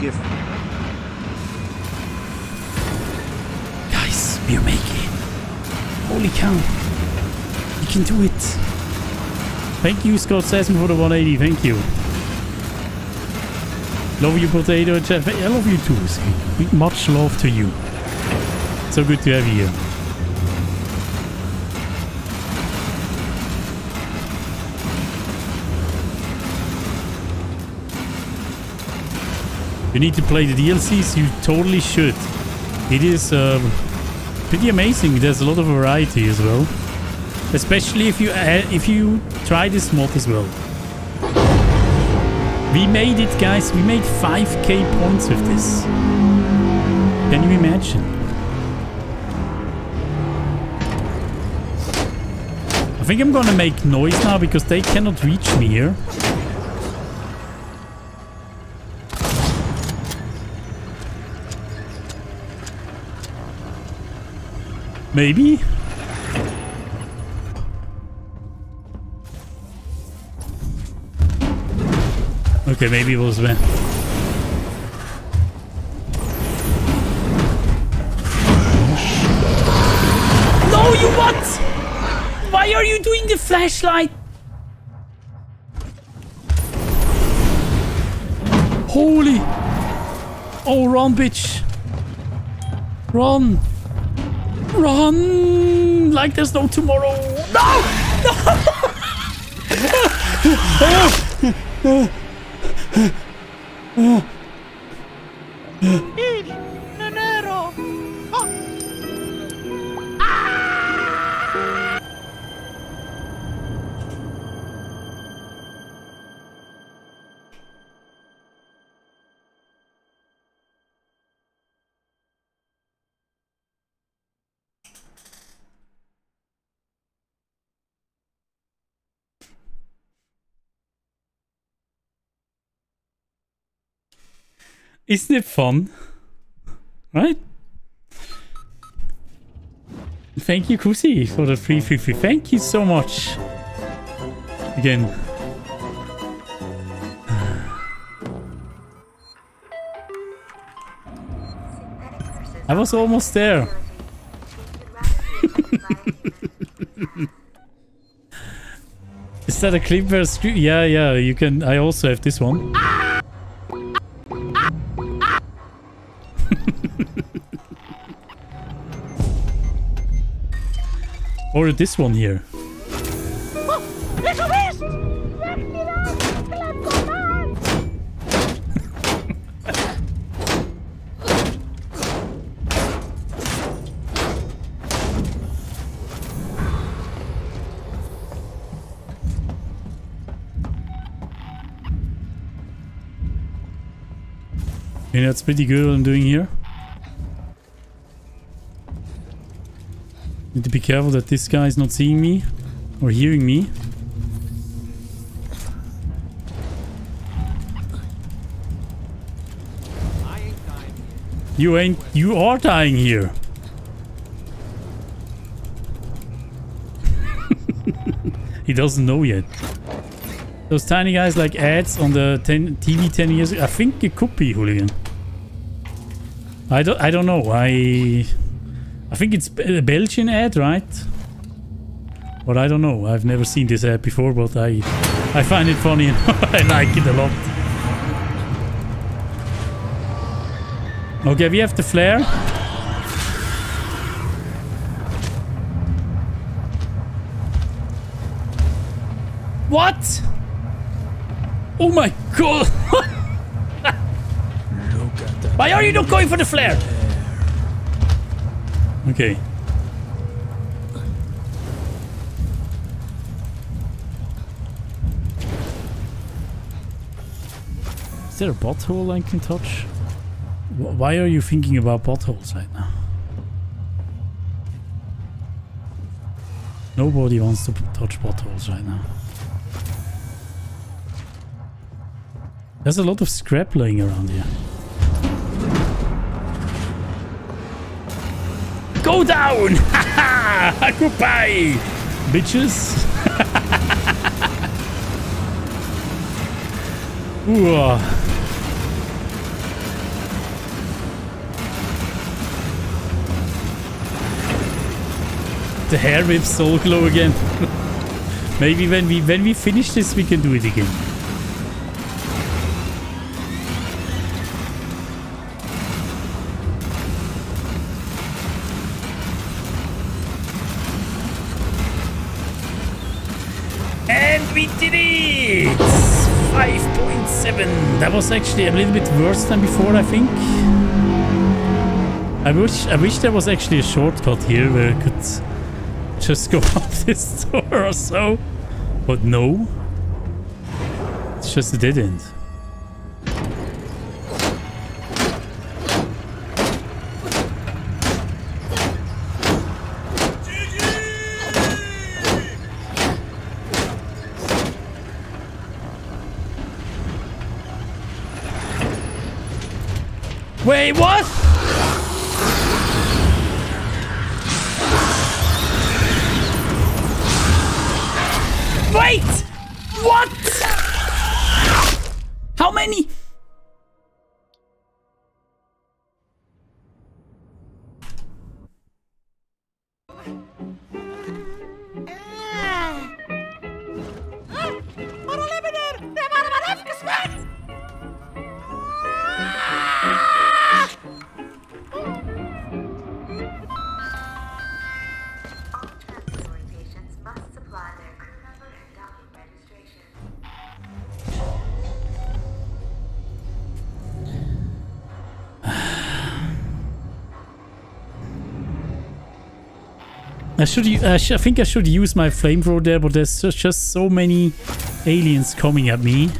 C: Give.
A: Guys, we're making it. Holy cow. You can do it. Thank you, Scott Sesson, for the 180. Thank you. Love you, Potato Jeff. I love you too. Sweet. Much love to you. So good to have you here. You need to play the DLCs. You totally should. It is um, pretty amazing. There's a lot of variety as well, especially if you uh, if you try this mod as well. We made it, guys. We made 5k points with this. Can you imagine? I think I'm gonna make noise now because they cannot reach me here. Maybe? Okay, maybe it was Ben. No, you what? Why are you doing the flashlight? Holy! Oh, run, bitch! Run! Run! Like there's no tomorrow! No! Isn't it fun? Right? Thank you, Kusi, for the free free free. Thank you so much. Again. I was almost there. Is that a clip where? Yeah, yeah, you can. I also have this one. Ah! Or this one here. Oh, little beast! That's pretty good what I'm doing here. Need to be careful that this guy is not seeing me or hearing me. You ain't. You are dying here. he doesn't know yet. Those tiny guys like ads on the 10, TV 10 years ago. I think it could be hooligan. I don't. I don't know. I. I think it's a Belgian ad, right? But I don't know. I've never seen this ad before, but I. I find it funny and I like it a lot. Okay, we have the flare. What? Oh my god! Why are you not going for the flare? Okay. Is there a butthole I can touch? Why are you thinking about buttholes right now? Nobody wants to touch buttholes right now. There's a lot of scrap laying around here. Go down! Goodbye! Bitches! Ooh. uh. The hair whips soul glow again. Maybe when we when we finish this we can do it again. That was actually a little bit worse than before, I think. I wish I wish there was actually a shortcut here where I could just go up this door or so. But no. It's just a dead end. Wait, what? I should. I, sh I think I should use my flamethrower there, but there's just, so many aliens coming at me.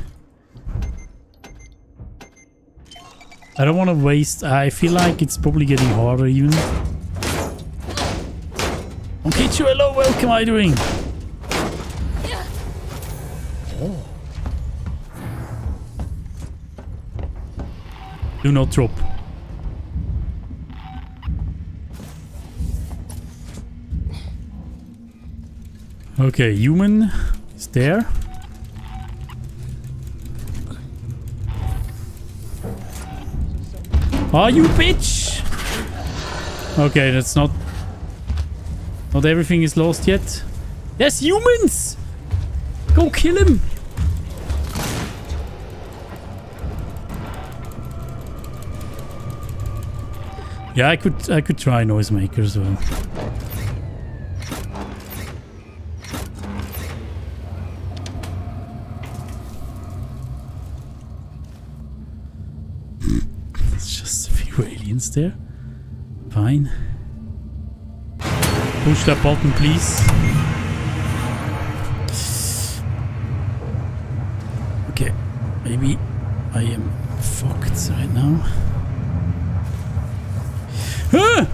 A: I don't want to waste. I feel like it's probably getting harder even. Okay, hello, welcome. How are you doing? Oh. Do not drop. Okay, human is there. Are you bitch? Okay, that's not... Not everything is lost yet. There's humans! Go kill him! Yeah, I could I could try noisemaker as well. there. Fine. Push that button, please. Okay. Maybe I am fucked right now. Ah!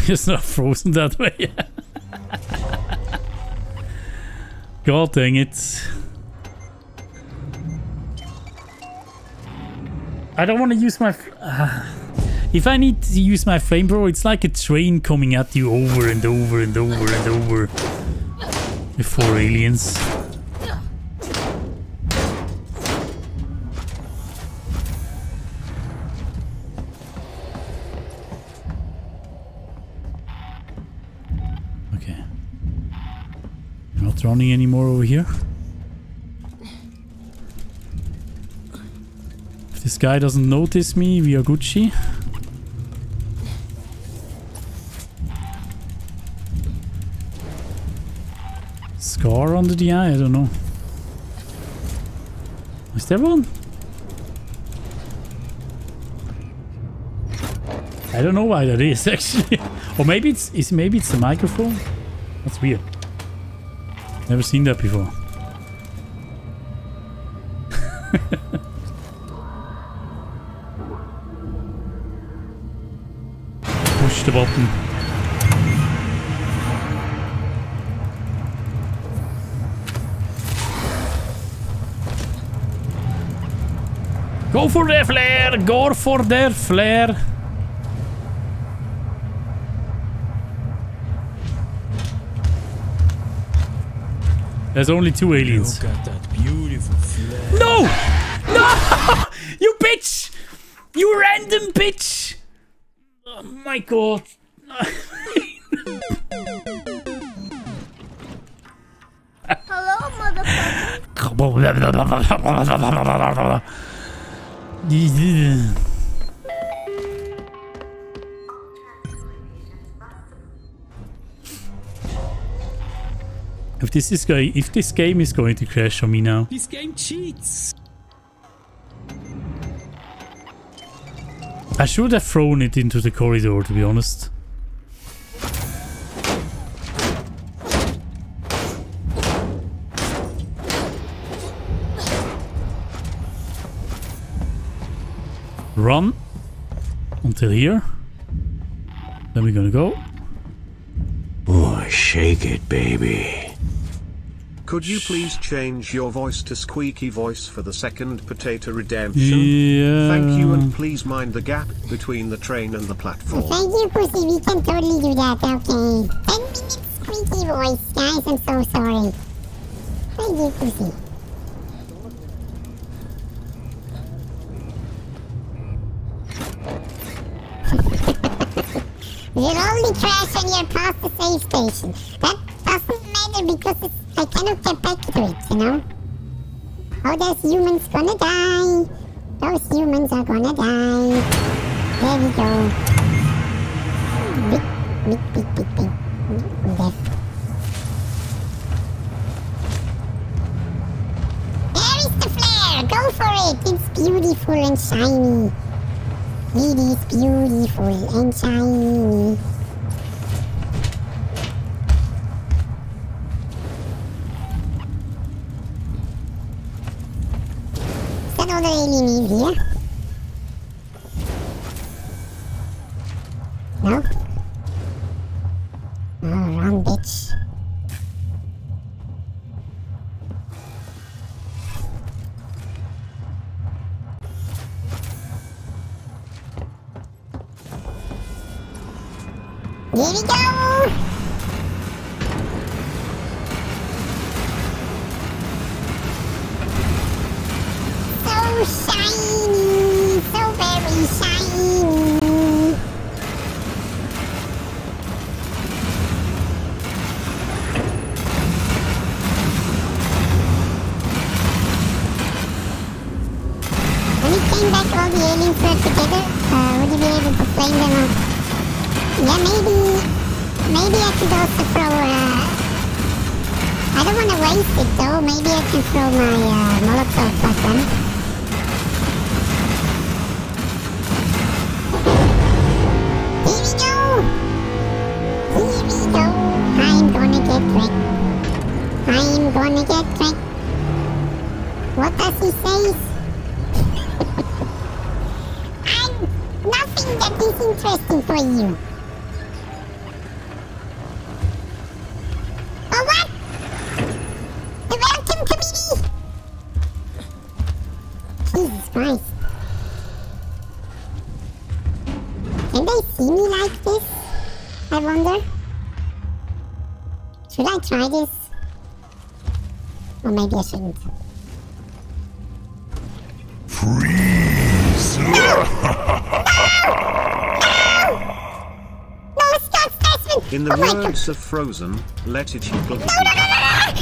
A: It's not frozen that way. God dang it. I don't want to use my... ah. if I need to use my flamethrower, it's like a train coming at you over and over and over and over. Before aliens. Running anymore over here. If this guy doesn't notice me, we are Gucci. Scar under the eye? I don't know. Is there one? I don't know why that is actually. or maybe it's is maybe it's the microphone. That's weird. Never seen that before. Push the button. Go for the flare! Go for the flare! There's only two aliens.
H: Look at that beautiful.
A: No! No! You bitch! You random bitch! Oh my god.
I: Hello,
A: If this is going, if this game is going to crash on me now,
H: This game cheats.
A: I should have thrown it into the corridor. To be honest. Run until here. Then we're gonna go.
D: Oh, shake it, baby.
C: Could you please change your voice to squeaky voice for the second potato redemption?
A: Yeah.
C: Thank you and please mind the gap between the train and the platform.
I: Thank you, Pussy. We can totally do that. Okay. 10 minutes squeaky voice, guys. I'm so sorry. Thank you, Pussy. You'll only crash when you're past the save station. That doesn't matter because it's, I cannot get back to it, you know? Oh, those humans gonna die. Those humans are gonna die. There we go. Big, big, big, big, big. Death. There is the flare! Go for it! It's beautiful and shiny. It is beautiful and shiny. Here? No? Should I try this? Or maybe I shouldn't.
B: Freeze!
I: No, Scott Stassman!
C: In the
I: oh
C: words of Frozen, let it you bloody
I: Scott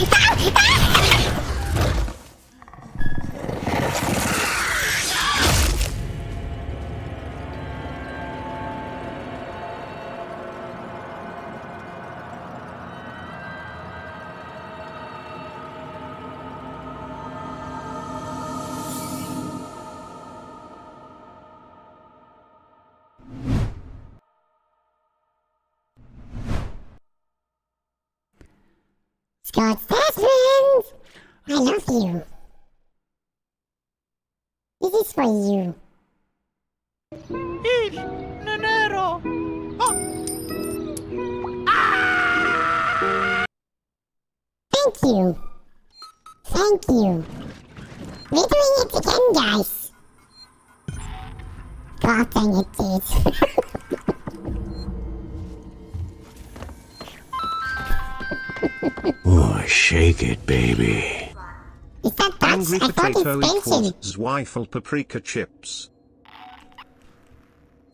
C: Zweifel paprika chips.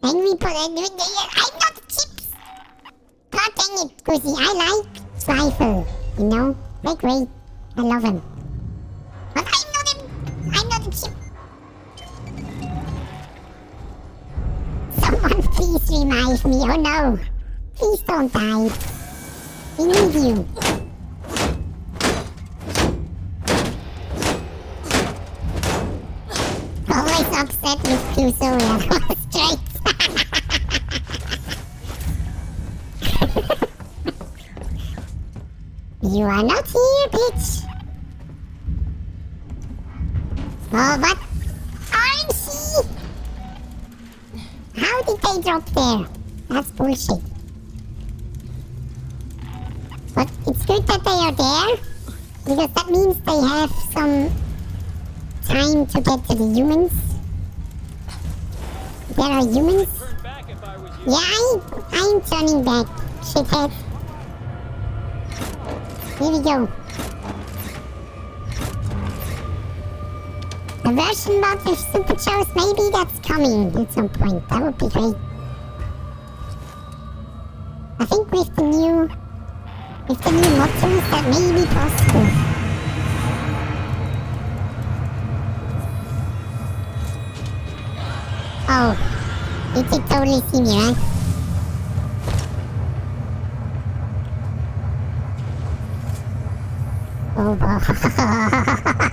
I: Angry potato. I'm not chips. God dang it, Goosey. I like Zweifel. You know? They're great. I love them. But I'm not a... I'm not a chip. Someone please revive me. Oh no. Please don't die. We need you. Upset with Clusoria. Straight. you are not here, bitch. Oh, what? RNC! How did they drop there? That's bullshit. But it's good that they are there, because that means they have some time to get to the humans. There are humans. Yeah, I, I'm turning back, shithead. Here we go. A version mod with super shows, maybe that's coming at some point. That would be great. I think with the new, with the new mod that may be possible. Oh, you did totally see me, right? Oh,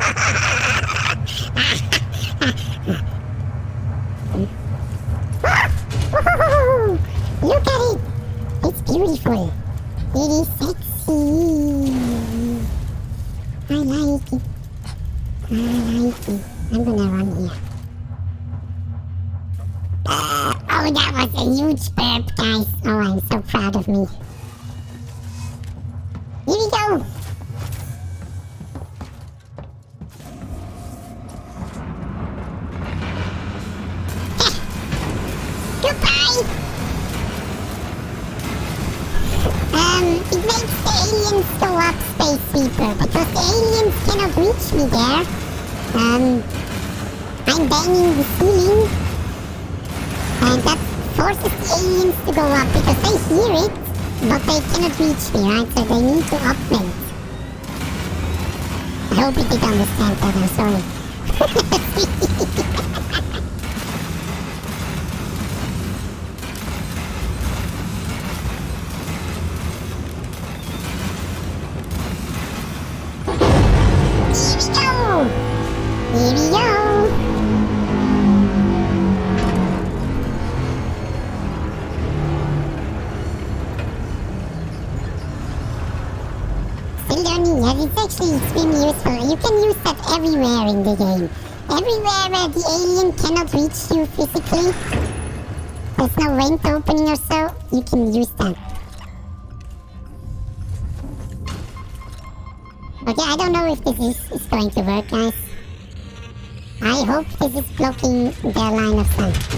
I: cannot reach you physically. There's no vent opening or so. You can use that. Okay, I don't know if this is, is going to work, guys. I hope this is blocking their line of sight.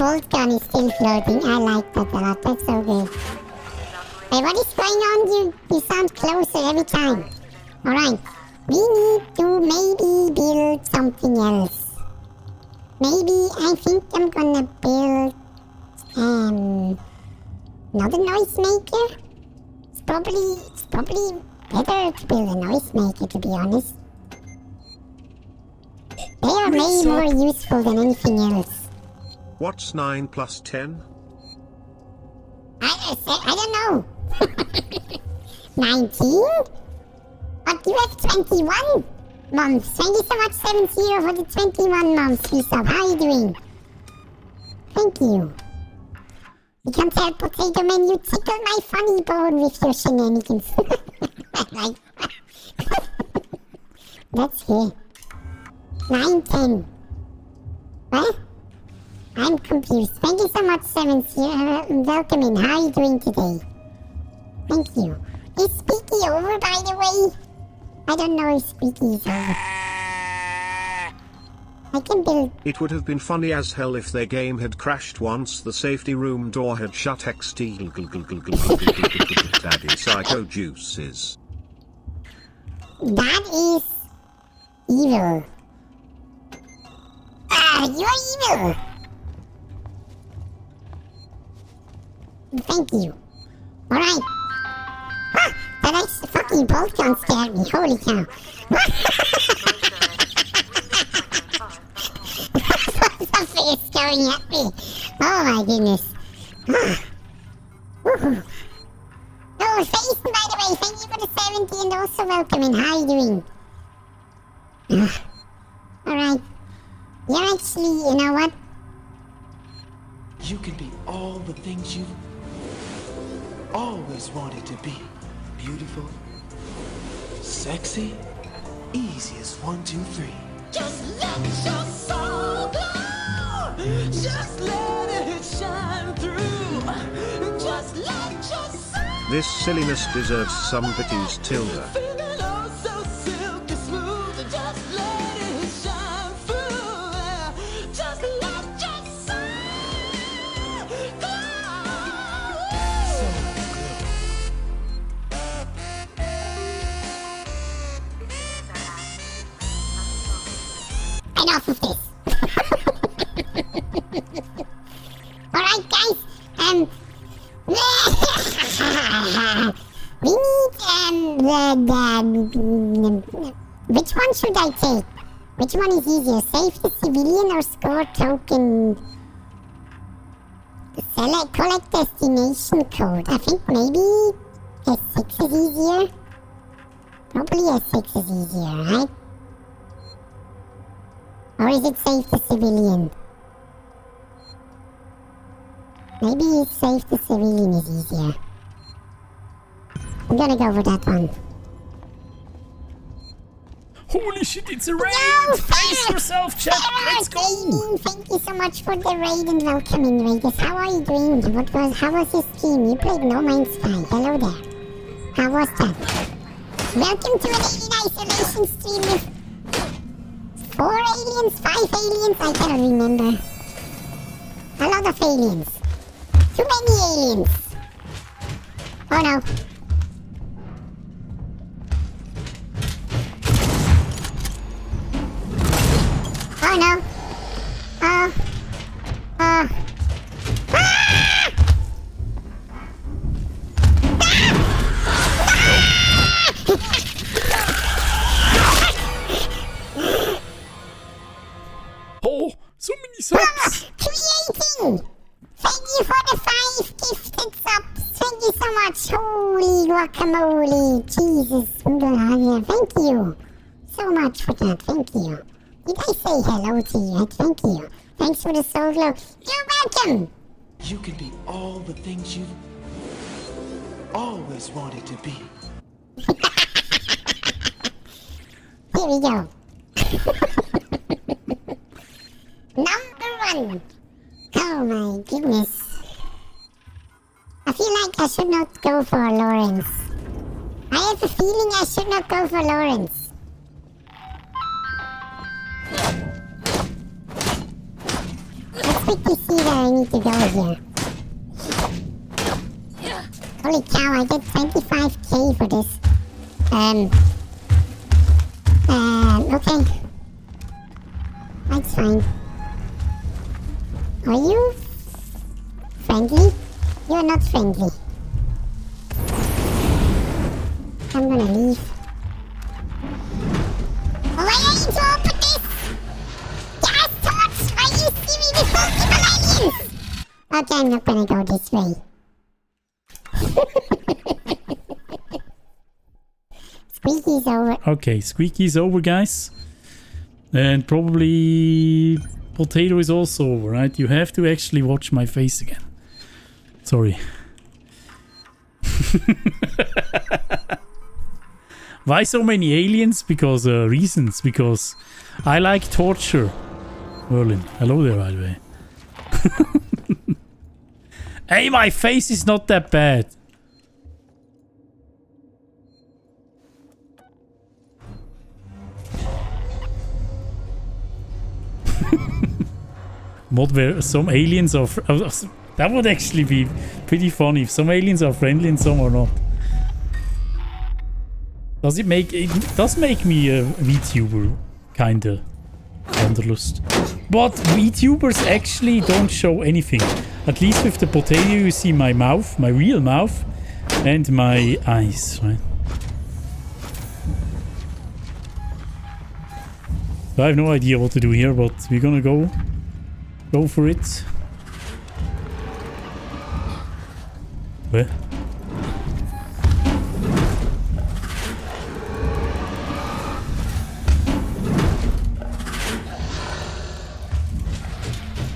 I: Bolt gun is still floating. I like that a lot. That's so good. Hey, what is going on? You, you sound closer every time. Alright. We need to maybe build something else. Maybe I think I'm gonna build um another noise maker. It's probably it's probably better to build a noise maker to be honest. They are way more useful than anything else.
C: What's 9 plus 10?
I: I, I, I don't know. 19? But you have 21 months. Thank you so much, 70 for the 21 months, Lisa. How are you doing? Thank you. You can tell Potato Man you tickle my funny bone with your shenanigans. that's fair. 9, 10. What? I'm confused. Thank you so much, Seven uh, Welcome in. How are you doing today? Thank you. Is Squeaky over, by the way? I don't know if Squeaky is over. I can build.
C: It would have been funny as hell if their game had crashed once the safety room door had shut XT. Daddy Psycho Juices.
I: That is evil. Ah, you're evil. Thank you. Alright. Ah, that actually fucking bolt gun scared me. Holy cow. Something is staring at me. Oh my goodness. Ah. Woohoo. Oh, Jason, by the way, thank you for the 70 and also welcome in. How are you doing? Ah. Alright. You're actually, you know what?
J: You can be all the things you've always wanted to be. Beautiful, sexy, easy as one, two, three.
L: Just let your soul glow. Just let it shine through. Just let your soul
C: This silliness deserves some pity's tilde.
I: Enough of this. Alright, guys. Um. we need, um, the, the, which one should I take? Which one is easier? Save the civilian or score token? Select, collect destination code. I think maybe S6 is easier. Probably S6 is easier, right? Or is it safe the civilian? Maybe save the civilian is easier. I'm gonna go for that one.
A: Holy shit, it's a raid! Face yourself, chat! Let's go!
I: Gaming, thank you so much for the raid and welcoming Raiders. How are you doing? What was how was your stream? You played No Man's Sky. Hello there. How was that? Welcome to an alien isolation stream with four aliens, five aliens, I can't remember. A lot of aliens. Too many aliens. Oh no. Oh no. Oh. Oh. Jesus. Thank you so much for that. Thank you. Did I say hello to you? Thank you. Thanks for the soul glow. You're welcome.
J: You can be all the things you've always wanted to be.
I: Here we go. Number one. Oh my goodness. I feel like I should not go for Lorenz. I have a feeling I should not go for Lorenz. Let's quickly see where I need to go here. Holy cow, I get 25k for this. Um. Uh, okay. That's fine. Are you friendly? You're not friendly. I'm gonna leave. This! Torch! Are you serious with multiple aliens? Okay, I'm not gonna go this way. Squeaky's over.
A: Okay, Squeaky's over, guys. And probably Potato is also over, right? You have to actually watch my face again. Sorry. Why so many aliens? Because uh, reasons. Because I like torture. Merlin, hello there, by the way. hey, my face is not that bad. Mod where some aliens are... uh, that would actually be pretty funny if some aliens are friendly and some are not. Does it make... It does make me a VTuber, kinda. Wanderlust. But VTubers actually don't show anything. At least with the potato you see my mouth, my real mouth, and my eyes, right? I have no idea what to do here, but we're gonna go go for it. Where?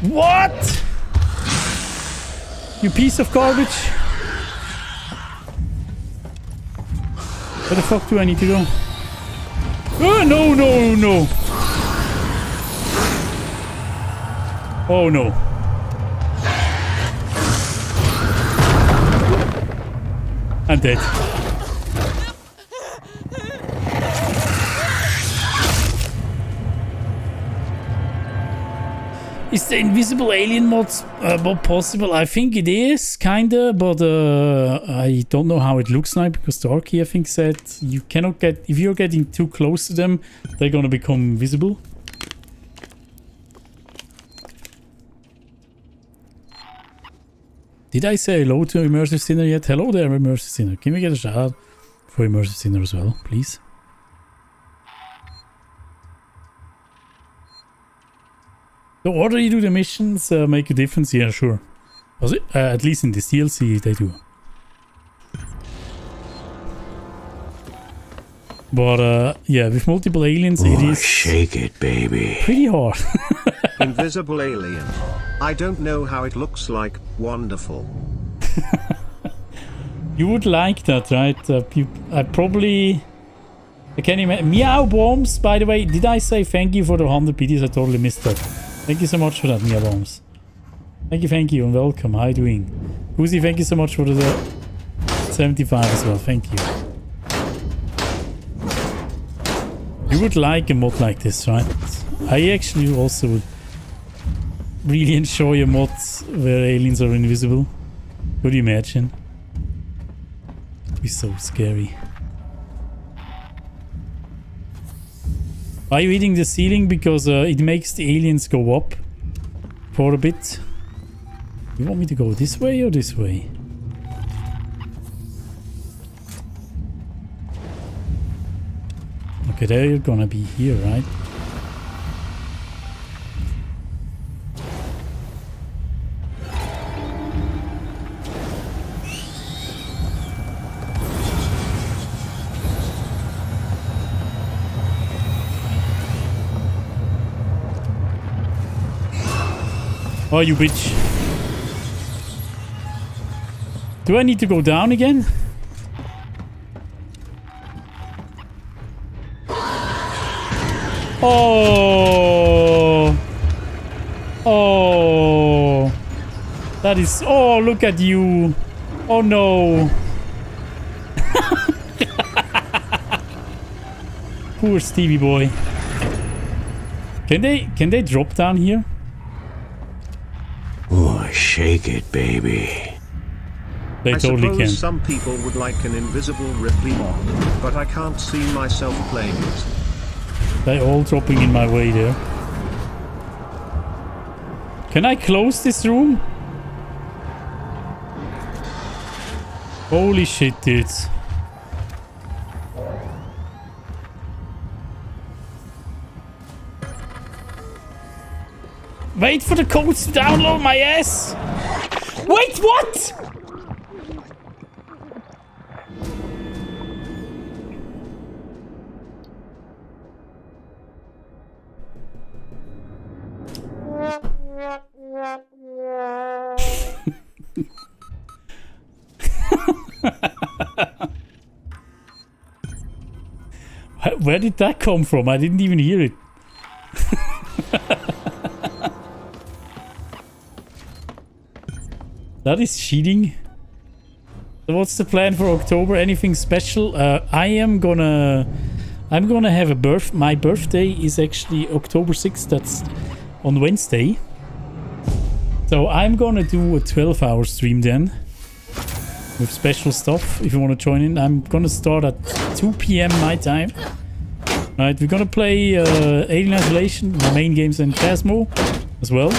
A: What? You piece of garbage. Where the fuck do I need to go? Oh, no, no, no. Oh, no. I'm dead. Is the invisible alien mod, uh, possible? I think it is, kinda, but uh, I don't know how it looks like because Darky, I think, said you cannot get, if you're getting too close to them, they're gonna become visible. Did I say hello to Immersive Sinner yet? Hello there, Immersive Sinner. Can we get a shout out for Immersive Sinner as well, please? The order you do the missions uh, make a difference, yeah, sure. Was it, uh, at least in this DLC they do. But uh, yeah, with multiple aliens it
D: Oh,
A: is
D: shake it, baby.
A: pretty hard.
C: Invisible alien. I don't know how it looks like. Wonderful.
A: you would like that, right? Uh, you, I probably... I can't imagine. Meow Bombs, by the way, did I say thank you for the 100 BDs? I totally missed that. Thank you so much for that, Mia Bombs. Thank you, thank you, and welcome. How you doing? Uzi, thank you so much for the 75 as well. Thank you. You would like a mod like this, right? I actually also would really enjoy a mod where aliens are invisible. Could you imagine? It'd be so scary. Are you hitting the ceiling because uh, it makes the aliens go up for a bit? You want me to go this way or this way? Okay, they're gonna be here, right? Oh, you bitch. Do I need to go down again? Oh. Oh. That is... Oh, look at you. Oh, no. Poor Stevie boy. Can they... Can they drop down here?
D: Shake it, baby.
A: They
C: I
A: totally
C: suppose
A: can.
C: some people would like an invisible Ripley mod, but I can't see myself playing it.
A: They're all dropping in my way there. Can I close this room? Holy shit, dude. Wait for the codes to download my ass! Wait, what? Where- Where did that come from? I didn't even hear it. that is cheating. So what's the plan for October? Anything special? Uh, I am gonna... I'm gonna have a birth... My birthday is actually October 6th. That's on Wednesday. So I'm gonna do a 12 hour stream then. With special stuff, if you want to join in. I'm gonna start at 2 p.m. my time. Right, we're gonna play uh, Alien Isolation, the main games, and Phasmo as well.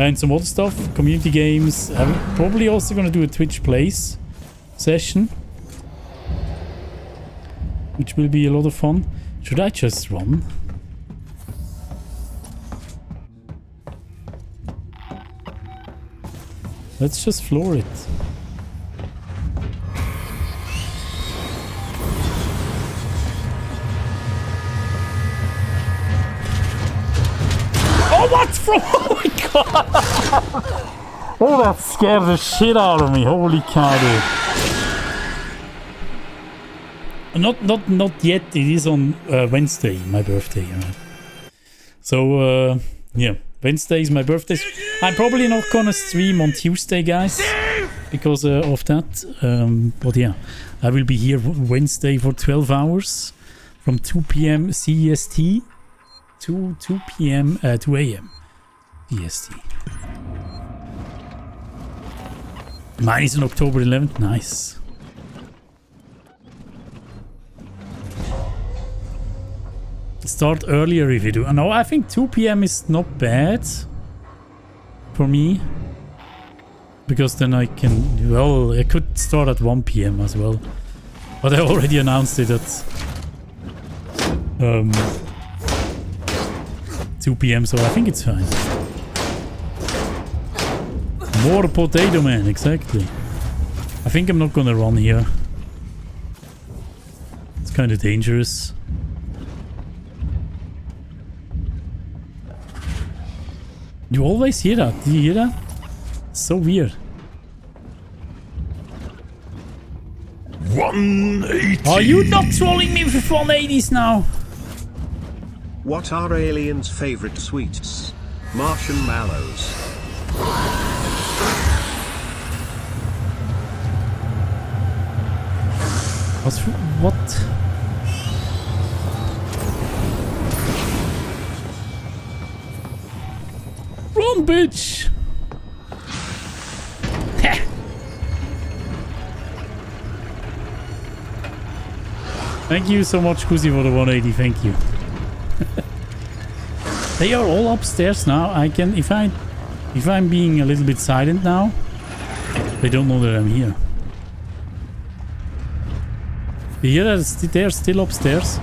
A: And some other stuff, community games. I'm probably also gonna do a Twitch Plays session. Which will be a lot of fun. Should I just run? Let's just floor it. Oh, what's from? Oh that scared the shit out of me. Holy cow, dude. Not, not, not yet. It is on uh, Wednesday, my birthday. Right? So, uh, yeah, Wednesday is my birthday. I'm probably not gonna stream on Tuesday, guys, because uh, of that. Um, but yeah, I will be here Wednesday for 12 hours from 2 p.m. CEST to 2 p.m. Uh, 2 a.m. EST. Mine is on October 11th. Nice. Start earlier if you do. No, I think 2 p.m. is not bad for me. Because then I can... Well, I could start at 1 p.m. as well. But I already announced it at... Um, 2 p.m. so I think it's fine. More potato man, exactly. I think I'm not gonna run here. It's kind of dangerous. You always hear that. Do you hear that? so weird.
B: 180.
A: Are you not trolling me with 180s now?
C: What are aliens' favorite sweets? Martian mallows.
A: What's what? Run, bitch! Thank you so much, Kusi, for the 180. Thank you. they are all upstairs now. I can, if I, if I'm being a little bit silent now, they don't know that I'm here. You hear that? They're still upstairs.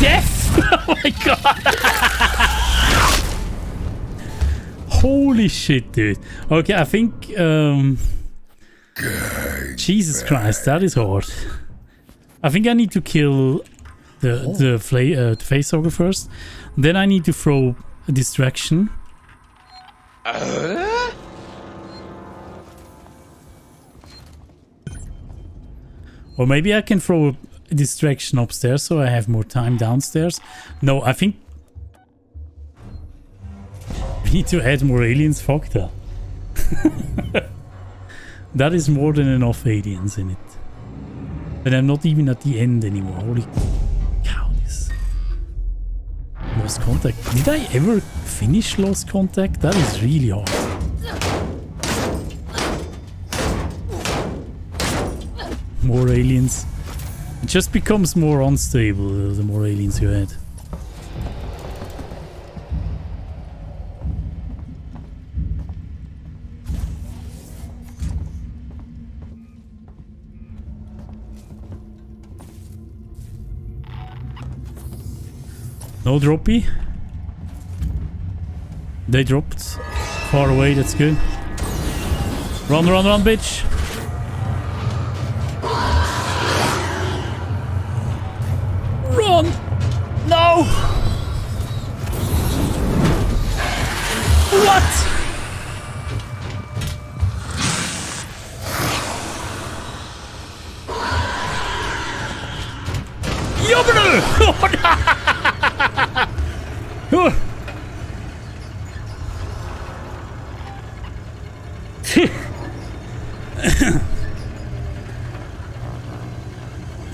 A: Death. oh my god. Holy shit, dude. Okay, I think... Um, Jesus Christ, that is hard. I think I need to kill the the, fla- uh, the facehugger first. Then I need to throw a distraction. Or maybe I can throw a distraction upstairs so I have more time downstairs. No, I think... We need to add more aliens. Fuck that. that is more than enough aliens in it. And I'm not even at the end anymore. Holy cow, this... Lost Contact. Did I ever finish Lost Contact? That is really hard. More aliens. It just becomes more unstable the more aliens you add. No droppy. They dropped. Far away, that's good. Run, run, run, bitch! No! What? Jobbel!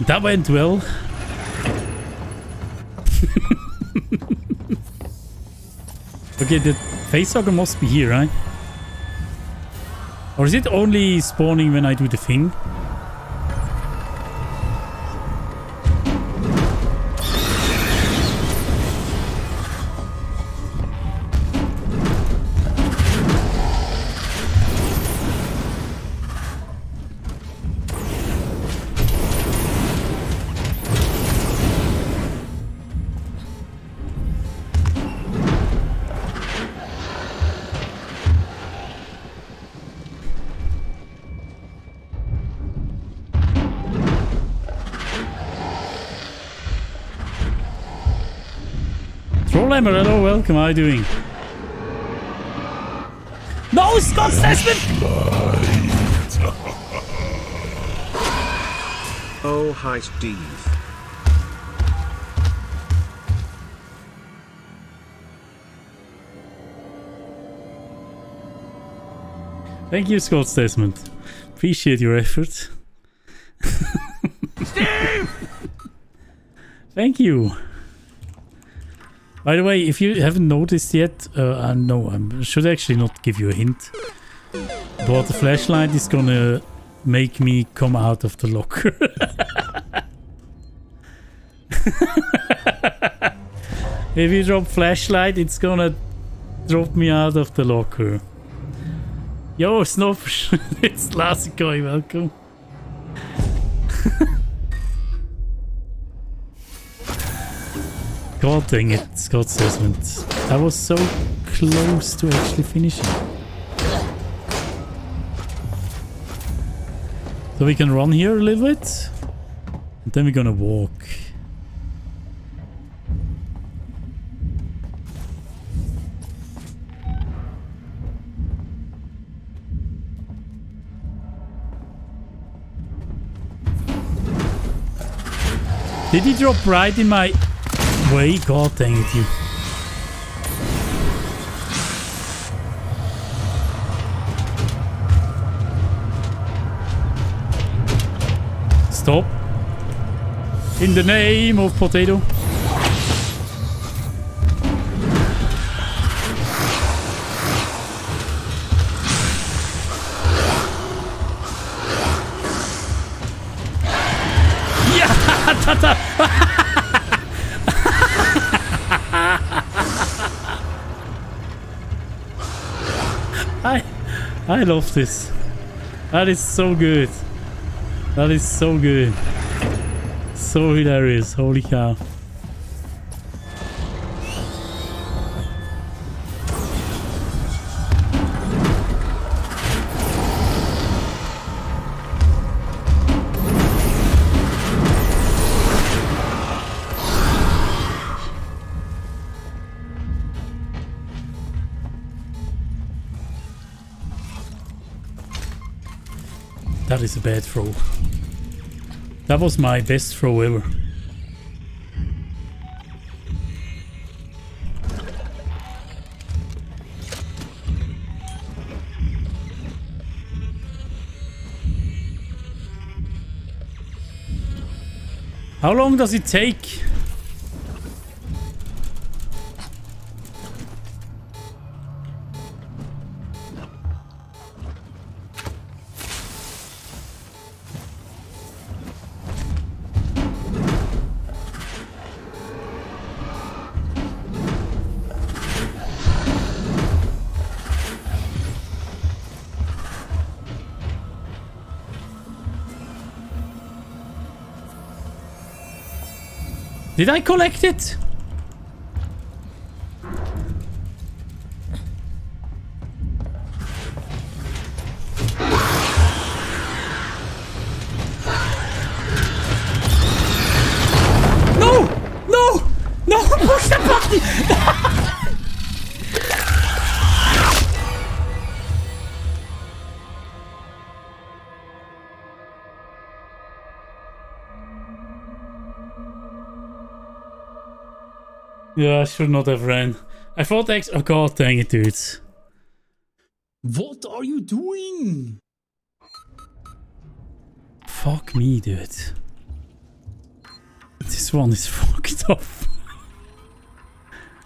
A: that went well. Okay, the facehugger must be here, right? Or is it only spawning when I do the thing? Trollhammer, hello, welcome, how are you doing? No, Scott Desmond!
C: Oh, hi, Steve.
A: Thank you, Scott Desmond. Appreciate your effort.
H: Steve!
A: Thank you. By the way, if you haven't noticed yet, uh, I know I should actually not give you a hint. But the flashlight is gonna make me come out of the locker. if you drop flashlight, it's gonna drop me out of the locker. Yo, Snuff, it's classic guy, welcome. God dang it, Scott Desmond. I was so close to actually finishing. So we can run here a little bit. And then we're gonna walk. Did he drop right in my way? God dang it, you. Stop. In the name of potato. I I love this. That is so good. That is so good. So hilarious. Holy cow. Is a bad throw. That was my best throw ever. How long does it take? Did I collect it? Yeah, I should not have ran. I thought X. Oh god dang it, dude. What are you doing? Fuck me, dude. This one is fucked up.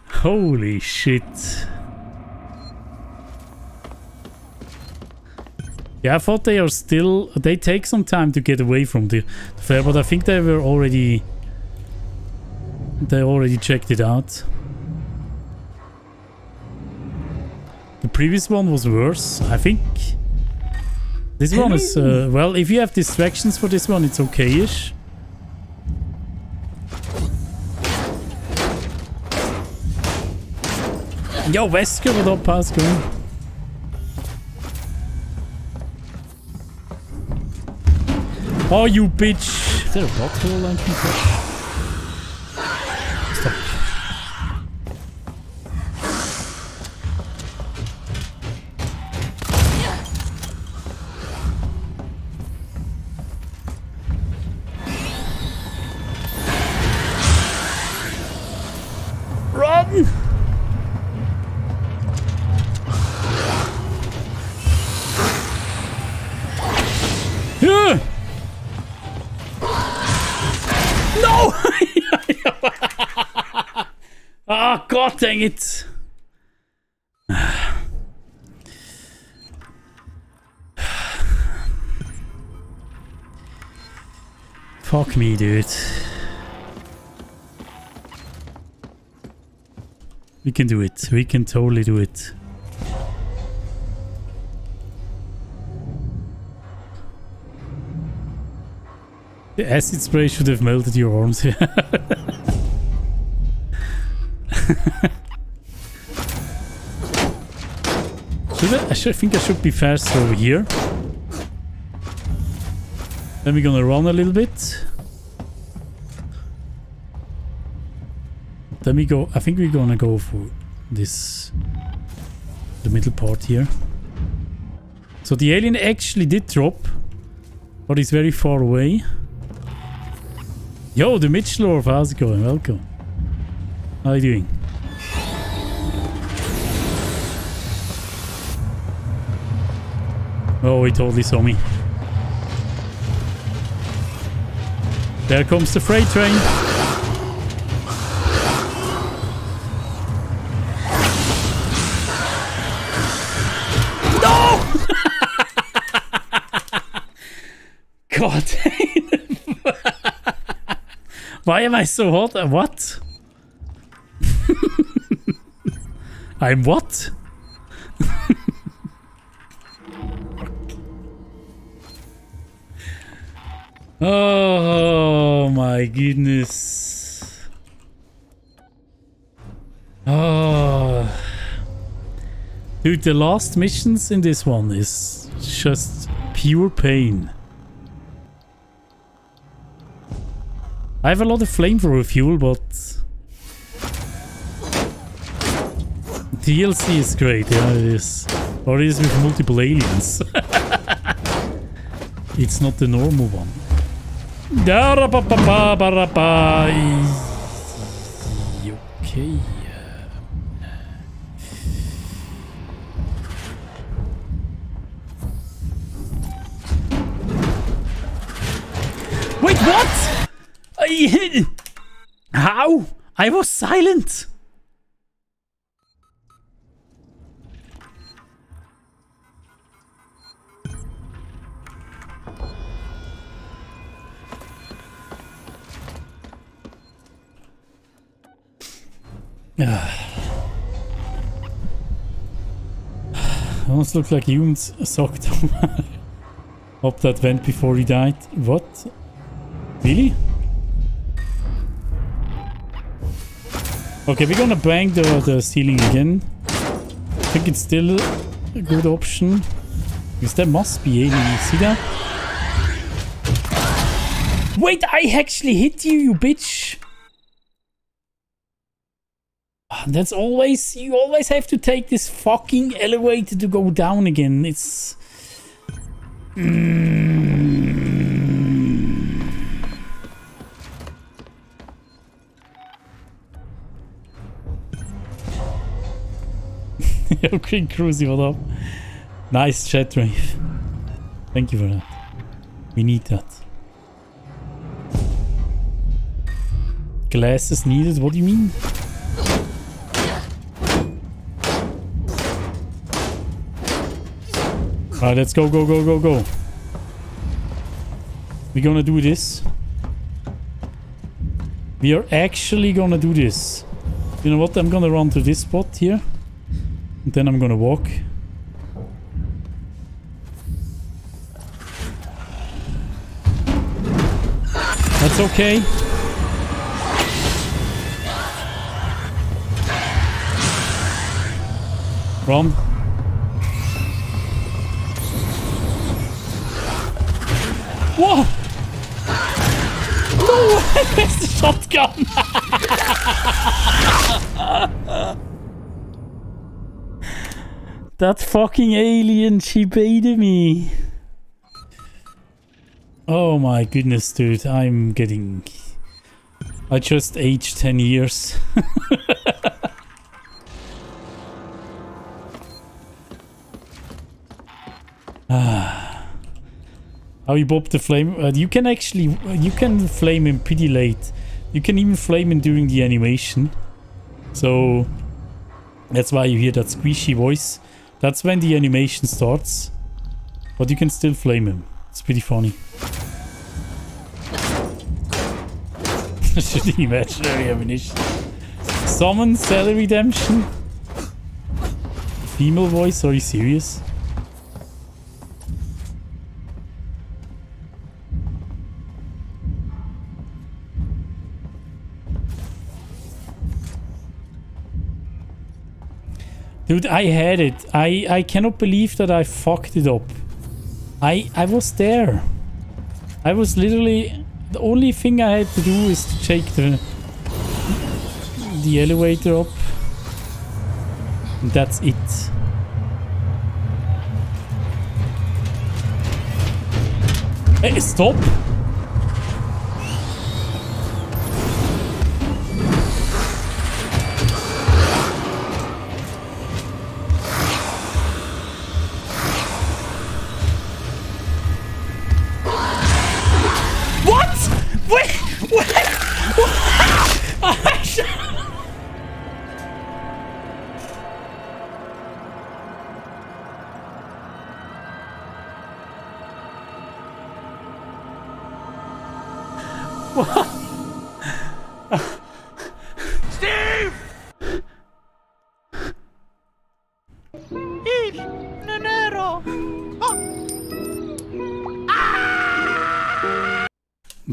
A: Holy shit. Yeah, I thought they are still... They take some time to get away from the, the flare, but I think they were already... They already checked it out. The previous one was worse, I think. This one is... Uh, well, if you have distractions for this one, it's okay-ish. Yo, Wesker, how's going? Oh, you bitch! Is there a bottle I Dang it! Fuck me, dude. We can do it. We can totally do it. The acid spray should have melted your arms. should I, I should, think I should be faster over here. Then we're gonna run a little bit. Then we go, I think we're gonna go for this, the middle part here. So the alien actually did drop, but he's very far away. Yo, the Mitchellorf, how's it going? Welcome. How are you doing? Oh, he totally saw me. There comes the freight train. No! God Why am I so hot? What? I'm what? oh my goodness. Oh. Dude, the last missions in this one is just pure pain. I have a lot of flamethrower fuel, but DLC is great, yeah it is. Or it is with multiple aliens. it's not the normal one. Okay. Wait, what? How? I was silent. Ah. Almost looked like humans sucked up Hope that vent before he died. What? Really? Okay, we're gonna bang the, the ceiling again. I think it's still a good option. Because there must be aliens. See that? Wait, I actually hit you, you bitch! Ah, That's always... You always have to take this fucking elevator to go down again. It's... Mm. Green Cruisy, what up? Nice chat, Rave. Thank you for that. We need that. Glasses needed? What do you mean? Alright, let's go, go, go, go, go. We're gonna do this. We are actually gonna do this. You know what? I'm gonna run to this spot here. And then I'm gonna walk. That's okay. Run. Whoa! No way! Where's the shotgun? that fucking alien, she baited me. Oh my goodness, dude. I'm getting... I just aged 10 years. ah. How you bob the flame? Uh, you can actually... You can flame him pretty late. You can even flame him during the animation. So... That's why you hear that squishy voice. That's when the animation starts. But you can still flame him. It's pretty funny. Should the imaginary ammunition. Summon Cell Redemption? Female voice? Are you serious? Dude, I had it. I, I cannot believe that I fucked it up. I, I was there. I was literally... The only thing I had to do is to take the, the elevator up. That's it. Hey, stop!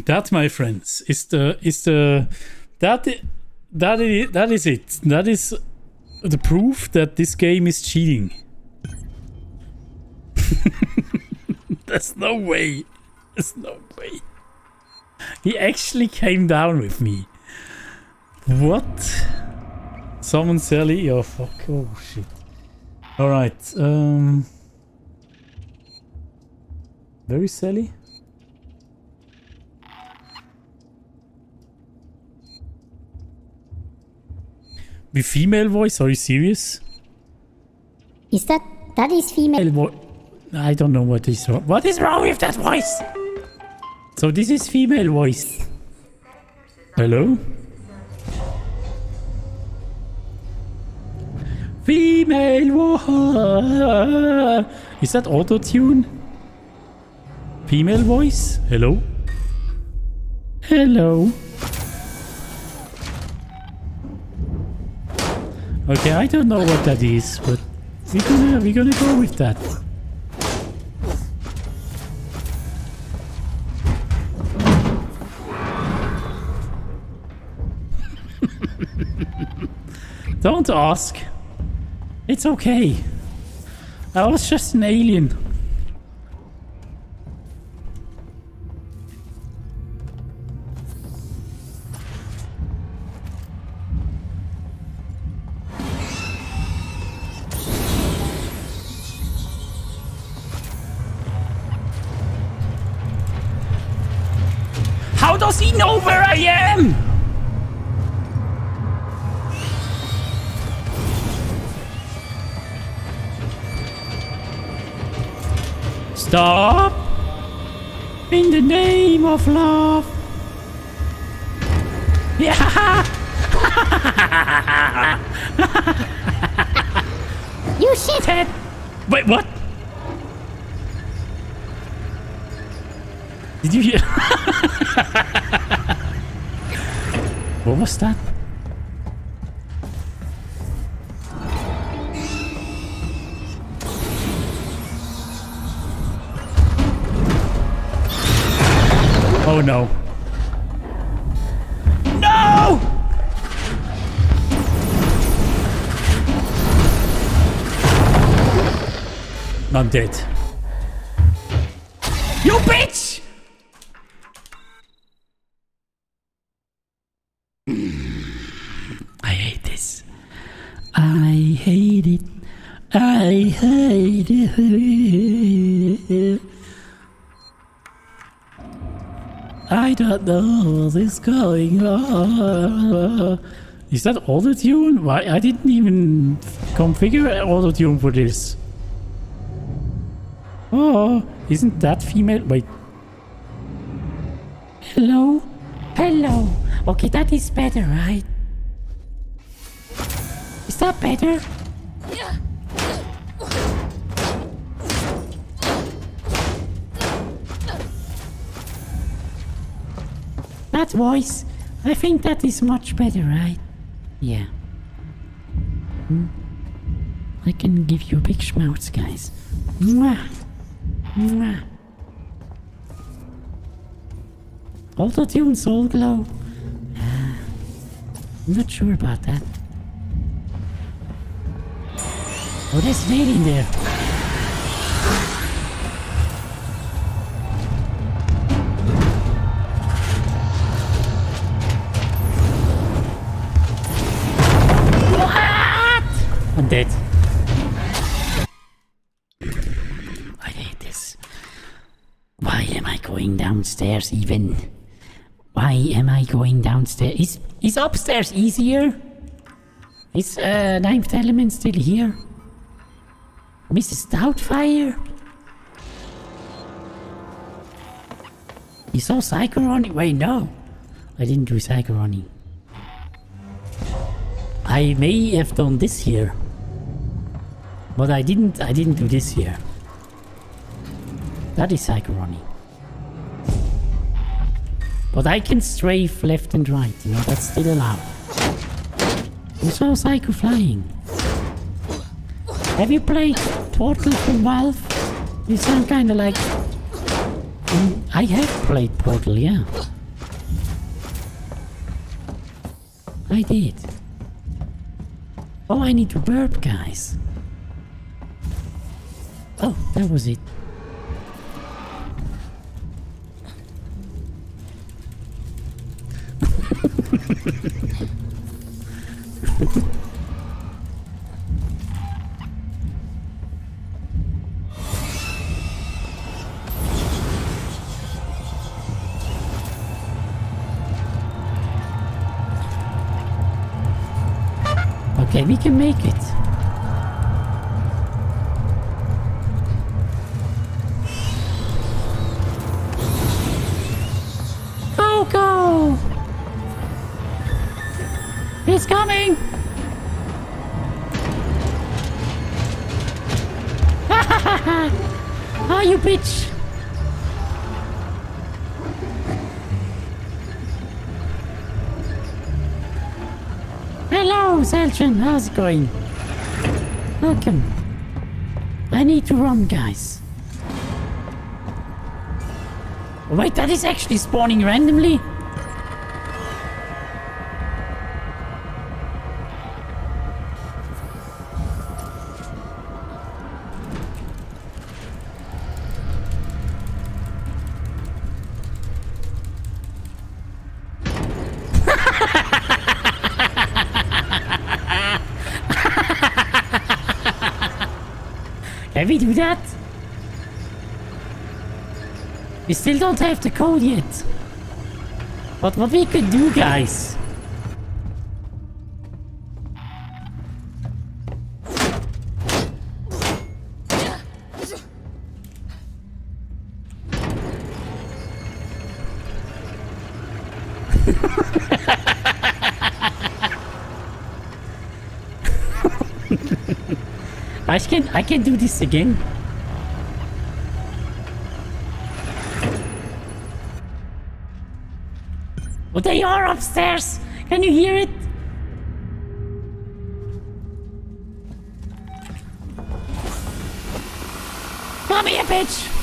A: That, my friends, is the is the that that i- that is it. That is the proof that this game is cheating. There's no way. There's no way. He actually came down with me. What? Someone Sally? Oh fuck! Oh shit! All right. Um. Very Sally. With female voice? Are you serious?
M: Is that that is female?
A: I don't know what is wrong. What is wrong with that voice? So this is female voice. Hello? Female voice. Is that auto tune? Female voice? Hello? Hello? Okay, I don't know what that is, but we're gonna we're gonna go with that. Don't ask. It's okay. I was just an alien. Stop! In the name of love. Yeah!
M: You shithead!
A: Wait, what? Did you hear? what was that? Oh no. No! I'm dead. You bitch! I hate this. I hate it. I hate it. I don't know what is going on. Is that auto tune? Why I didn't even configure auto tune for this. Oh, isn't that female? Wait. Hello? Hello. Okay, that is better, right? Is that better? That voice, I think that is much better, right? Yeah. Hmm? I can give you a big schmouts, guys. Mwah. Mwah. Auto tune soul glow. Uh, I'm not sure about that.
M: Oh, there's alien there. Dead. I hate this. Why am I going downstairs even? Why am I going downstairs? Is is upstairs easier? Is uh, ninth element still here? Mrs. Doubtfire? You saw Psycho running? Wait, no. I didn't do Psycho. I may have done this here. But I didn't I didn't do this here. That is running. But I can strafe left and right, you know, that's still allowed. Saw Psycho flying. Have you played Portal from Valve? You sound kinda like... Mm, I have played Portal, yeah. I did. Oh, I need to burp, guys. Oh, that was it. Okay, we can make it. He's coming! oh, you bitch! Hello, Seltron. How's it going? Welcome. I need to run, guys. Wait, that is actually spawning randomly? We still don't have the code yet. But what we could do, guys... I can I can do this again. Oh, they are upstairs. Can you hear it? Come here, bitch.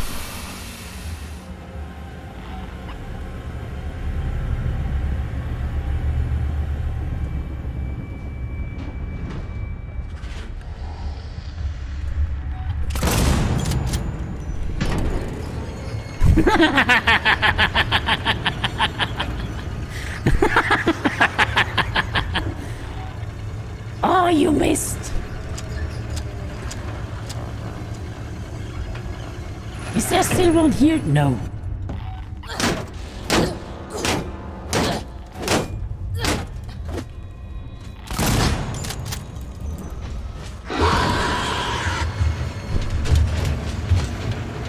M: oh, you missed. Is there still one here? No.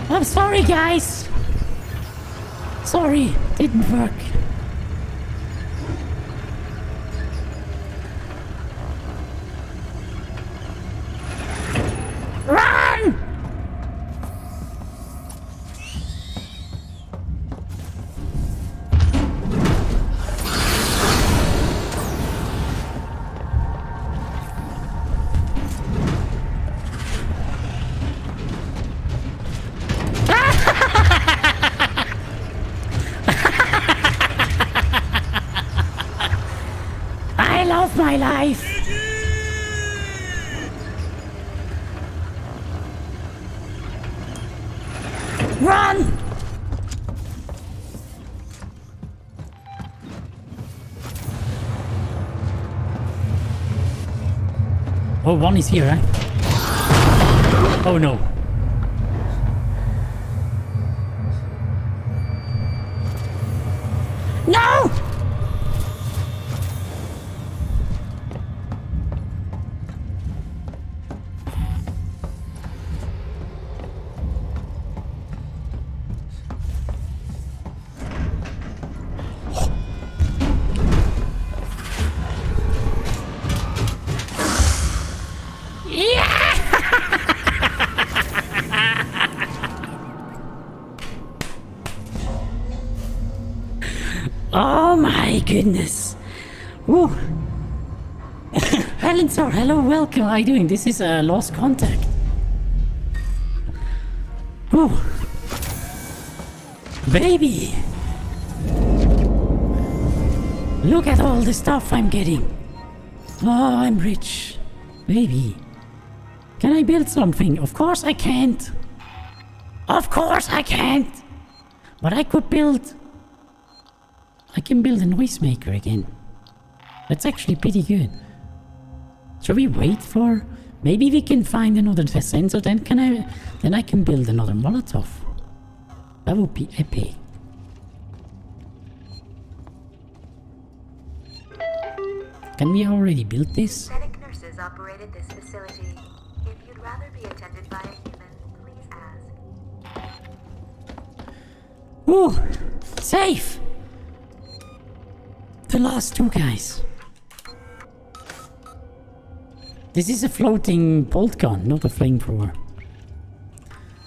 M: I'm sorry, guys. Sorry, didn't work. One is here, eh? Oh no.
A: No!
M: How are you doing? This is a lost contact. Woo. Baby. Look at all the stuff I'm getting. Oh, I'm rich. Baby. Can I build something? Of course I can't. Of course I can't. But I could build I can build a noisemaker again. That's actually pretty good. Shall we wait for... Maybe we can find another sensor, then can I... Then I can build another Molotov. That would be epic. Can we already build this?
E: Medic nurses operated this facility. If you'd rather be attended by a human, please ask.
M: Ooh! Safe! The last two guys. This is a floating bolt gun, not a flamethrower.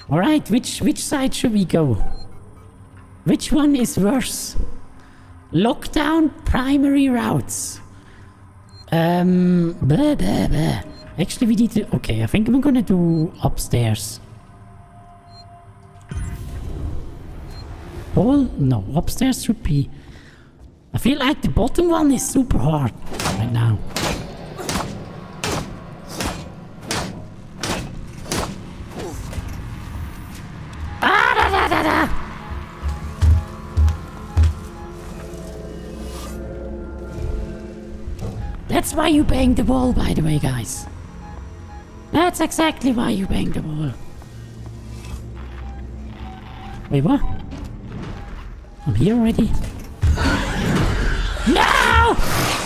M: Alright, which which side should we go? Which one is worse? Lockdown primary routes. Um, blah, blah, blah. Actually, we need to... Okay, I think we're gonna do upstairs. Paul? No, upstairs should be... I feel like the bottom one is super hard right now. That's why you bang the wall, by the way, guys. That's exactly why you bang the wall. Wait, what? I'm here already? No!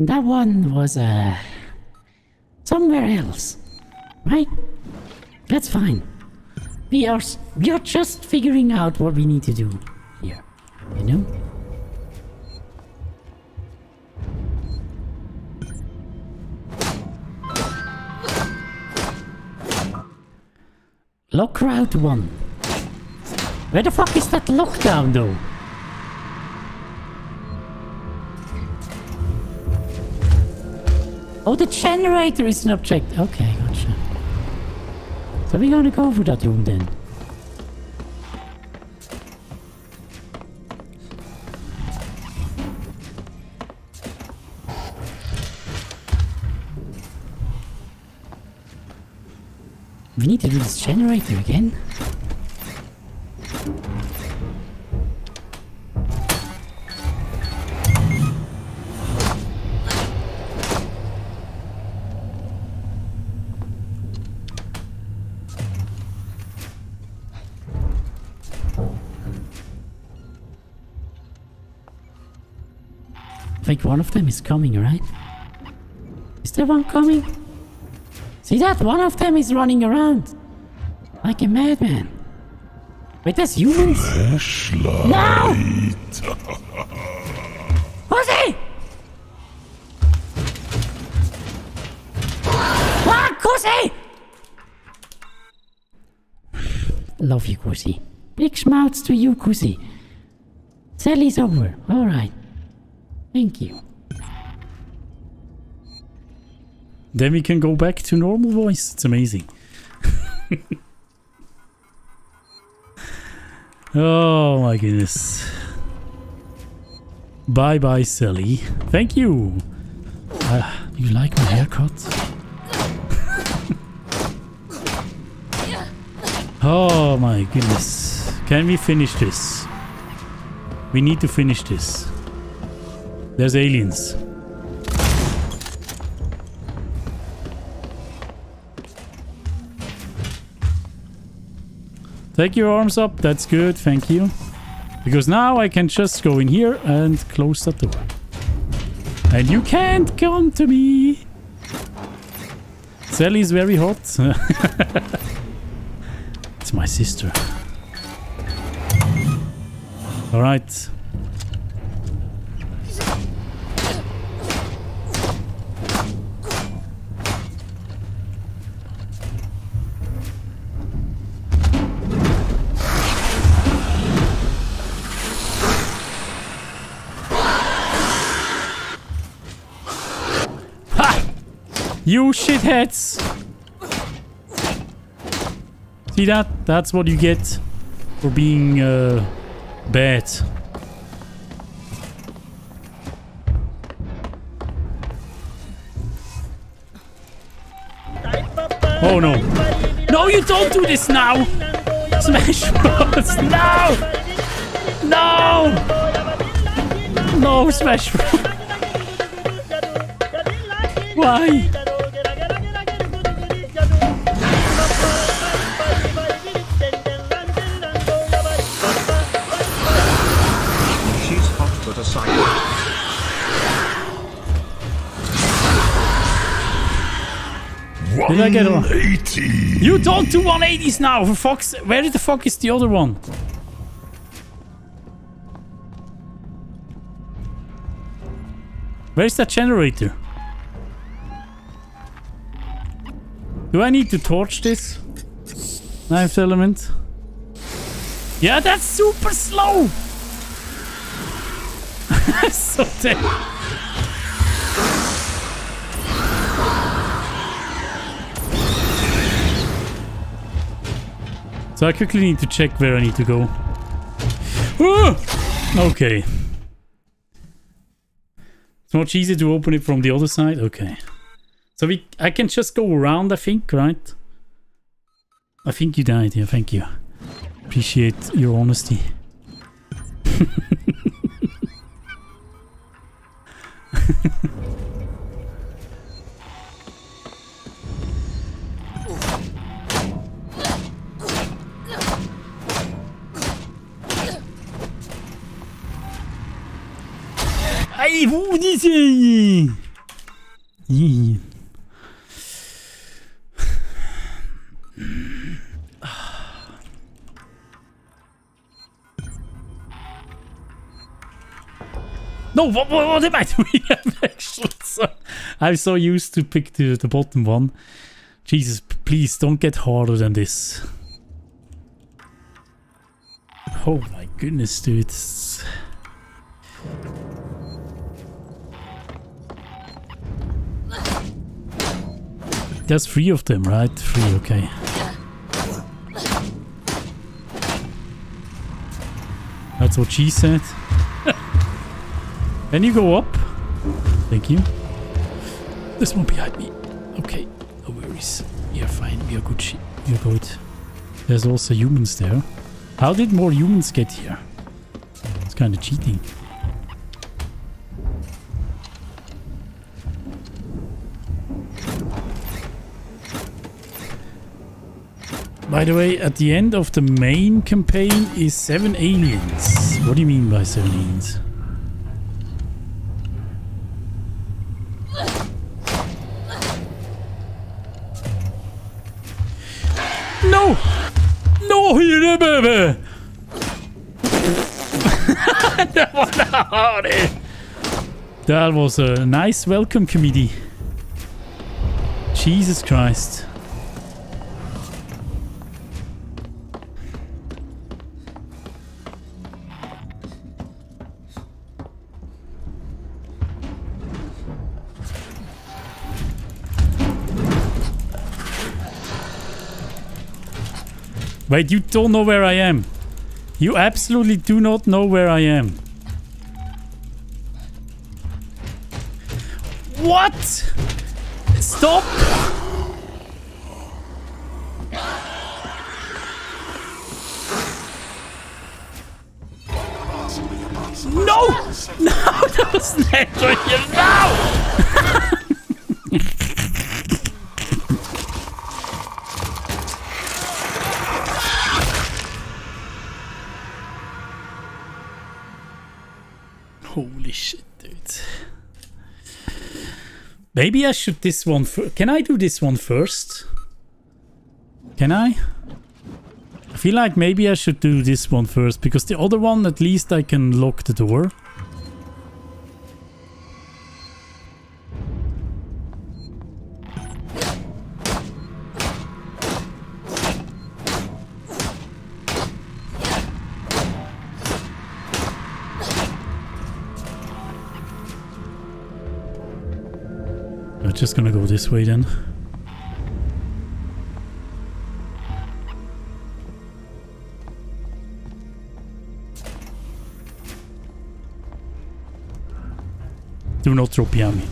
M: That one was, uh, somewhere else. Right? That's fine. We are, we are just figuring out what we need to do here. You know? Lock route 1. Where the fuck is that lockdown though? Oh, the generator is an object. Okay, gotcha. So we're gonna go for that room then. We need to do this generator again. Think one of them is coming, right? Is there one coming? See that? One of them is running around. Like a madman. Wait, that's humans? No! Pussy! Ah, Kusi! Love you, Kusi. Big schmouts to you, Kusi. Sally's over. Alright.
A: Thank you. Then we can go back to normal voice. It's amazing. oh my goodness. Bye bye, Sally. Thank you. Uh, you like my haircut? oh my goodness. Can we finish this? We need to finish this. There's aliens. Take your arms up. That's good. Thank you. Because now I can just go in here and close that door. And you can't come to me. Sally's very hot. it's my sister. Alright. Ha! You shitheads! See that? That's what you get for being uh, bad. Oh no. No, you don't do this now! Smash Bros! No! No! No, Smash Bros! Why? Did I get it wrong? You don't do 180s now, for fuck's Where the fuck is the other one? Where's that generator? Do I need to torch this? Knife element? Yeah, that's super slow! so dead. So I quickly need to check where I need to go. Ah! Okay. It's much easier to open it from the other side? Okay. So we, I can just go around, I think, right? I think you died here, thank you. Appreciate your honesty. Hey, vous disiez. No, what, what, am I doing? Actually I'm so used to pick the, the bottom one. Jesus, please don't get harder than this. Oh my goodness, dude. There's three of them, right? Three, okay. That's what she said. then you go up. Thank you. There's one behind me. Okay, no worries. We are fine. We are good. We are good. There's also humans there. How did more humans get here? It's kind of cheating. By the way, at the end of the main campaign is seven aliens. What do you mean by seven aliens? No! No, here, baby! that was hard. That was a nice welcome committee. Jesus Christ. Wait, you don't know where I am. You absolutely do not know where I am. What? Stop! No! No, that was never you. No! Maybe I should this one. Can I do this one first? Can I? I feel like maybe I should do this one first because the other one at least I can lock the door. Just gonna go this way then. Do not drop behind me.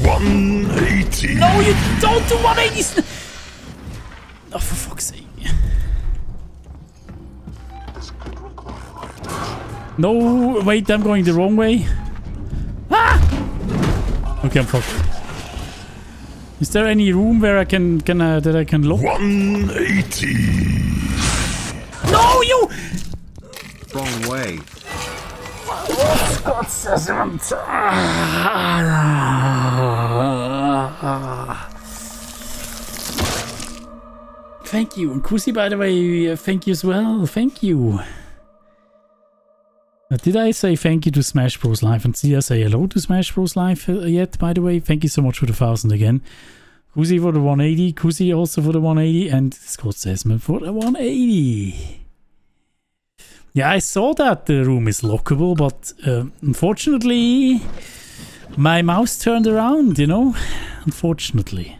B: 180.
A: No, you don't do 180! Oh, for fuck's sake. No, wait, I'm going the wrong way. Ah! Okay, I'm fucked. Is there any room where I can, can uh, that I can look?
B: 180.
A: No, you!
C: Wrong way.
A: God says Thank you. And Kusi, by the way, uh, thank you as well. Thank you. Uh, did I say thank you to Smash Bros. Live? And did I say hello to Smash Bros. Live uh, yet, by the way? Thank you so much for the thousand again. Kusi for the 180. Kusi also for the 180. And Scott Sesman for the 180. Yeah, I saw that the room is lockable, but uh, unfortunately, my mouse turned around, you know? Unfortunately.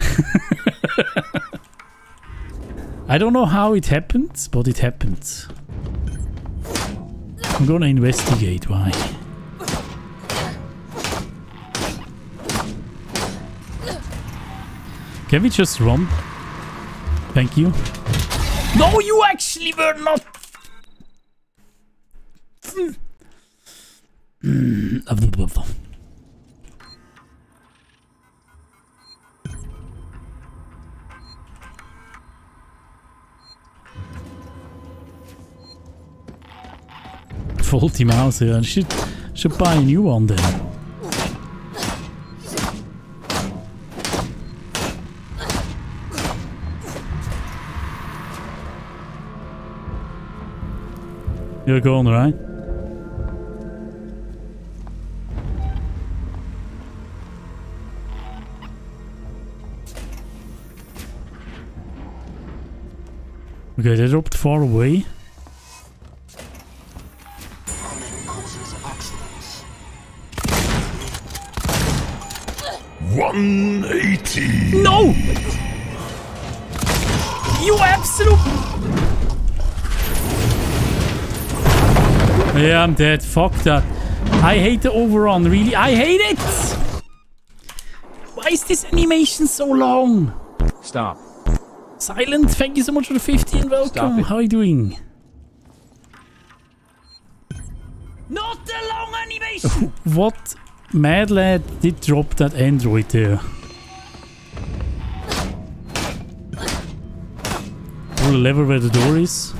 A: I don't know how it happened, but it happened. I'm gonna investigate why. Can we just run? Thank you. No, you actually were not mm. Faulty mouse here. I should should buy a new one then. You're going right? Okay, they dropped far away.
B: One eighty.
A: No! You absolute... Yeah, I'm dead. Fuck that. I hate the overrun, really. I hate it! Why is this animation so long?
N: Stop.
A: Silent, thank you so much for the 15. welcome. How are you doing? Not the long animation! what mad lad did drop that android there? Pull the lever where the door is.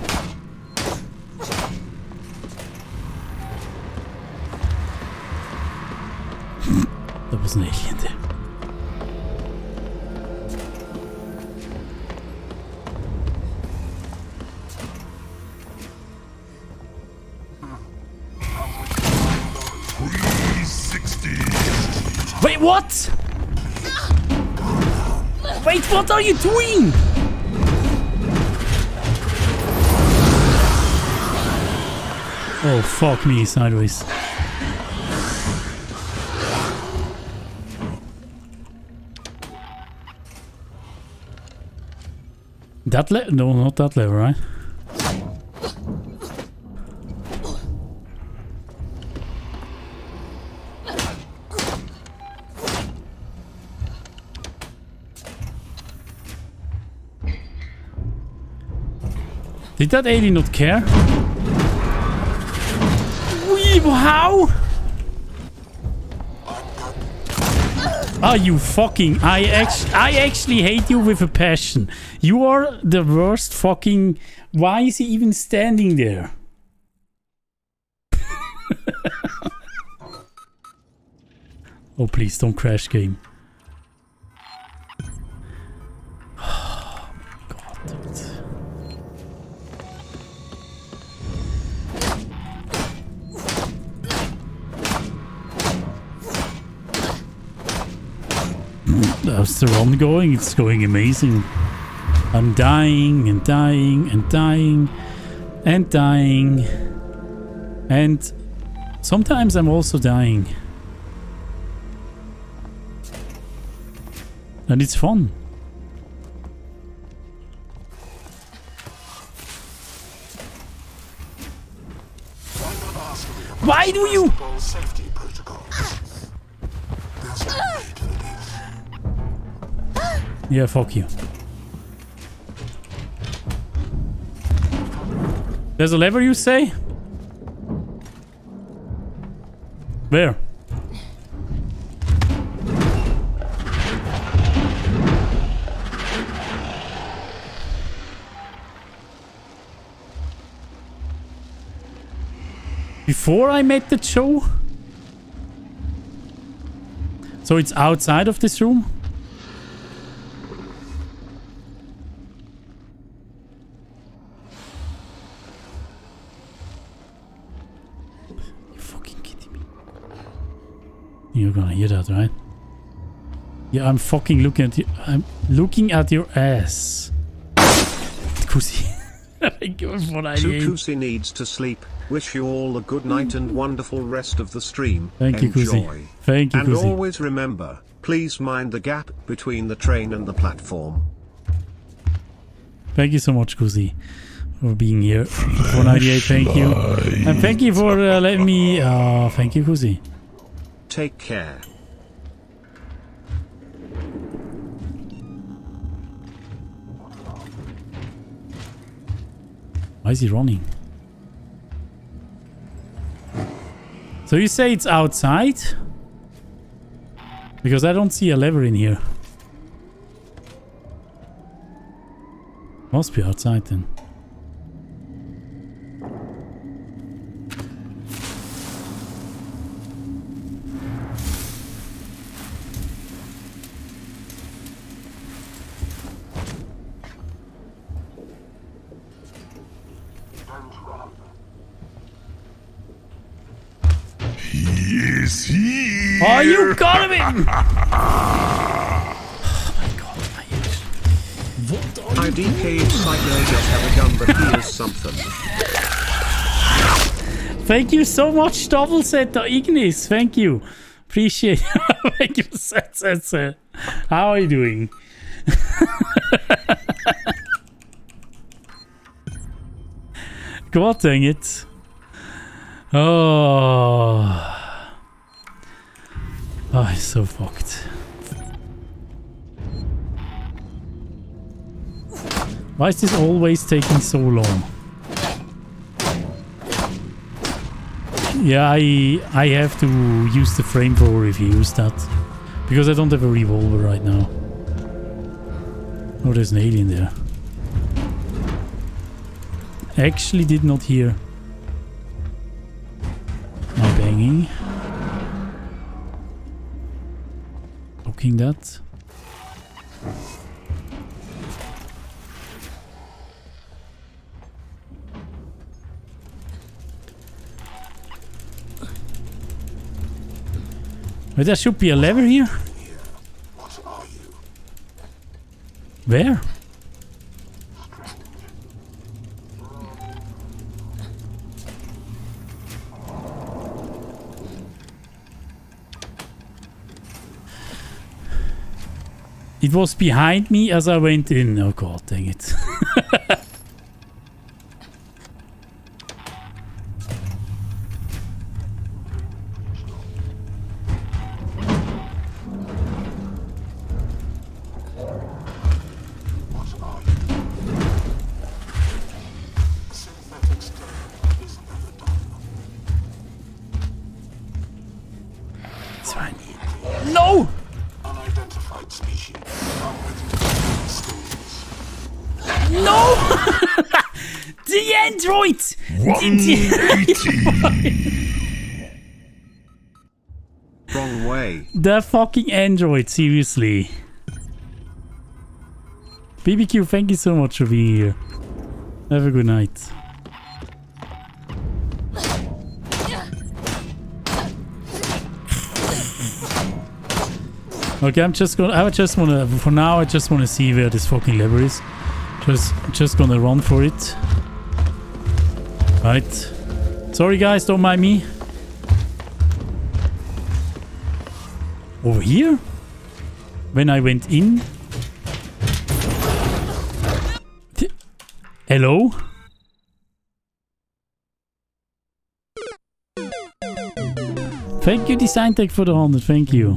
A: that was an alien what? Wait, what are you doing? Oh, fuck me, sideways. That level? No, not that level, right? Did that alien not care? Wee, how? Are you fucking... I, I actually hate you with a passion. You are the worst fucking... Why is he even standing there? oh, please don't crash game. Uh, How's the run going? It's going amazing. I'm dying and dying and dying and dying. And sometimes I'm also dying. And it's fun. Why do you? Yeah, fuck you. There's a lever, you say? Where? Before I met the Joe? So it's outside of this room? You're gonna hear that, right? Yeah, I'm fucking looking at you. I'm looking at your ass. Kusi. Thank you for 98.
C: Sukusi needs to sleep. Wish you all a good night and wonderful rest of the stream.
A: Thank you, Kusi. Thank you,
C: And always remember, please mind the gap between the train and the platform.
A: Thank you so much, Kusi, for being here. 498, thank you. And thank you for uh, letting me... Uh, thank you, Kusi.
C: Take care.
A: Why is he running? So you say it's outside? Because I don't see a lever in here. Must be outside then.
B: Yes, he.
A: Oh, you got him!
C: IDK Psycho just have a gun, but he is something.
A: Thank you so much, double setter uh, Ignis. Thank you. Appreciate it. Thank you, set, set, set. How are you doing? God dang it. Oh. Oh, I'm so fucked. Why is this always taking so long? Yeah, I I have to use the frame you use that. Because I don't have a revolver right now. Oh, there's an alien there. Actually did not hear my banging. That. But there should be a lever here. Where? Was behind me as I went in. Oh god, dang it.
C: way.
A: The fucking android, seriously. BBQ, thank you so much for being here. Have a good night. Okay, I'm just gonna. I just wanna. For now, I just wanna see where this fucking lever is. Just, just gonna run for it. Right. Sorry, guys. Don't mind me. Over here? When I went in? Th- Hello? Thank you, Design Tech, for the 100. Thank you.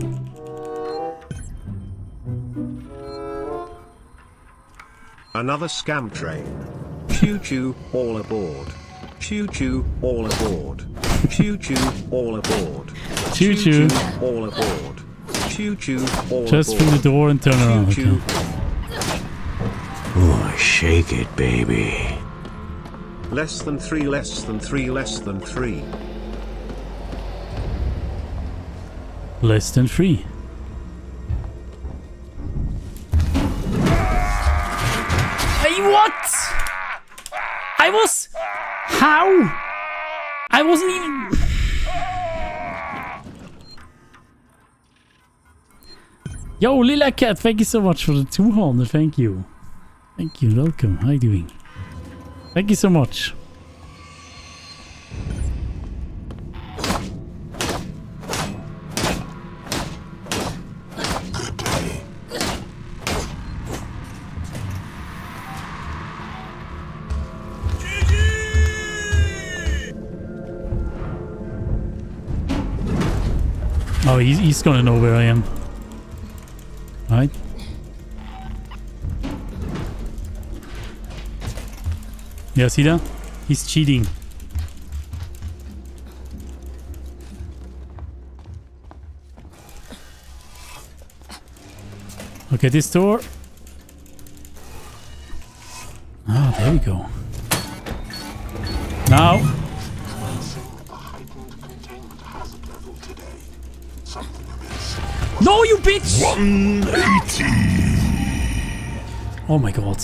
C: Another scam train. Choo choo, all aboard. Choo choo, all aboard. Choo choo, all aboard.
A: Choo choo.
C: all aboard. Choo choo, all
A: Just
C: aboard.
A: through the door and turn around.
C: Choo
A: Okay.
D: Oh, shake it, baby.
C: Less than three, less than three, less than three.
A: Less than three. Hey, what? I was... How? I wasn't even... Yo, Lila Cat, thank you so much for the 200. Thank you. Thank you. Welcome. How are you doing? Thank you so much. Oh, he's, he's gonna know where I am. Right? Yeah, see that? He's cheating. Okay, this door. Ah, there we go. Now. No, you bitch!
B: 180.
A: Oh my god.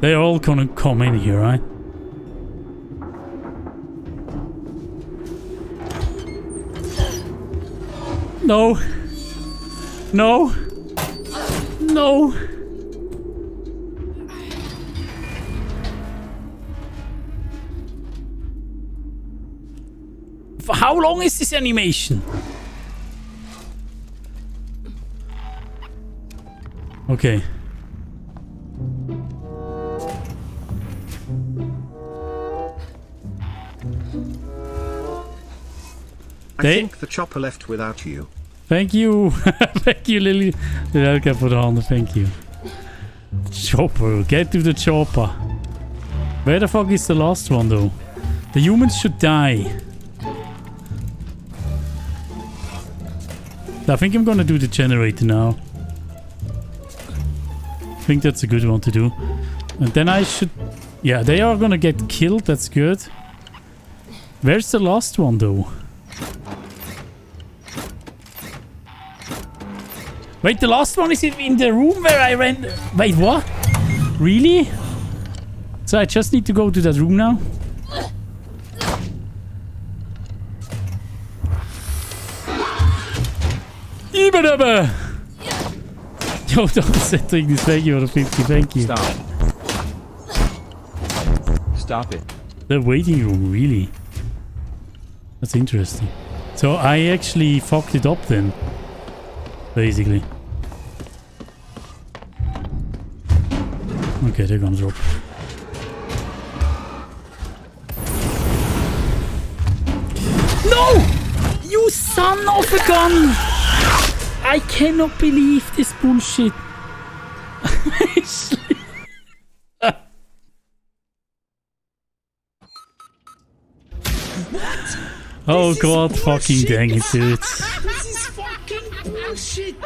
A: They're all gonna come in here, right? No. No. No. How long is this animation? Okay.
C: I
A: They-
C: think the chopper left without you.
A: Thank you. Thank you, Lily. Lilka for the honor. Thank you. Chopper. Get to the chopper. Where the fuck is the last one, though? The humans should die. I think I'm gonna do the generator now. I think that's a good one to do. And then I should... Yeah, they are gonna get killed. That's good. Where's the last one, though? Wait, the last one is in- the room where I ran... Wait, what? Really? So I just need to go to that room now? Ibadaba! Yo, don't setting this thank you for the 50, thank you.
N: Stop. Stop it.
A: The waiting room, really? That's interesting. So I actually fucked it up then. Basically. Okay, there comes Rob. No! You son of a gun! I cannot believe this bullshit. oh god, fucking dang it, dude.
L: This is fucking bullshit.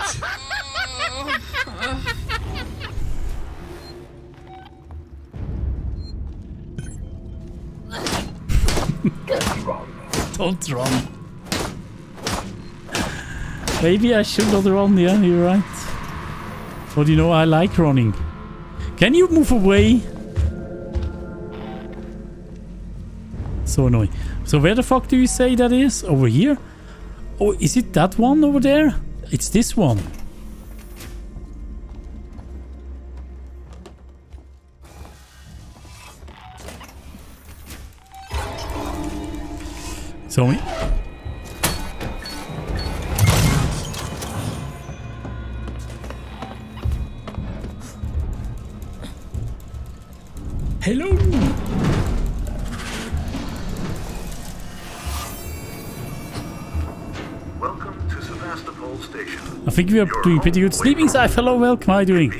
A: Don't run. Maybe I should not run, yeah, you're right. But you know, I like running. Can you move away? So annoying. So where the fuck do you say that is? Over here? Oh, is it that one over there? It's this one. So Hello.
N: Welcome to Sevastopol Station.
A: I think we are doing pretty good. Sleeping Scythe, hello, welcome. How are you doing?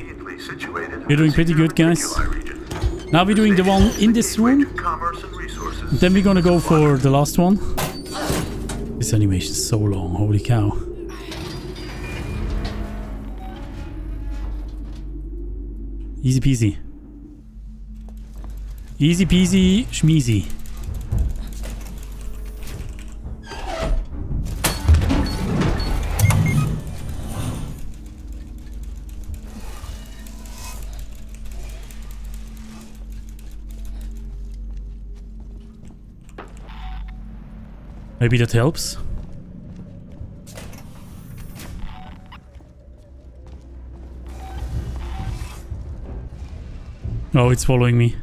A: We're doing pretty good, guys. Now we're doing the one in this room. Then we're gonna go for the last one. This animation is so long, holy cow. Easy peasy. Easy peasy schmeezy. Maybe that helps. Oh, it's following me.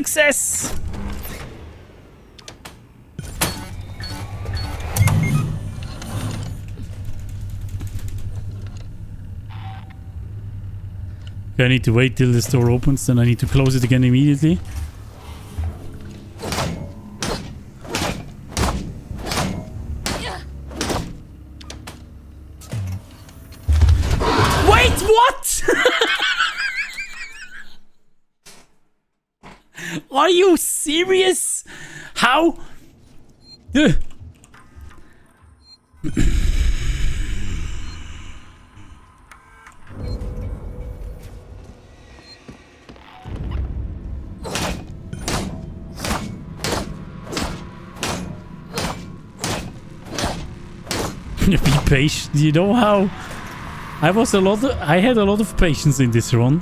A: Success! Okay, I need to wait till this door opens, then I need to close it again immediately. You know how I was a lot. Of, I had a lot of patience in this run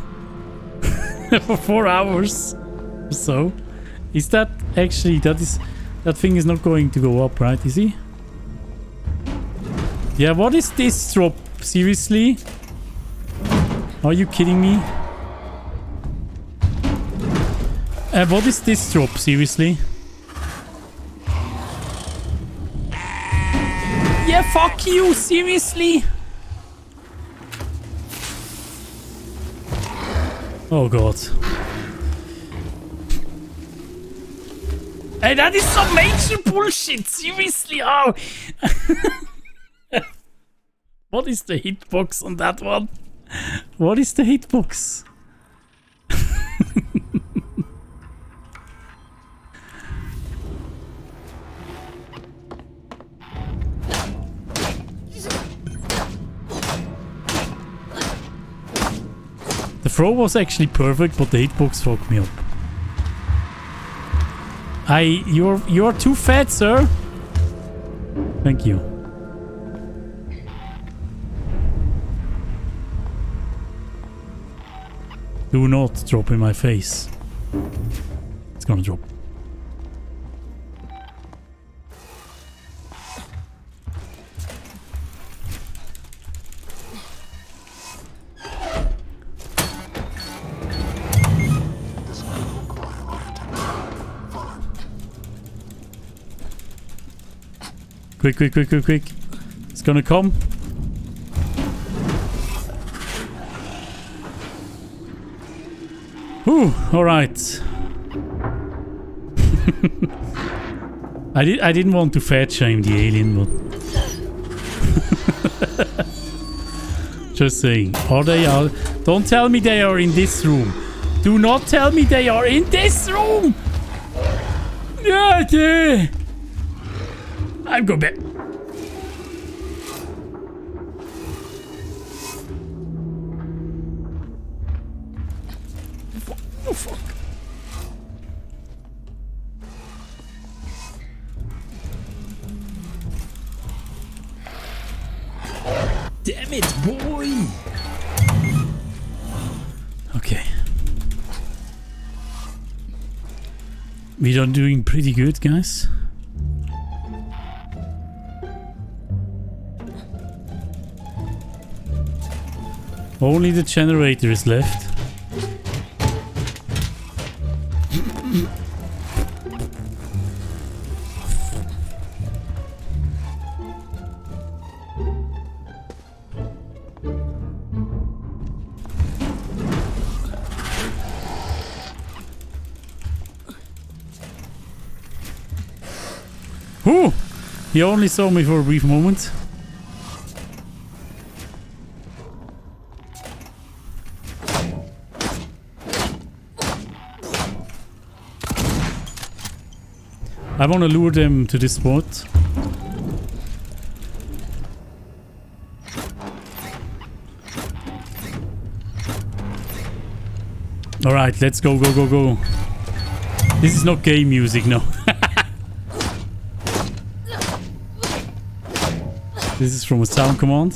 A: for four hours. or So, is that actually that is that thing is not going to go up, right? Is he? Yeah. What is this drop? Seriously? Are you kidding me? Uh, what is this drop? Seriously? You, seriously? Oh god. Hey, that is some major bullshit, seriously, oh! what is the hitbox on that one? What is the hitbox? throw was actually perfect, but the hitbox fucked me up. I... You're... You're too fat, sir! Thank you. Do not drop in my face. It's gonna drop. Quick, quick, quick, quick, quick. It's gonna come. Whew, alright. I did I didn't want to fat shame the alien, but just saying. Are they are don't tell me they are in this room. Do not tell me they are in this room! Yeah, yeah. I'm going back. Oh, fuck. Damn it, boy! Okay. We are doing pretty good, guys. Only the generator is left. Whew! He only saw me for a brief moment. I want to lure them to this spot. Alright, let's go, go, go, go. This is not game music, no. this is from a sound command.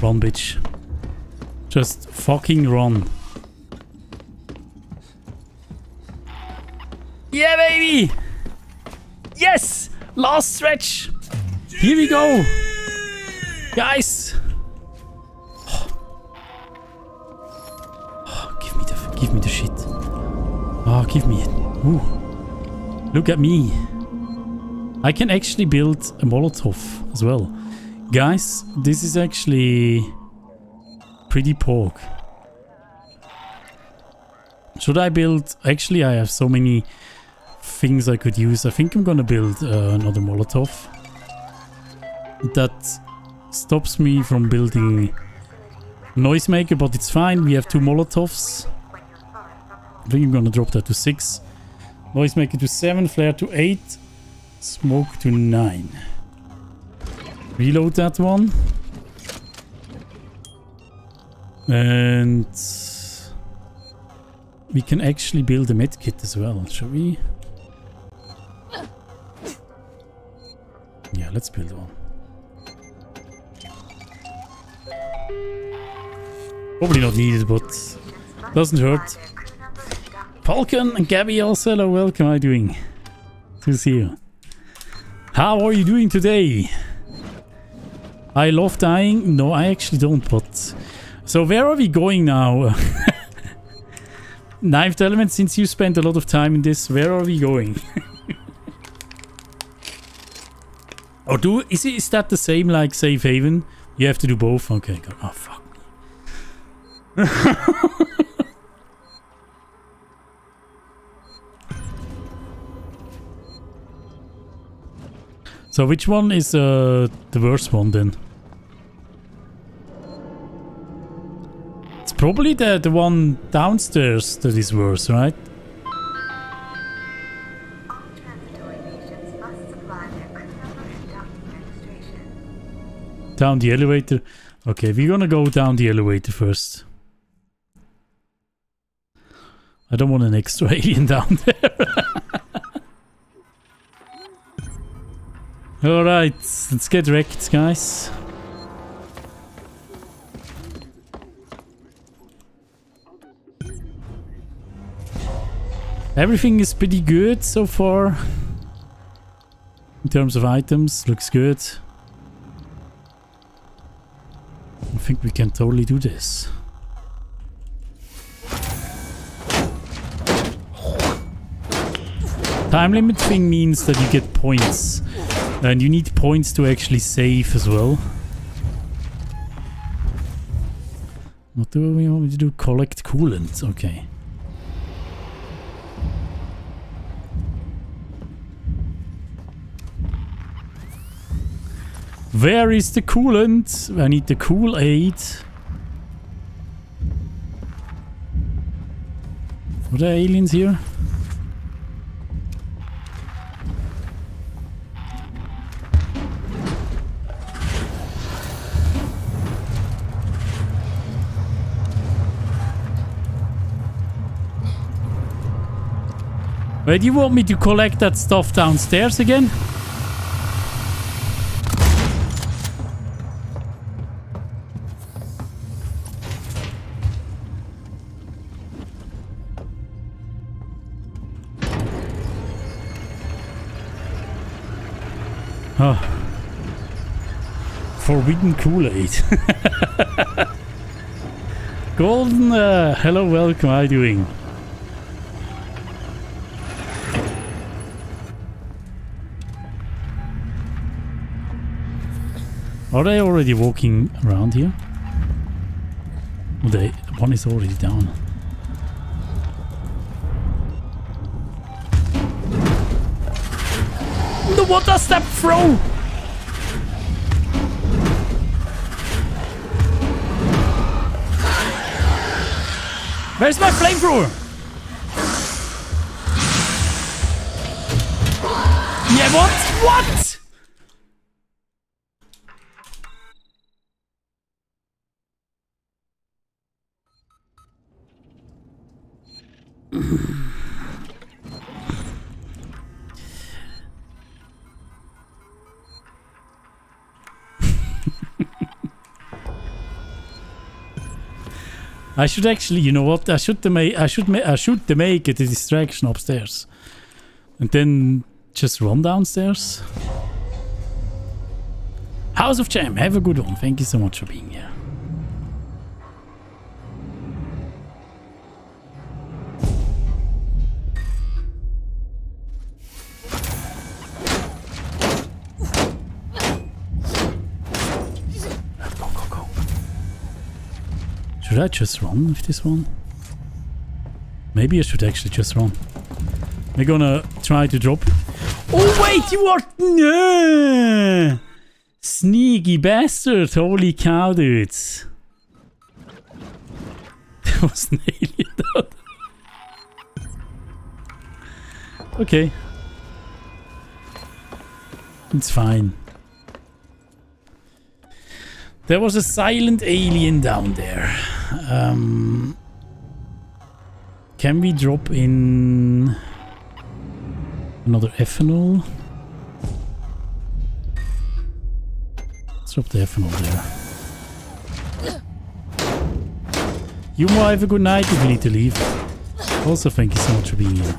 A: Run, bitch. Just fucking run. Yeah, baby! Yes! Last stretch! Here we go! Guys! Oh, give me the give me the shit. Oh, give me it. Ooh. Look at me. I can actually build a Molotov as well. Guys, this is actually pretty pork. Should I build... Actually, I have so many things I could use. I think I'm gonna build uh, another Molotov. That stops me from building Noisemaker, but it's fine. We have two Molotovs. I think I'm gonna drop that to 6. Noisemaker to 7, Flare to 8, Smoke to 9. Reload that one. And we can actually build a medkit as well, shall we? Yeah, let's build one. Probably not needed, but doesn't hurt. Falcon and Gabby also, hello, welcome. How are you doing? To see you. How are you doing today? I love dying. No, I actually don't, but... So where are we going now? Ninth element, since you spent a lot of time in this, where are we going? or do is it, is that the same like Safe Haven? You have to do both? Okay, oh fuck me. so which one is uh, the worst one then? Probably the, the one downstairs that is worse, right? Down the elevator. Okay, we're gonna go down the elevator first. I don't want an extra alien down there. Alright, let's get wrecked, guys. Everything is pretty good so far. In terms of items, looks good. I think we can totally do this. Time limit thing means that you get points. And you need points to actually save as well. What do we want me to do? Collect coolant. Okay. Where is the coolant? I need the cool aid. Are there aliens here? Wait, you want me to collect that stuff downstairs again? Forbidden Kool-Aid. Golden, uh, hello, welcome, how are you doing? Are they already walking around here? Oh, they, one is already down. The water step throw! Where's my flamethrower? Yeah, what? What? I should actually, you know what? I should make I should make I should make it a distraction upstairs, and then just run downstairs. House of Jam, have a good one. Thank you so much for being here. Should I just run with this one? Maybe I should actually just run. We're gonna try to drop. Oh wait, you are no! sneaky bastard! Holy cow, dudes! There was an alien. Okay, it's fine. There was a silent alien down there. Um, can we drop in another ethanol? Let's drop the ethanol there. You more have a good night if you need to leave. Also, thank you so much for being here.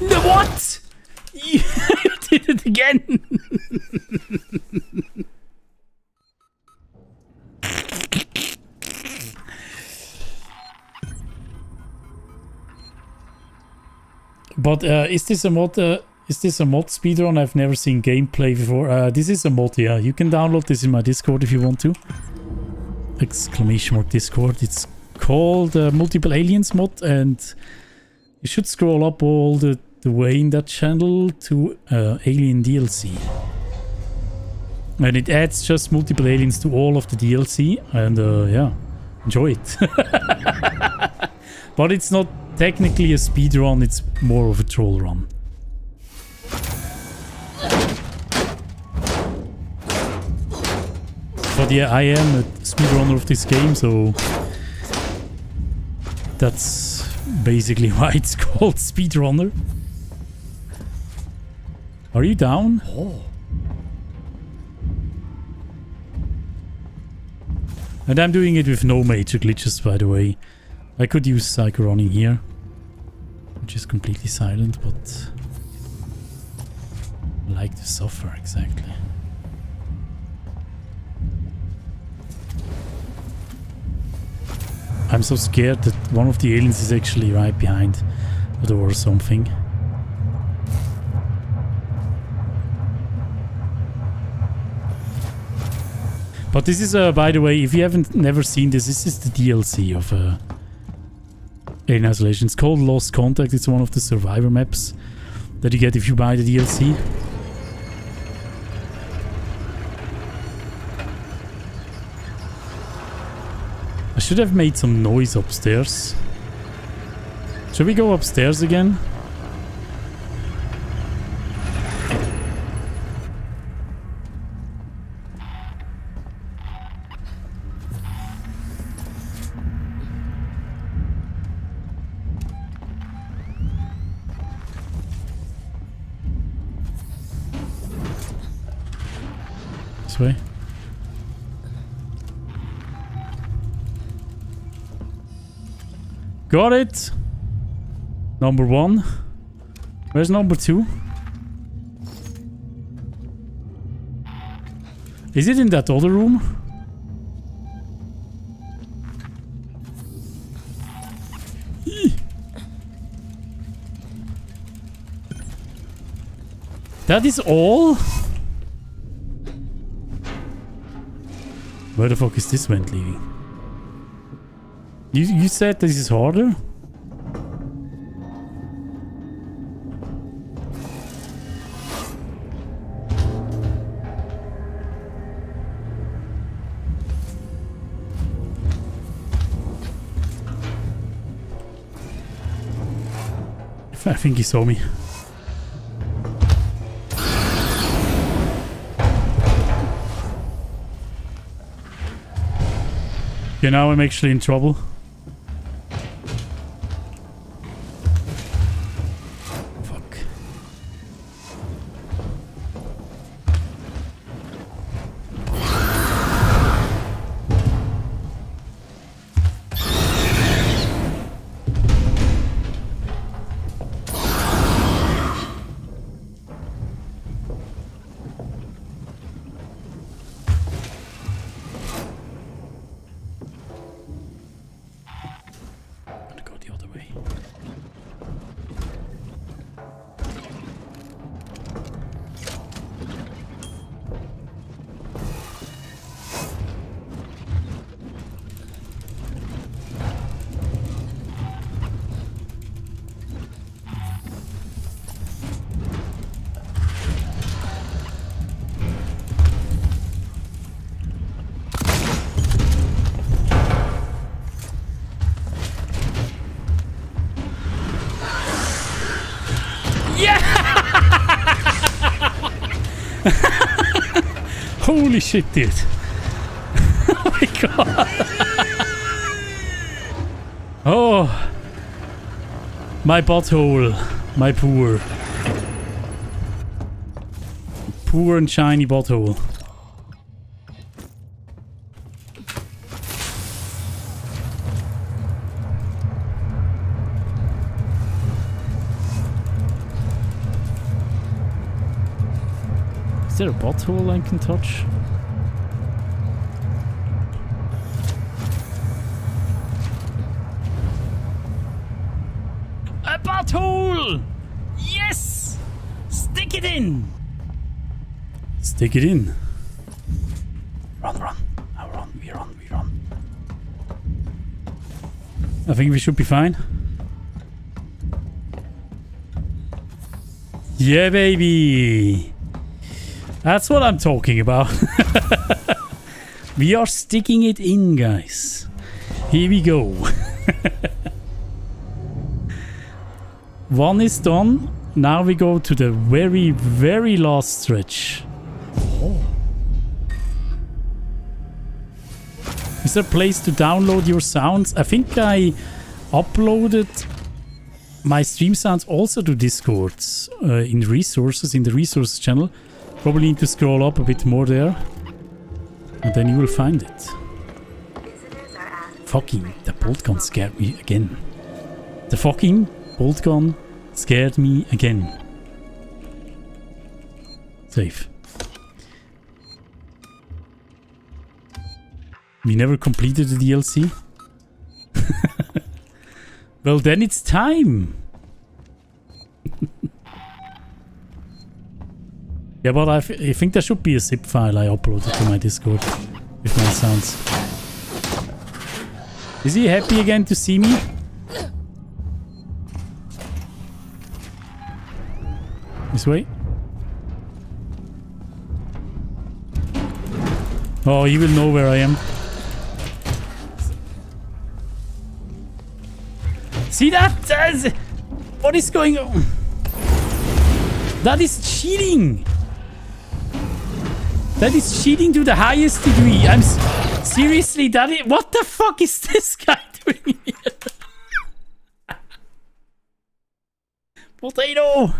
A: The what? You did it again. but uh, is this a mod? Uh, is this a mod speedrun? I've never seen gameplay before. Uh, this is a mod, yeah. You can download this in my Discord if you want to. Exclamation mark Discord. It's called uh, Multiple Aliens mod, and you should scroll up all the the way in that channel to uh, Alien DLC. And it adds just multiple aliens to all of the DLC, and uh, yeah, enjoy it. but it's not technically a speed run, it's more of a troll run. But yeah, I am a speedrunner of this game, so that's basically why it's called speedrunner. Are you down?
O: Oh.
A: And I'm doing it with no major glitches, by the way. I could use Psycho running here, which is completely silent, but I like to suffer exactly. I'm so scared that one of the aliens is actually right behind the door or something. But this is, uh, by the way, if you haven't never seen this, this is the DLC of uh, Alien Isolation. It's called Lost Contact. It's one of the survivor maps that you get if you buy the DLC. I should have made some noise upstairs. Should we go upstairs again? Got it. Number one. Where's number two? Is it in that other room? That is all? Where the fuck is this vent leading? You, you said this is harder? I think he saw me. Okay, now I'm actually in trouble. Holy shit, dude. oh my god. oh. My butthole. My poor. Poor and shiny butthole. Is there a butthole I can touch? A butthole! Yes! Stick it in! Stick it in. Run, run. Now run, we run, we run. I think we should be fine. Yeah, baby! That's what I'm talking about. we are sticking it in, guys. Here we go. One is done. Now we go to the very, very last stretch. Is there a place to download your sounds? I think I uploaded my stream sounds also to Discord uh, in resources, in the resources channel. Probably need to scroll up a bit more there. And then you will find it. Fucking, the bolt gun scared me again. The fucking bolt gun scared me again. Safe. We never completed the DLC. well, then it's time. yeah, but I think there should be a zip file I uploaded to my Discord with my sounds. Is he happy again to see me? This way? Oh, he will know where I am. See that? That's, what is going on? That is cheating. That is cheating to the highest degree. I'm seriously that is, what the fuck is this guy doing here? potato.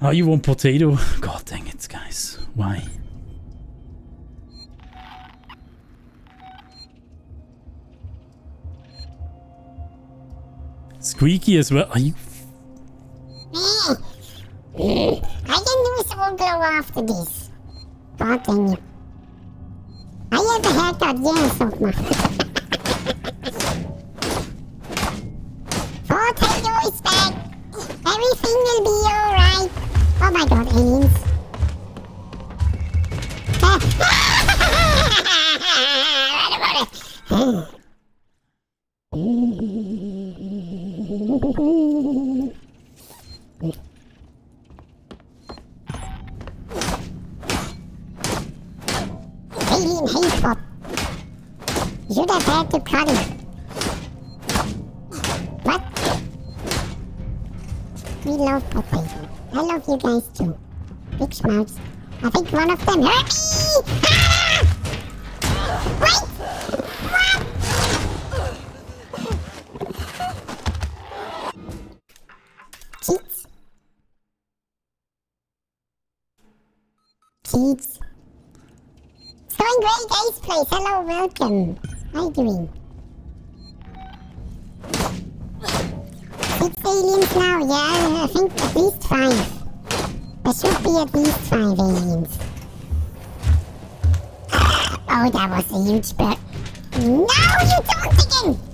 A: Oh, you want potato? God dang it, guys. Why? Squeaky as well. Are you eh,
I: I can do some glow after this. God dang it. I have a haircut, yes, of my. Potato is back. Everything will be alright. Oh my god, aliens. Alien hate. Should have had to cut it. What? We love potato. I love you guys too. Big smouts. I think one of them hurt me! Ah! Wait! Cheats. It's going great, Ace Place. Hello, welcome. How are you doing? Six aliens now, yeah, I think at least five. There should be at least five aliens. Oh, that was a huge bird. No, you don't again!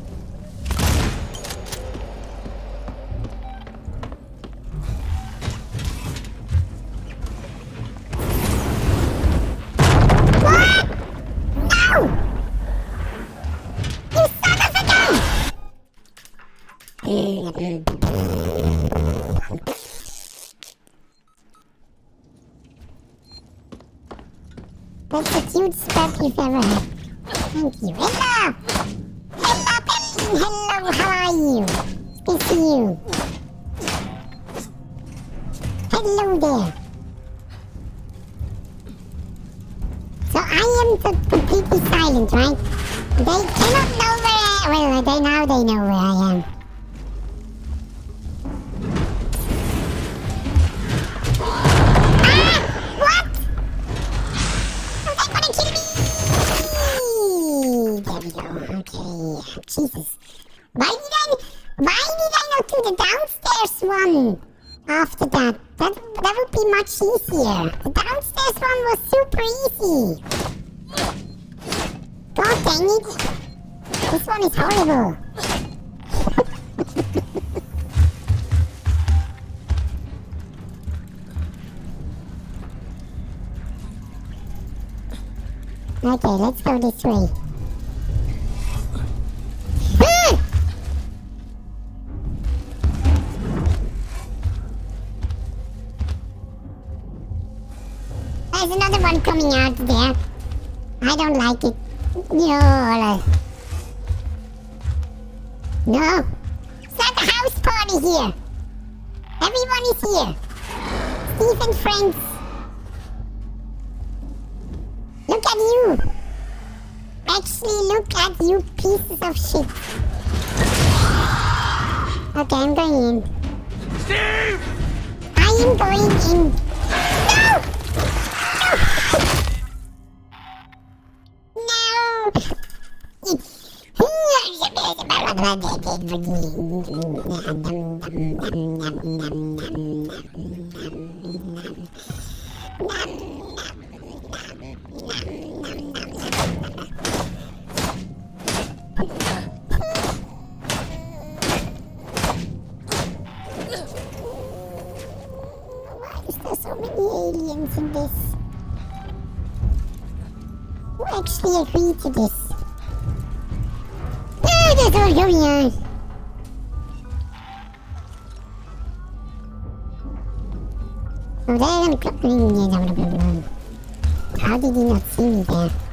I: That's the cutest pet you've ever had. Thank you. Hello! Hello, Pelin! Hello, how are you? Good to see you. Hello there. So I am completely silent, right? They cannot know where I Well, they now they know where I am. There we go. Okay. Jesus. Why did I? Why did I not do the downstairs one after that? That that would be much easier. The downstairs one was super easy. God dang it! This one is horrible. okay, let's go this way. there's another one coming out there. I don't like it. No. No. It's not a house party here. Everyone is here. Steve and friends. Look at you. Actually, look at you pieces of shit. Okay, I'm going in.
K: Steve!
I: I am going in. No! Why is there so many aliens in this who actually agreed to this? Ah, that's all going on. Oh, there I'm coming. How did he not see me there?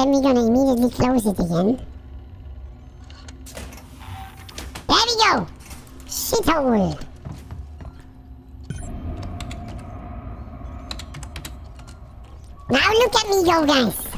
I: Then we're gonna immediately close it again. There we go! Shithole! Now look at me go, guys!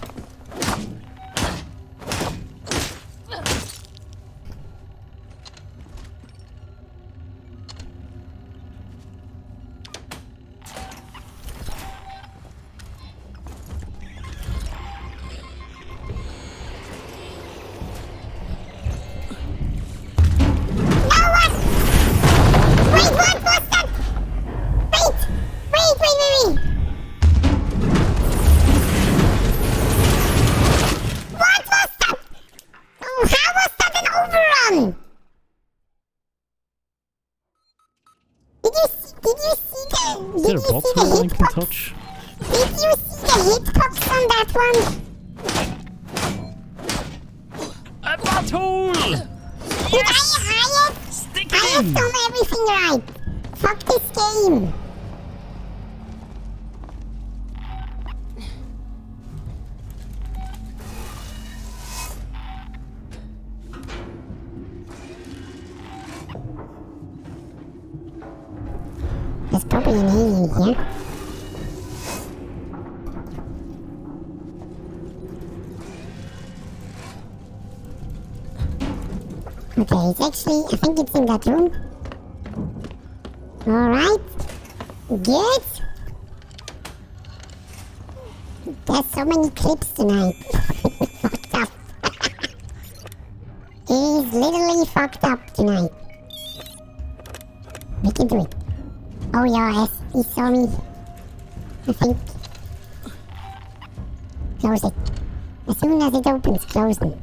I: Actually, I think it's in that room. Alright. Good. There's so many clips tonight. fucked up. it is literally fucked up tonight. We can do it. Oh yeah, he saw me. I think. Close it. As soon as it opens, close it.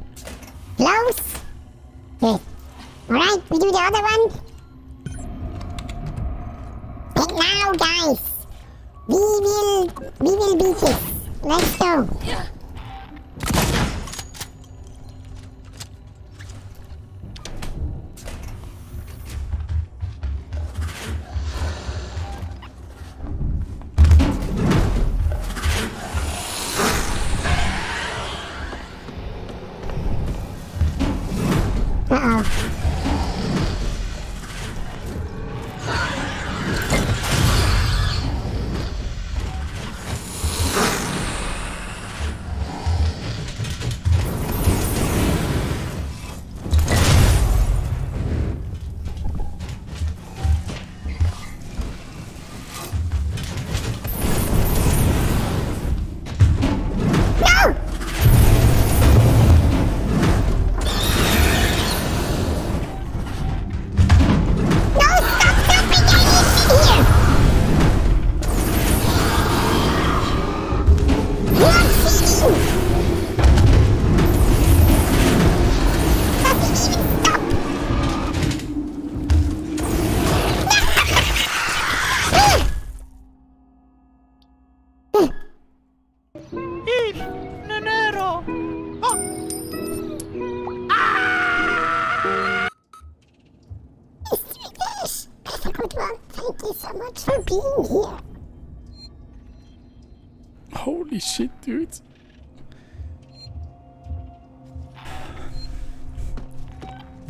I: Close! Good. Alright, we do the other one. And now, guys, we will, we will beat it. Let's go. Uh-oh.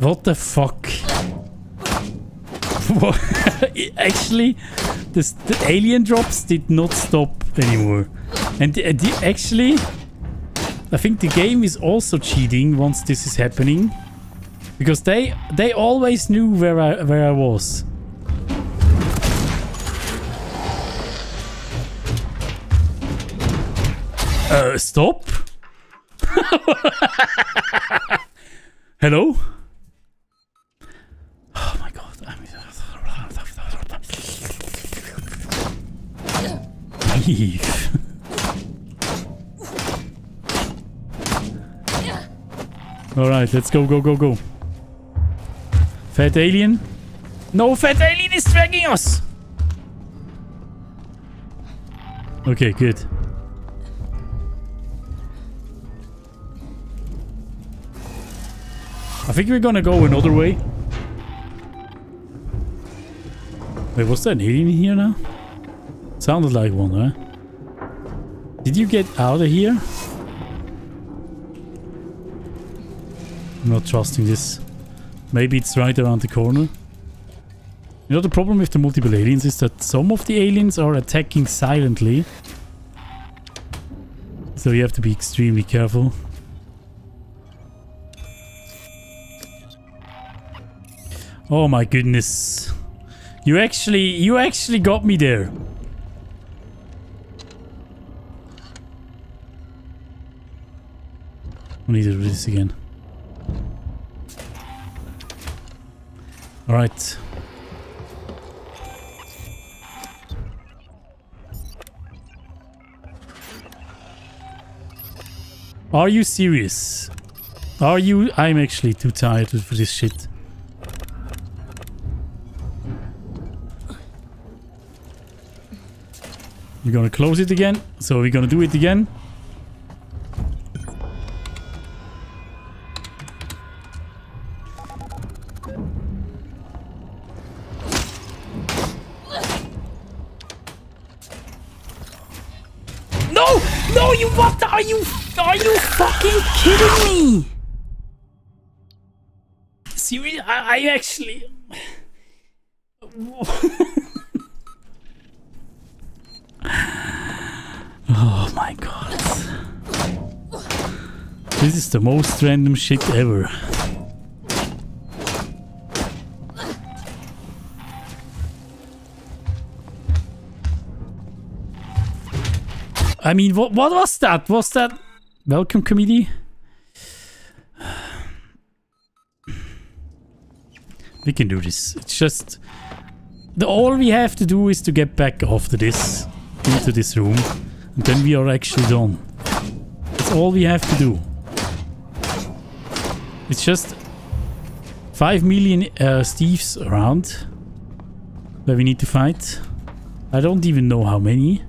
A: What the fuck? Actually, this, the alien drops did not stop anymore. And the, the- actually, I think the game is also cheating once this is happening. Because they they always knew where I where I was. Uh, stop? Hello? Oh my god. I mean, Alright, let's go, go, go, go. Fat alien? No, fat alien is dragging us! Okay, good. I think we're gonna go another way. Wait, was there an alien in here now? Sounded like one, huh? Did you get out of here? I'm not trusting this. Maybe it's right around the corner. You know, the problem with the multiple aliens is that some of the aliens are attacking silently. So you have to be extremely careful. Oh my goodness. You actually, you actually got me there. I need to do this again. Alright. Are you serious? Are you? I'm actually too tired for this shit. We're gonna close it again. So we're gonna do it again. No! No, you what? Are you... Are you fucking kidding me? Seriously? I, I actually... oh my god. This is the most random shit ever. I mean, what what was that? Was that welcome committee? We can do this. It's just the all we have to do is to get back after this into this room, and then we are actually done. That's all we have to do. It's just five million uh, Steves around that we need to fight. I don't even know how many.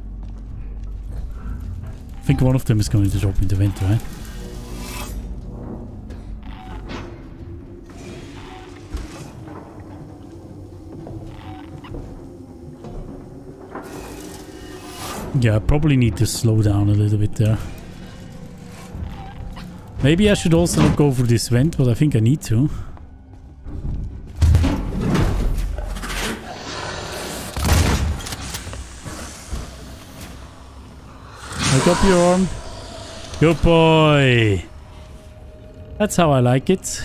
A: I think one of them is going to drop in the vent, right? Yeah, I probably need to slow down a little bit there. Maybe I should also not go for this vent, but I think I need to. Up your arm. Good boy. That's how I like it.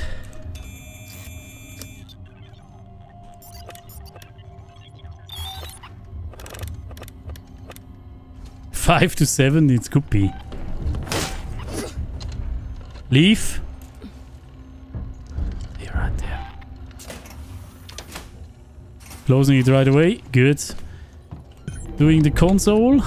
A: Five to seven, it could be. Leave. You're right there. Closing it right away. Good. Doing the console.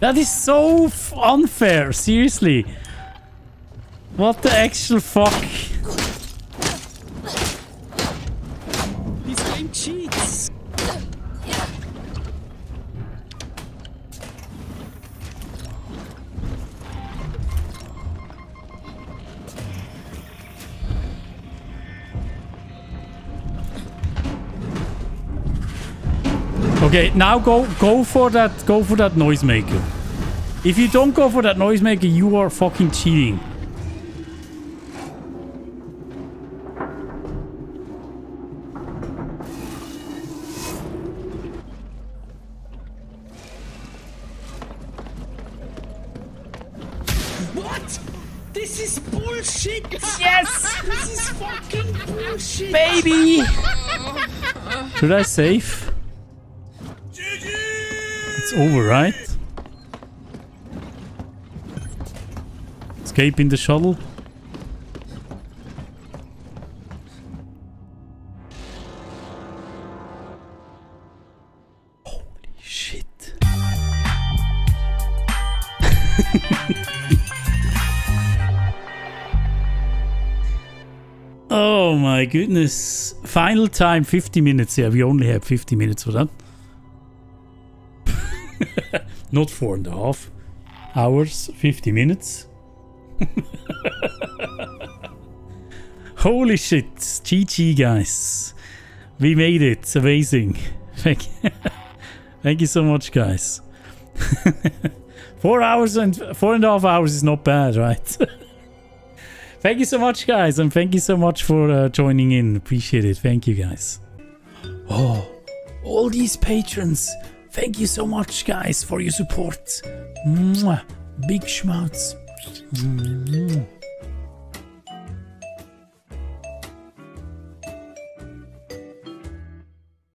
A: That is so unfair, seriously. What the actual fuck? Okay, now go go for that go for that noisemaker. If you don't go for that noisemaker, you are fucking cheating.
P: What? This is bullshit.
A: Yes.
P: This is fucking bullshit.
A: Baby. Should I save? it's over, right? Escape in the shuttle. Holy shit. oh my goodness. Final time 50 minutes. Yeah, we only have 50 minutes for that. Not four and a half hours, 50 minutes. Holy shit. GG, guys. We made it. Amazing. Thank you. Thank you so much, guys. four hours and four and a half hours is not bad, right? thank you so much, guys, and thank you so much for uh, joining in. Appreciate it. Thank you, guys. Oh, all these patrons. Thank you so much, guys, for your support. Mwah. Big schmouts.